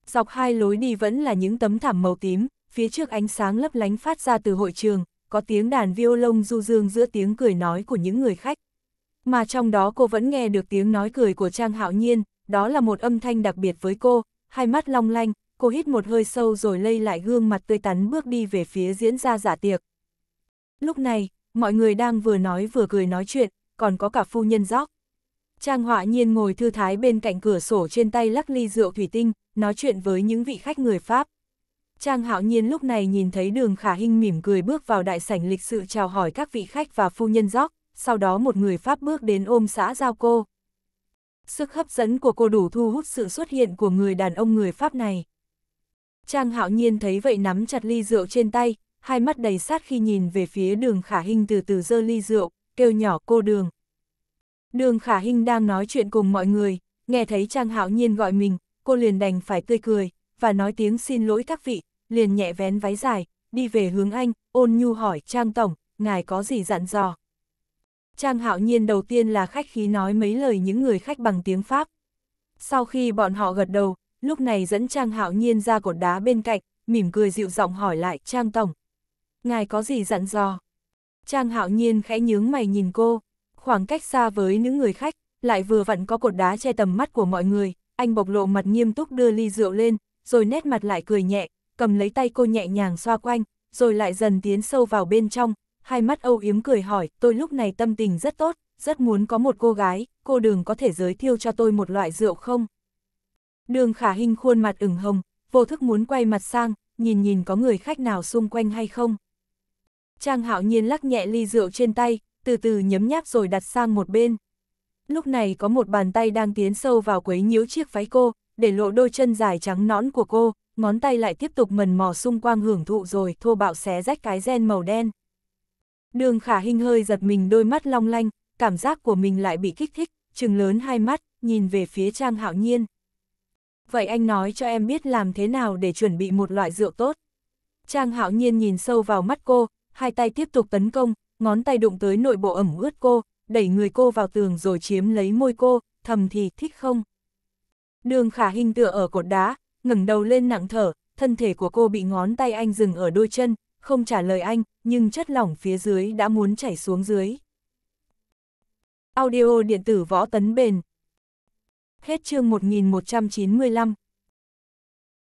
Dọc hai lối đi vẫn là những tấm thảm màu tím, phía trước ánh sáng lấp lánh phát ra từ hội trường, có tiếng đàn violon du dương giữa tiếng cười nói của những người khách. Mà trong đó cô vẫn nghe được tiếng nói cười của Trang Hạo Nhiên, đó là một âm thanh đặc biệt với cô, hai mắt long lanh, cô hít một hơi sâu rồi lây lại gương mặt tươi tắn bước đi về phía diễn ra giả tiệc. Lúc này, mọi người đang vừa nói vừa cười nói chuyện, còn có cả phu nhân gióc. Trang họa nhiên ngồi thư thái bên cạnh cửa sổ trên tay lắc ly rượu thủy tinh, nói chuyện với những vị khách người Pháp. Trang hạo nhiên lúc này nhìn thấy đường khả hình mỉm cười bước vào đại sảnh lịch sự chào hỏi các vị khách và phu nhân gióc, sau đó một người Pháp bước đến ôm xã giao cô. Sức hấp dẫn của cô đủ thu hút sự xuất hiện của người đàn ông người Pháp này. Trang hạo nhiên thấy vậy nắm chặt ly rượu trên tay, hai mắt đầy sát khi nhìn về phía đường khả hình từ từ dơ ly rượu, kêu nhỏ cô đường. Đường khả hình đang nói chuyện cùng mọi người, nghe thấy Trang hạo nhiên gọi mình, cô liền đành phải tươi cười, và nói tiếng xin lỗi các vị, liền nhẹ vén váy dài, đi về hướng anh, ôn nhu hỏi Trang Tổng, ngài có gì dặn dò. Trang hạo nhiên đầu tiên là khách khí nói mấy lời những người khách bằng tiếng Pháp. Sau khi bọn họ gật đầu, lúc này dẫn Trang hạo nhiên ra cột đá bên cạnh, mỉm cười dịu giọng hỏi lại Trang Tổng. Ngài có gì dặn dò? Trang hạo nhiên khẽ nhướng mày nhìn cô, khoảng cách xa với những người khách, lại vừa vặn có cột đá che tầm mắt của mọi người, anh bộc lộ mặt nghiêm túc đưa ly rượu lên, rồi nét mặt lại cười nhẹ, cầm lấy tay cô nhẹ nhàng xoa quanh, rồi lại dần tiến sâu vào bên trong, hai mắt âu yếm cười hỏi, tôi lúc này tâm tình rất tốt, rất muốn có một cô gái, cô đường có thể giới thiệu cho tôi một loại rượu không? Đường khả hình khuôn mặt ửng hồng, vô thức muốn quay mặt sang, nhìn nhìn có người khách nào xung quanh hay không. Trang hạo nhiên lắc nhẹ ly rượu trên tay, từ từ nhấm nháp rồi đặt sang một bên. Lúc này có một bàn tay đang tiến sâu vào quấy nhiễu chiếc váy cô, để lộ đôi chân dài trắng nõn của cô, ngón tay lại tiếp tục mần mò xung quanh hưởng thụ rồi thô bạo xé rách cái gen màu đen. Đường khả hình hơi giật mình đôi mắt long lanh, cảm giác của mình lại bị kích thích, trừng lớn hai mắt, nhìn về phía Trang Hạo Nhiên. Vậy anh nói cho em biết làm thế nào để chuẩn bị một loại rượu tốt. Trang Hạo Nhiên nhìn sâu vào mắt cô, hai tay tiếp tục tấn công, ngón tay đụng tới nội bộ ẩm ướt cô, đẩy người cô vào tường rồi chiếm lấy môi cô, thầm thì thích không. Đường khả hình tựa ở cột đá, ngẩng đầu lên nặng thở, thân thể của cô bị ngón tay anh dừng ở đôi chân, không trả lời anh, nhưng chất lỏng phía dưới đã muốn chảy xuống dưới. Audio điện tử võ tấn bền Hết chương 1195